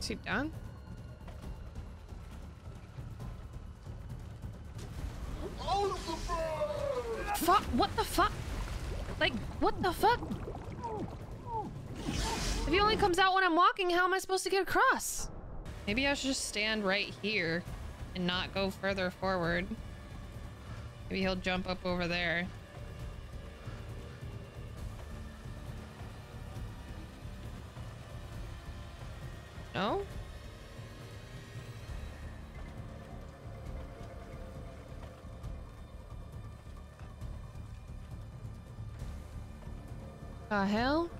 Is he done? Fuck, what the fuck? Like, what the fuck? If he only comes out when I'm walking, how am I supposed to get across? Maybe I should just stand right here and not go further forward. Maybe he'll jump up over there. No? The hell?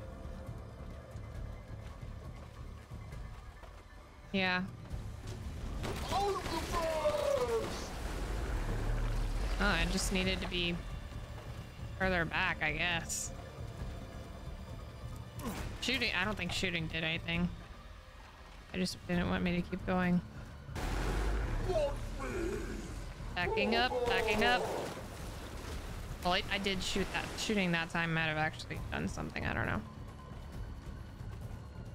Needed to be further back, I guess. Shooting, I don't think shooting did anything. I just didn't want me to keep going. Backing up, backing up. Well, I, I did shoot that. Shooting that time might have actually done something. I don't know.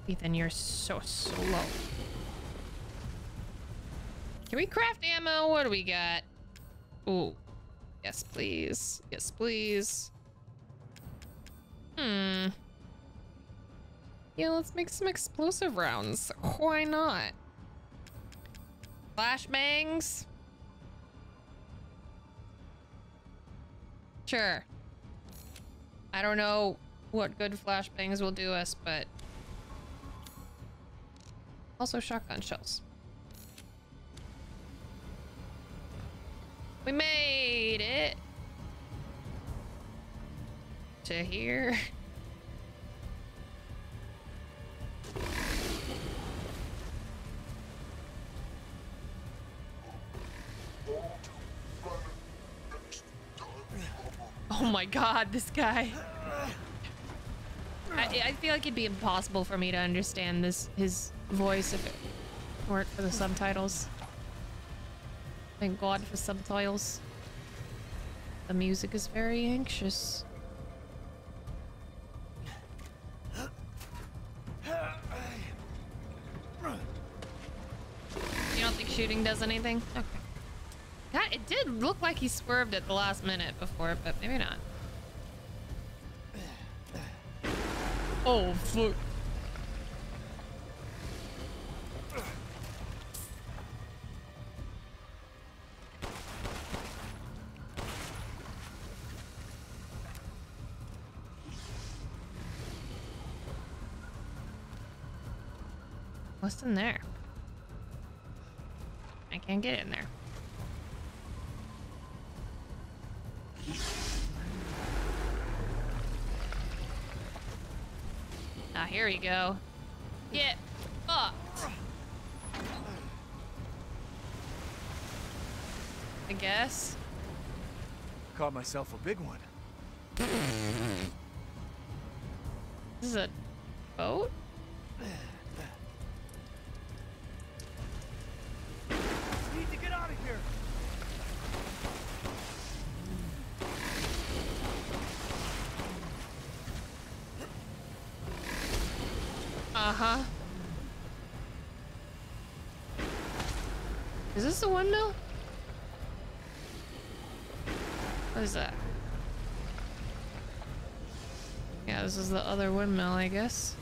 Ethan, you're so slow. Can we craft ammo? What do we got? Ooh. Yes, please. Yes, please. Hmm. Yeah, let's make some explosive rounds. Why not? Flashbangs? Sure. I don't know what good flashbangs will do us, but... Also shotgun shells. We made To here. Oh my god, this guy. I, I feel like it'd be impossible for me to understand this his voice if it weren't for the subtitles. Thank god for subtitles. The music is very anxious. Shooting does anything? Okay. God, it did look like he swerved at the last minute before, but maybe not. Oh, fuck. What's in there? Can't get in there. Ah, here we go. Get fucked. I guess. Caught myself a big one. This is a boat? Need to get out of here. Uh-huh. Is this the windmill? What is that? Yeah, this is the other windmill, I guess.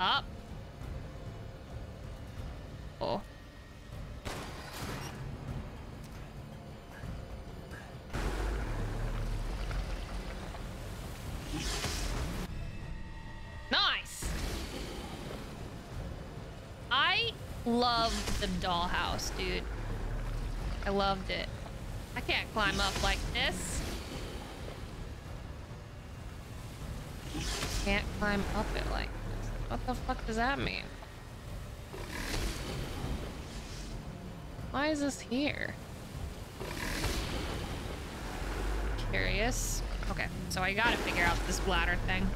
Up. Dollhouse, dude. I loved it. I can't climb up like this. Can't climb up it like this. What the fuck does that mean? Why is this here? Curious. Okay, so I gotta figure out this bladder thing.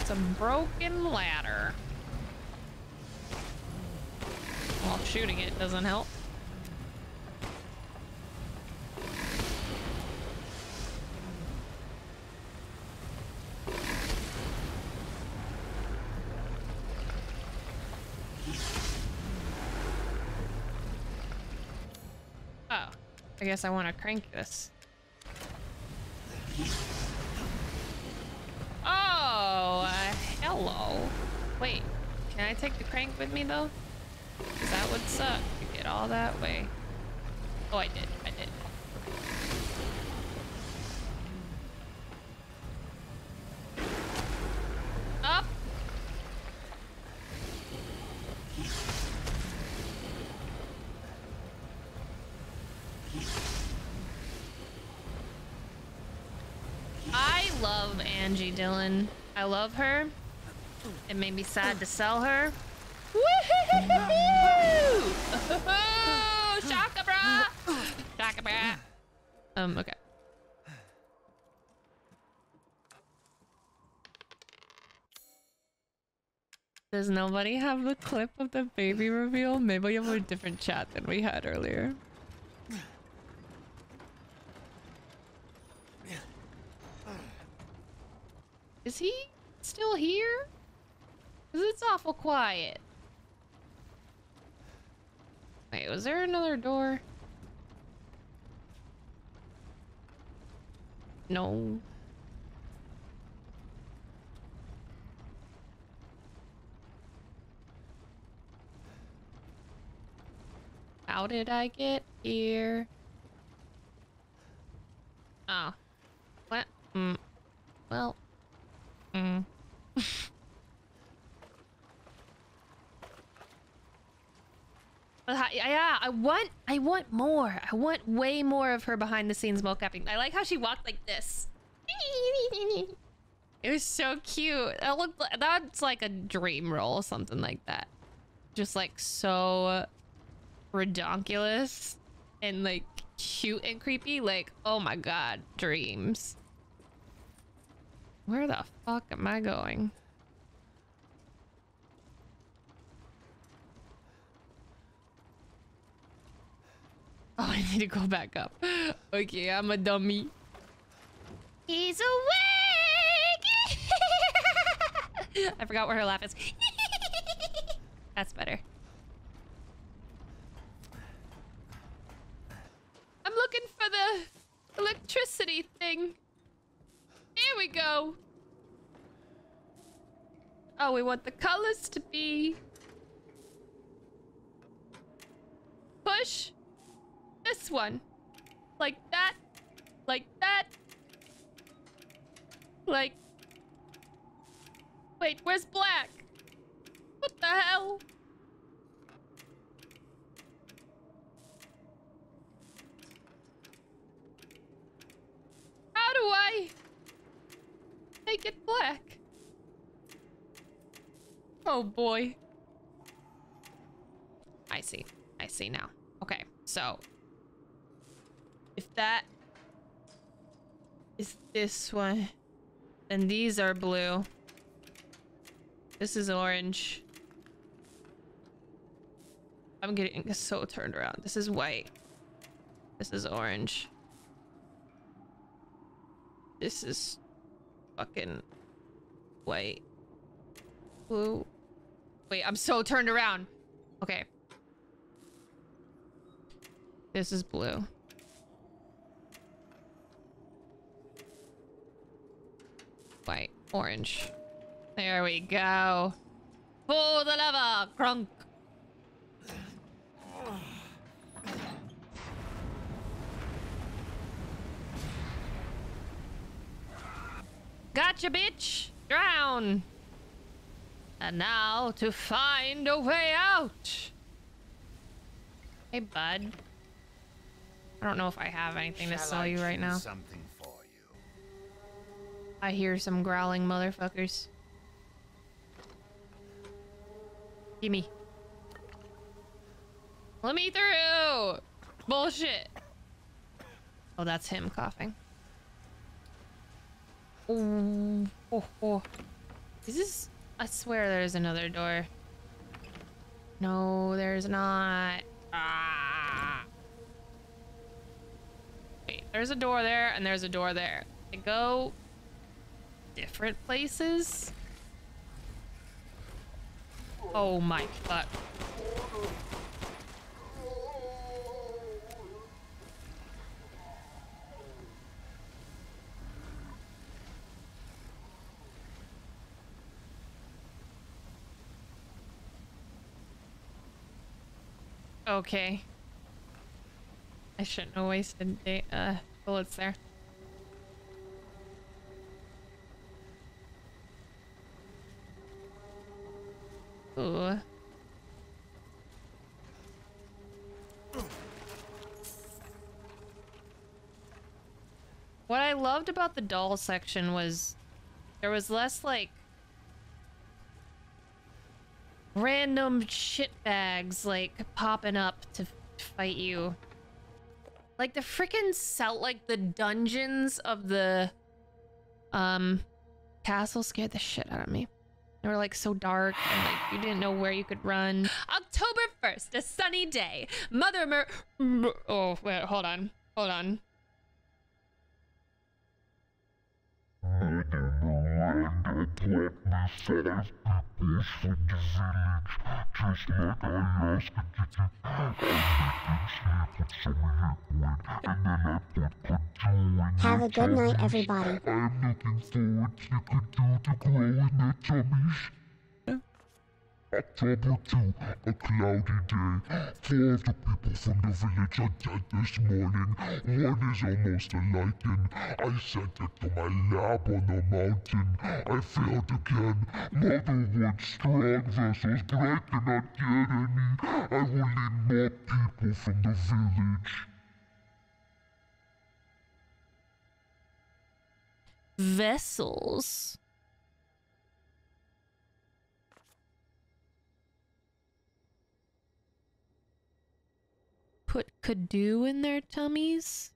It's a broken ladder. Shooting it doesn't help. Oh, I guess I want to crank this. Oh, uh, hello. Wait, can I take the crank with me though? That would suck to get all that way. Oh, I did. I did. Up. I love Angie Dillon. I love her. It made me sad to sell her. Woohoo! Shaka bra! Shaka bra! Um, okay. Does nobody have the clip of the baby reveal? Maybe we have a different chat than we had earlier. Is he still here? Because it's awful quiet. Was there another door? No. How did I get here? Oh. What? Mm. Well. Mm. But hi- yeah, I want, I want more. I want way more of her behind the scenes mocapping. I like how she walked like this. It was so cute. That looked, li- that's like a dream role, something like that. Just like so redonkulous and like cute and creepy. Like, oh my god, dreams. Where the fuck am I going? Oh, I need to go back up. Okay, I'm a dummy. He's awake! I forgot where her laugh is. That's better. I'm looking for the electricity thing. Here we go. Oh, we want the colors to be... Push this one. Like that. Like that. Like Wait, where's black? What the hell? How do I make it black? Oh boy. I see. I see now. Okay, so if that is this one, then these are blue. This is orange. I'm getting so turned around. This is white. This is orange. This is fucking white. Blue. Wait, I'm so turned around. Okay. This is blue. White. Orange. There we go. Pull the lever, Kronk. Gotcha, bitch! Drown! And now to find a way out! Hey, bud. I don't know if I have anything to sell I you right now. Something. I hear some growling motherfuckers. Gimme. Let me through! Bullshit! Oh, that's him coughing. Ooh. Oh, oh. Is this... I swear there's another door. No, there's not. Ah. Wait, there's a door there and there's a door there. They go different places? Oh my fuck. Okay. I shouldn't have wasted uh, bullets there. Ooh. What I loved about the doll section was there was less like random shit bags like popping up to fight you. Like the freaking cell, like the dungeons of the um castle scared the shit out of me. They were like so dark and like you didn't know where you could run. October 1st, a sunny day. Mother Mer. Mer- oh, wait, hold on. Hold on. Have a good night, everybody. I'm looking forward to to grow in their tummies. October 2, a cloudy day. Four of the people from the village are dead this morning. One is almost a lycan. I sent it to my lab on the mountain. I failed again. Mother wants strong vessels, but I cannot get any. I will need more people from the village. Vessels. Put Cadou in their tummies?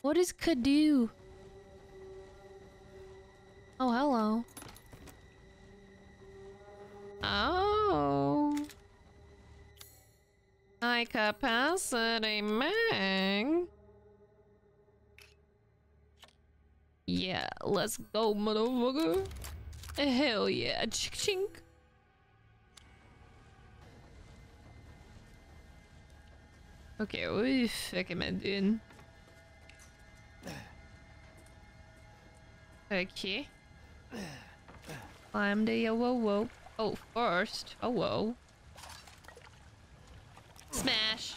What is Cadou? Oh, hello. Oh. High capacity mag. Yeah, let's go, motherfucker. Hell yeah, chink chink. Okay, what the fuck am I doing? Okay. Climb the whoa whoa. Oh, first. Oh whoa. Smash.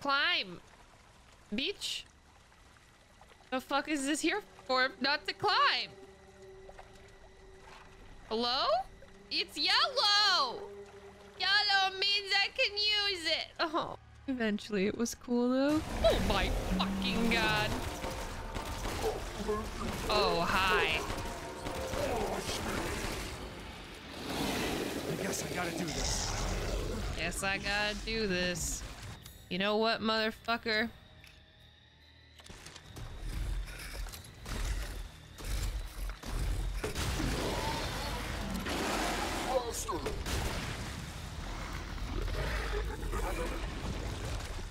Climb. Beach. The fuck is this here for? not to climb. Hello? It's yellow! Yellow means I can use it! Oh, eventually it was cool though. Oh my fucking god. Oh, hi. I guess I gotta do this. Guess I gotta do this. You know what, motherfucker?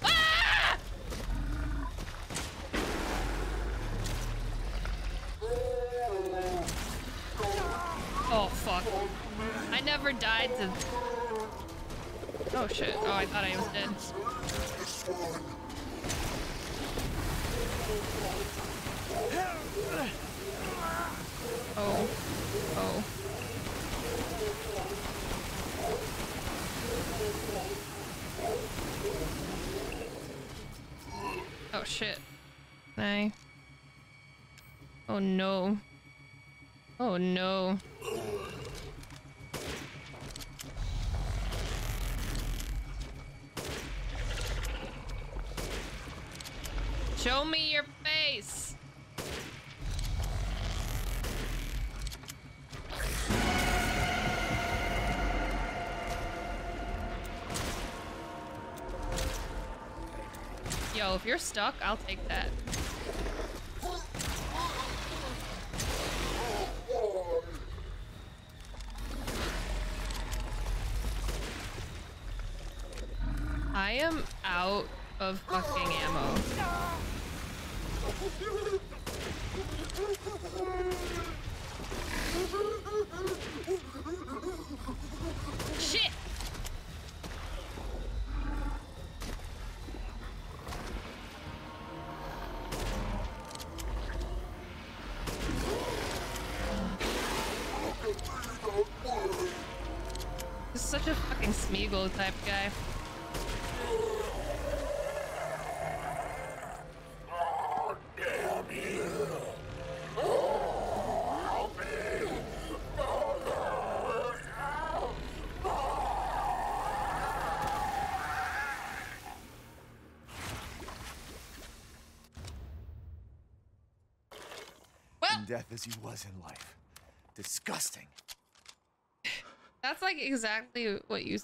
Ah! Oh fuck. I never died to Oh shit. Oh, I thought I was dead. Oh. Oh. Oh shit. I. Oh no. Oh no. Show me your face. Yo, if you're stuck, I'll take that. I am out of fucking ammo. Shit! This is such a fucking Smeagol type guy. As he was in life. Disgusting. That's like exactly what you.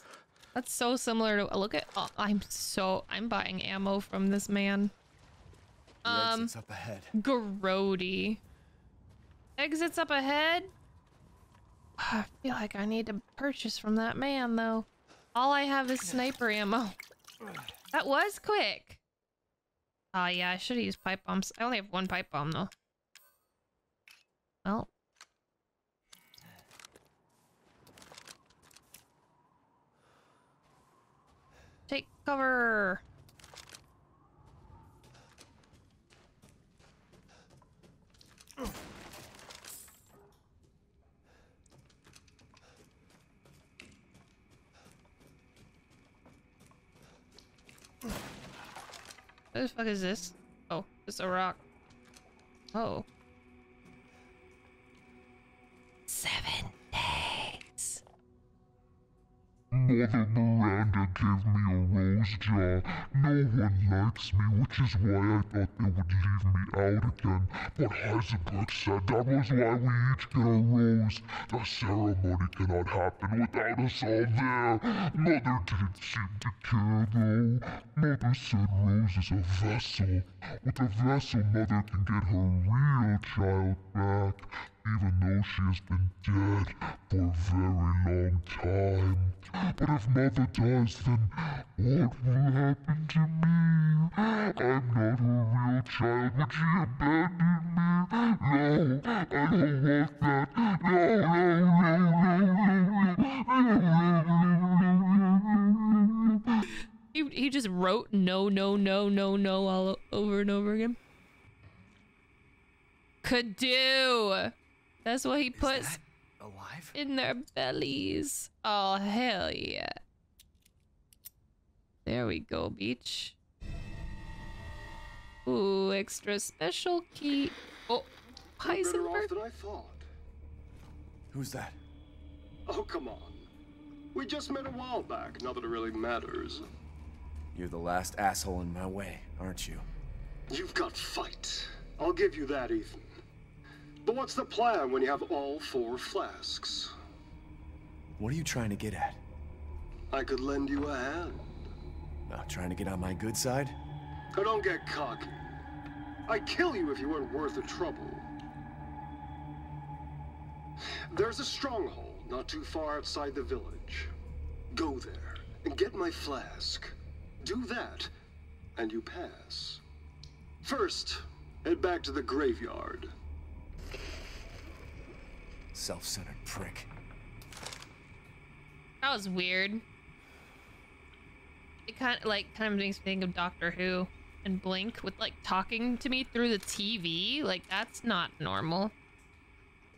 That's so similar to. Look at. Oh, I'm so. I'm buying ammo from this man. The Um, exit's up ahead. Grody. Exits up ahead. I feel like I need to purchase from that man though. All I have is sniper ammo. That was quick. Oh yeah, I should have used pipe bombs. I only have one pipe bomb though. Well. Take cover. What the fuck is this? Oh, it's a rock. Oh. Mother Miranda gave me a rose jar. No one likes me, which is why I thought they would leave me out again. But Heisenberg said that was why we each get a rose. The ceremony cannot happen without us all there. Mother didn't seem to care though. Mother said Rose is a vessel. With a vessel, Mother can get her real child back even though she has been dead for a very long time. But if Mother does, then what will happen to me? I'm not her real child. Would she abandon me? No, I don't want that. No, no, no, no, no, no, no, no. He, he just wrote no, no, no, no, no all over and over again. Cadou. That's what he puts alive? in their bellies. Oh, hell yeah. There we go, beach. Ooh, extra special key. Oh, You're Heisenberg? than I thought. Who's that? Oh, come on. We just met a while back, not that it really matters. You're the last asshole in my way, aren't you? You've got fight. I'll give you that, Ethan. But what's the plan when you have all four flasks? What are you trying to get at? I could lend you a hand. Not trying to get on my good side? Now don't get cocky. I'd kill you if you weren't worth the trouble. There's a stronghold not too far outside the village. Go there and get my flask. Do that, and you pass. First, head back to the graveyard. Self-centered prick. That was weird. It kind of like kind of makes me think of Doctor Who and Blink with like talking to me through the TV. Like that's not normal.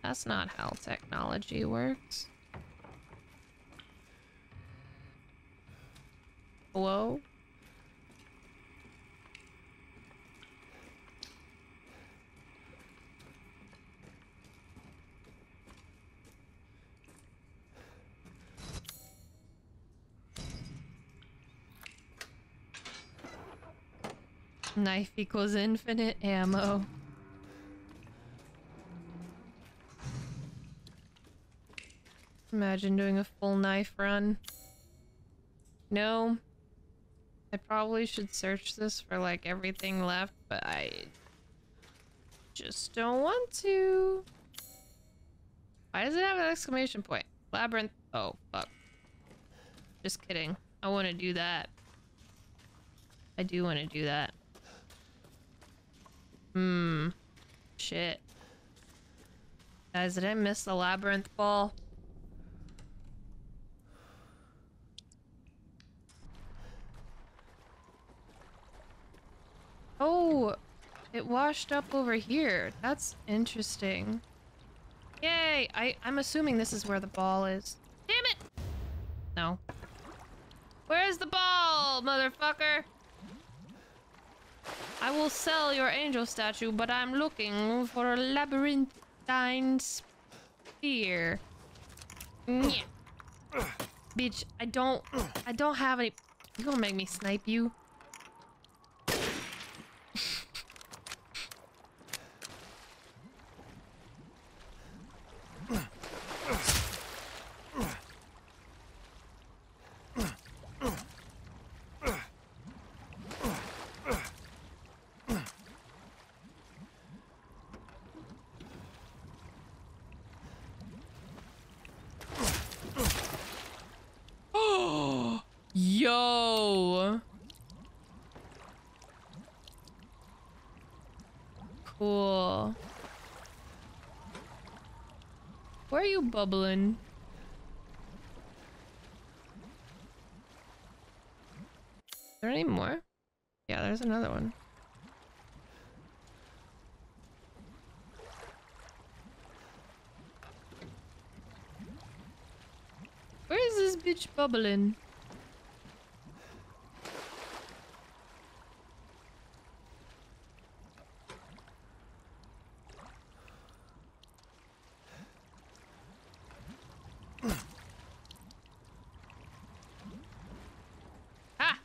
That's not how technology works. Hello? Knife equals infinite ammo. Imagine doing a full knife run. No. I probably should search this for like everything left, but I just don't want to. Why does it have an exclamation point? Labyrinth. Oh, fuck. Just kidding. I want to do that. I do want to do that. Hmm. Shit. Guys, did I miss the labyrinth ball? Oh, it washed up over here. That's interesting. Yay! I, I'm assuming this is where the ball is. Damn it! No. Where's the ball, motherfucker? I will sell your angel statue, but I'm looking for a labyrinthine spear. Bitch, I don't I don't have any You gonna make me snipe you? Oh, yo. Cool. Where are you bubbling? Is there any more? Yeah, there's another one. Where is this bitch bubbling? Ah!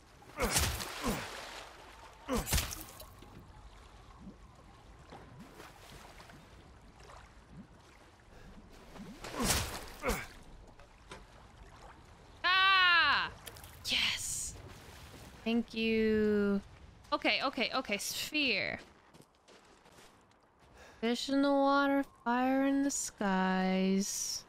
Ah! Yes! Thank you. Okay, okay, okay. Sphere. Fish in the water, fire in the skies.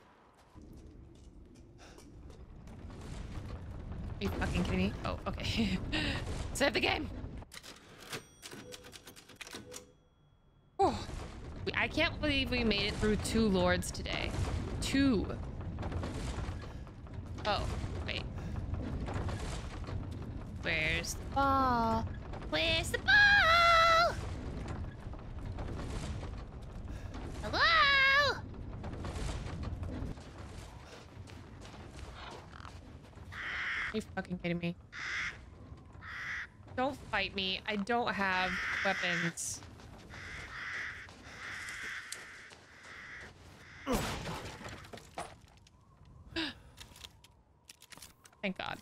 Are you fucking kidding me? Oh, okay. Save the game! Oh, I can't believe we made it through two lords today. Two. Oh, wait. Where's the ball? Where's the ball? Hello? Are you fucking kidding me? Don't fight me. I don't have weapons. Thank God.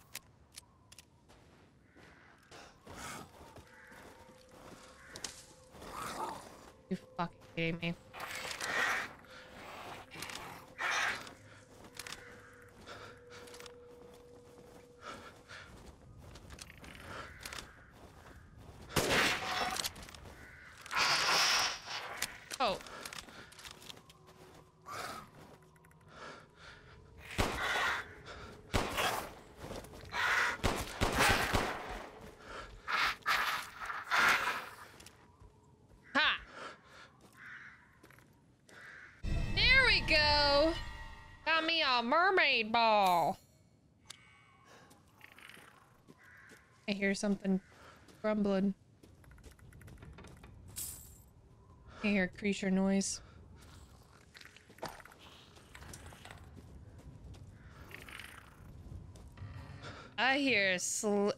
You fucking kidding me? Oh. Ha! There we go! Got me a mermaid ball. I hear something grumbling. I hear creature noise. I hear sl-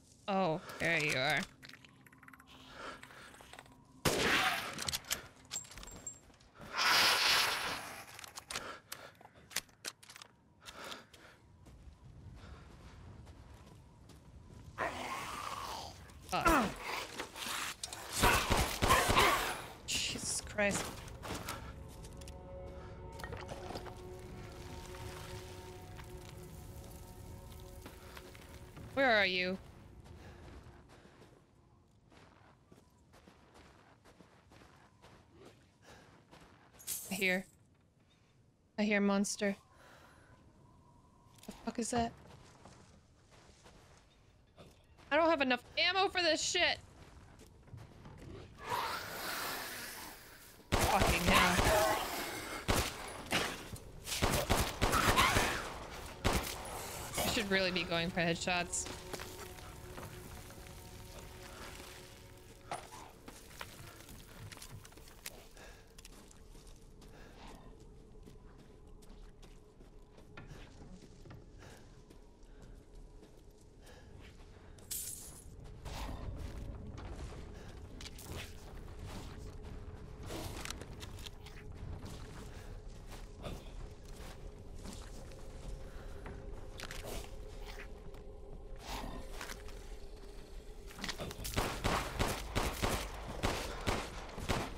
hear monster. The fuck is that? I don't have enough ammo for this shit. Fucking hell. I should really be going for headshots.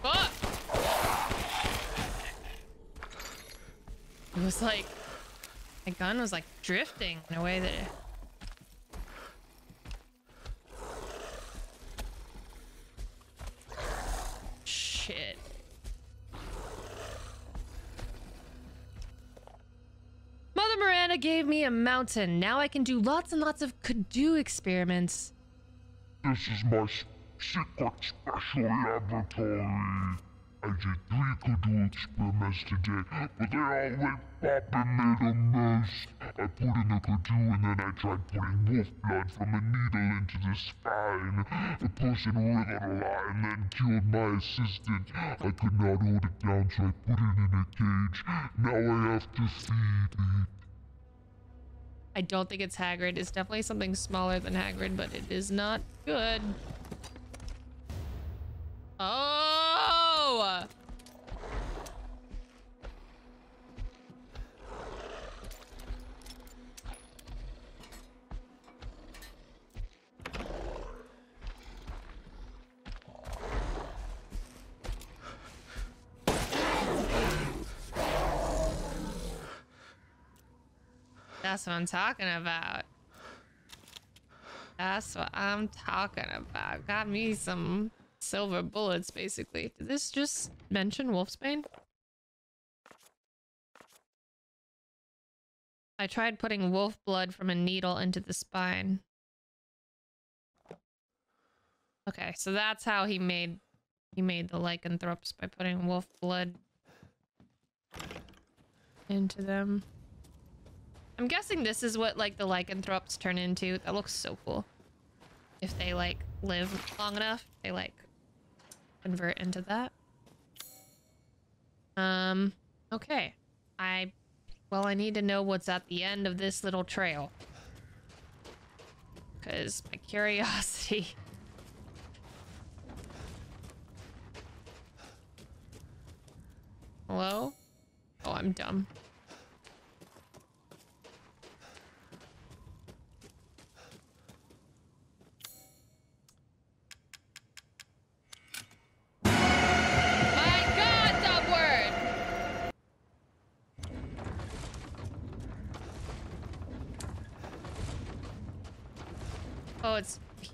Fuck! It was like my gun was like drifting in a way that shit. Mother Miranda gave me a mountain. Now I can do lots and lots of Cadou experiments. This is my secret special laboratory. I Cadou experiments today, but they all went pop and made a mess. I put in and then I tried putting wolf blood from a needle into the spine. The person wiggled a lot and then killed my assistant. I could not hold it down, so I put it in a cage. Now I have to feed it. I don't think it's Hagrid. It's definitely something smaller than Hagrid, but it is not good. That's what I'm talking about. That's what I'm talking about. Got me some silver bullets, basically. Did this just mention Wolfsbane? I tried putting wolf blood from a needle into the spine. Okay, so that's how he made he made the lycanthropes by putting wolf blood into them. I'm guessing this is what like the lycanthropes turn into. That looks so cool. If they like live long enough, they like convert into that. Um, okay. I, well, I need to know what's at the end of this little trail. Because my curiosity. Hello? Oh, I'm dumb.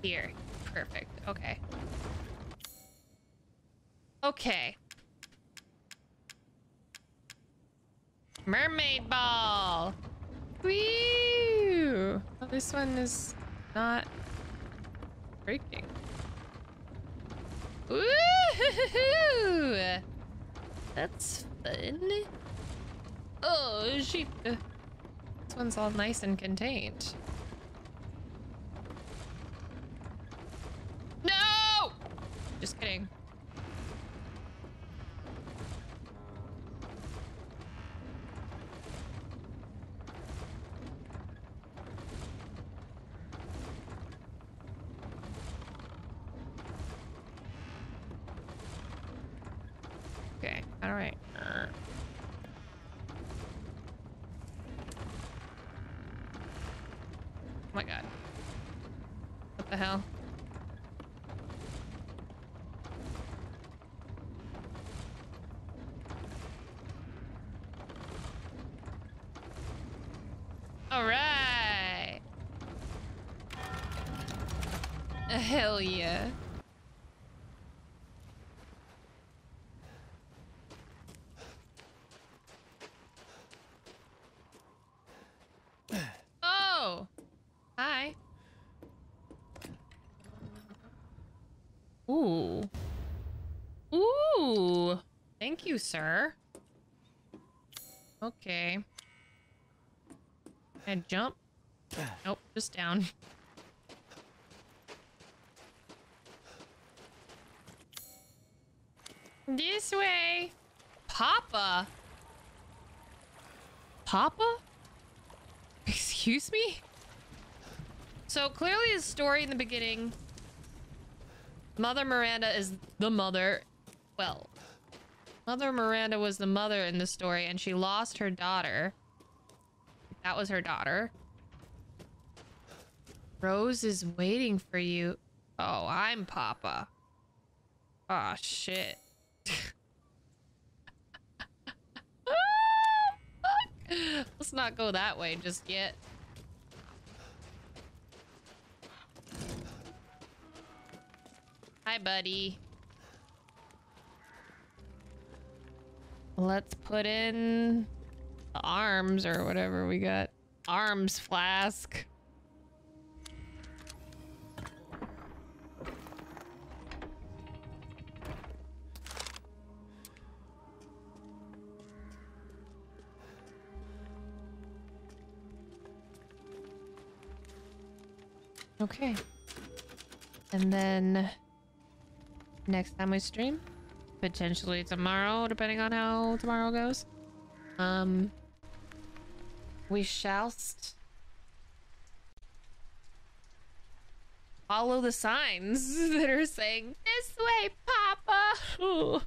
Here. Perfect. Okay. Okay. Mermaid ball. Woo! Oh, this one is not breaking. Woo! That's fun. Oh, shit. This one's all nice and contained. No! Just kidding. Jump? Nope, just down. This way. Papa? Papa? Excuse me? So clearly the story in the beginning, Mother Miranda is the mother. Well, Mother Miranda was the mother in the story and she lost her daughter. That was her daughter. Rose is waiting for you. Oh, I'm Papa. Oh, shit. Let's not go that way just yet. Hi, buddy. Let's put in arms or whatever we got. Arms flask. Okay. And then next time we stream, potentially tomorrow, depending on how tomorrow goes. Um, we shall st- follow the signs that are saying this way, Papa. Ooh.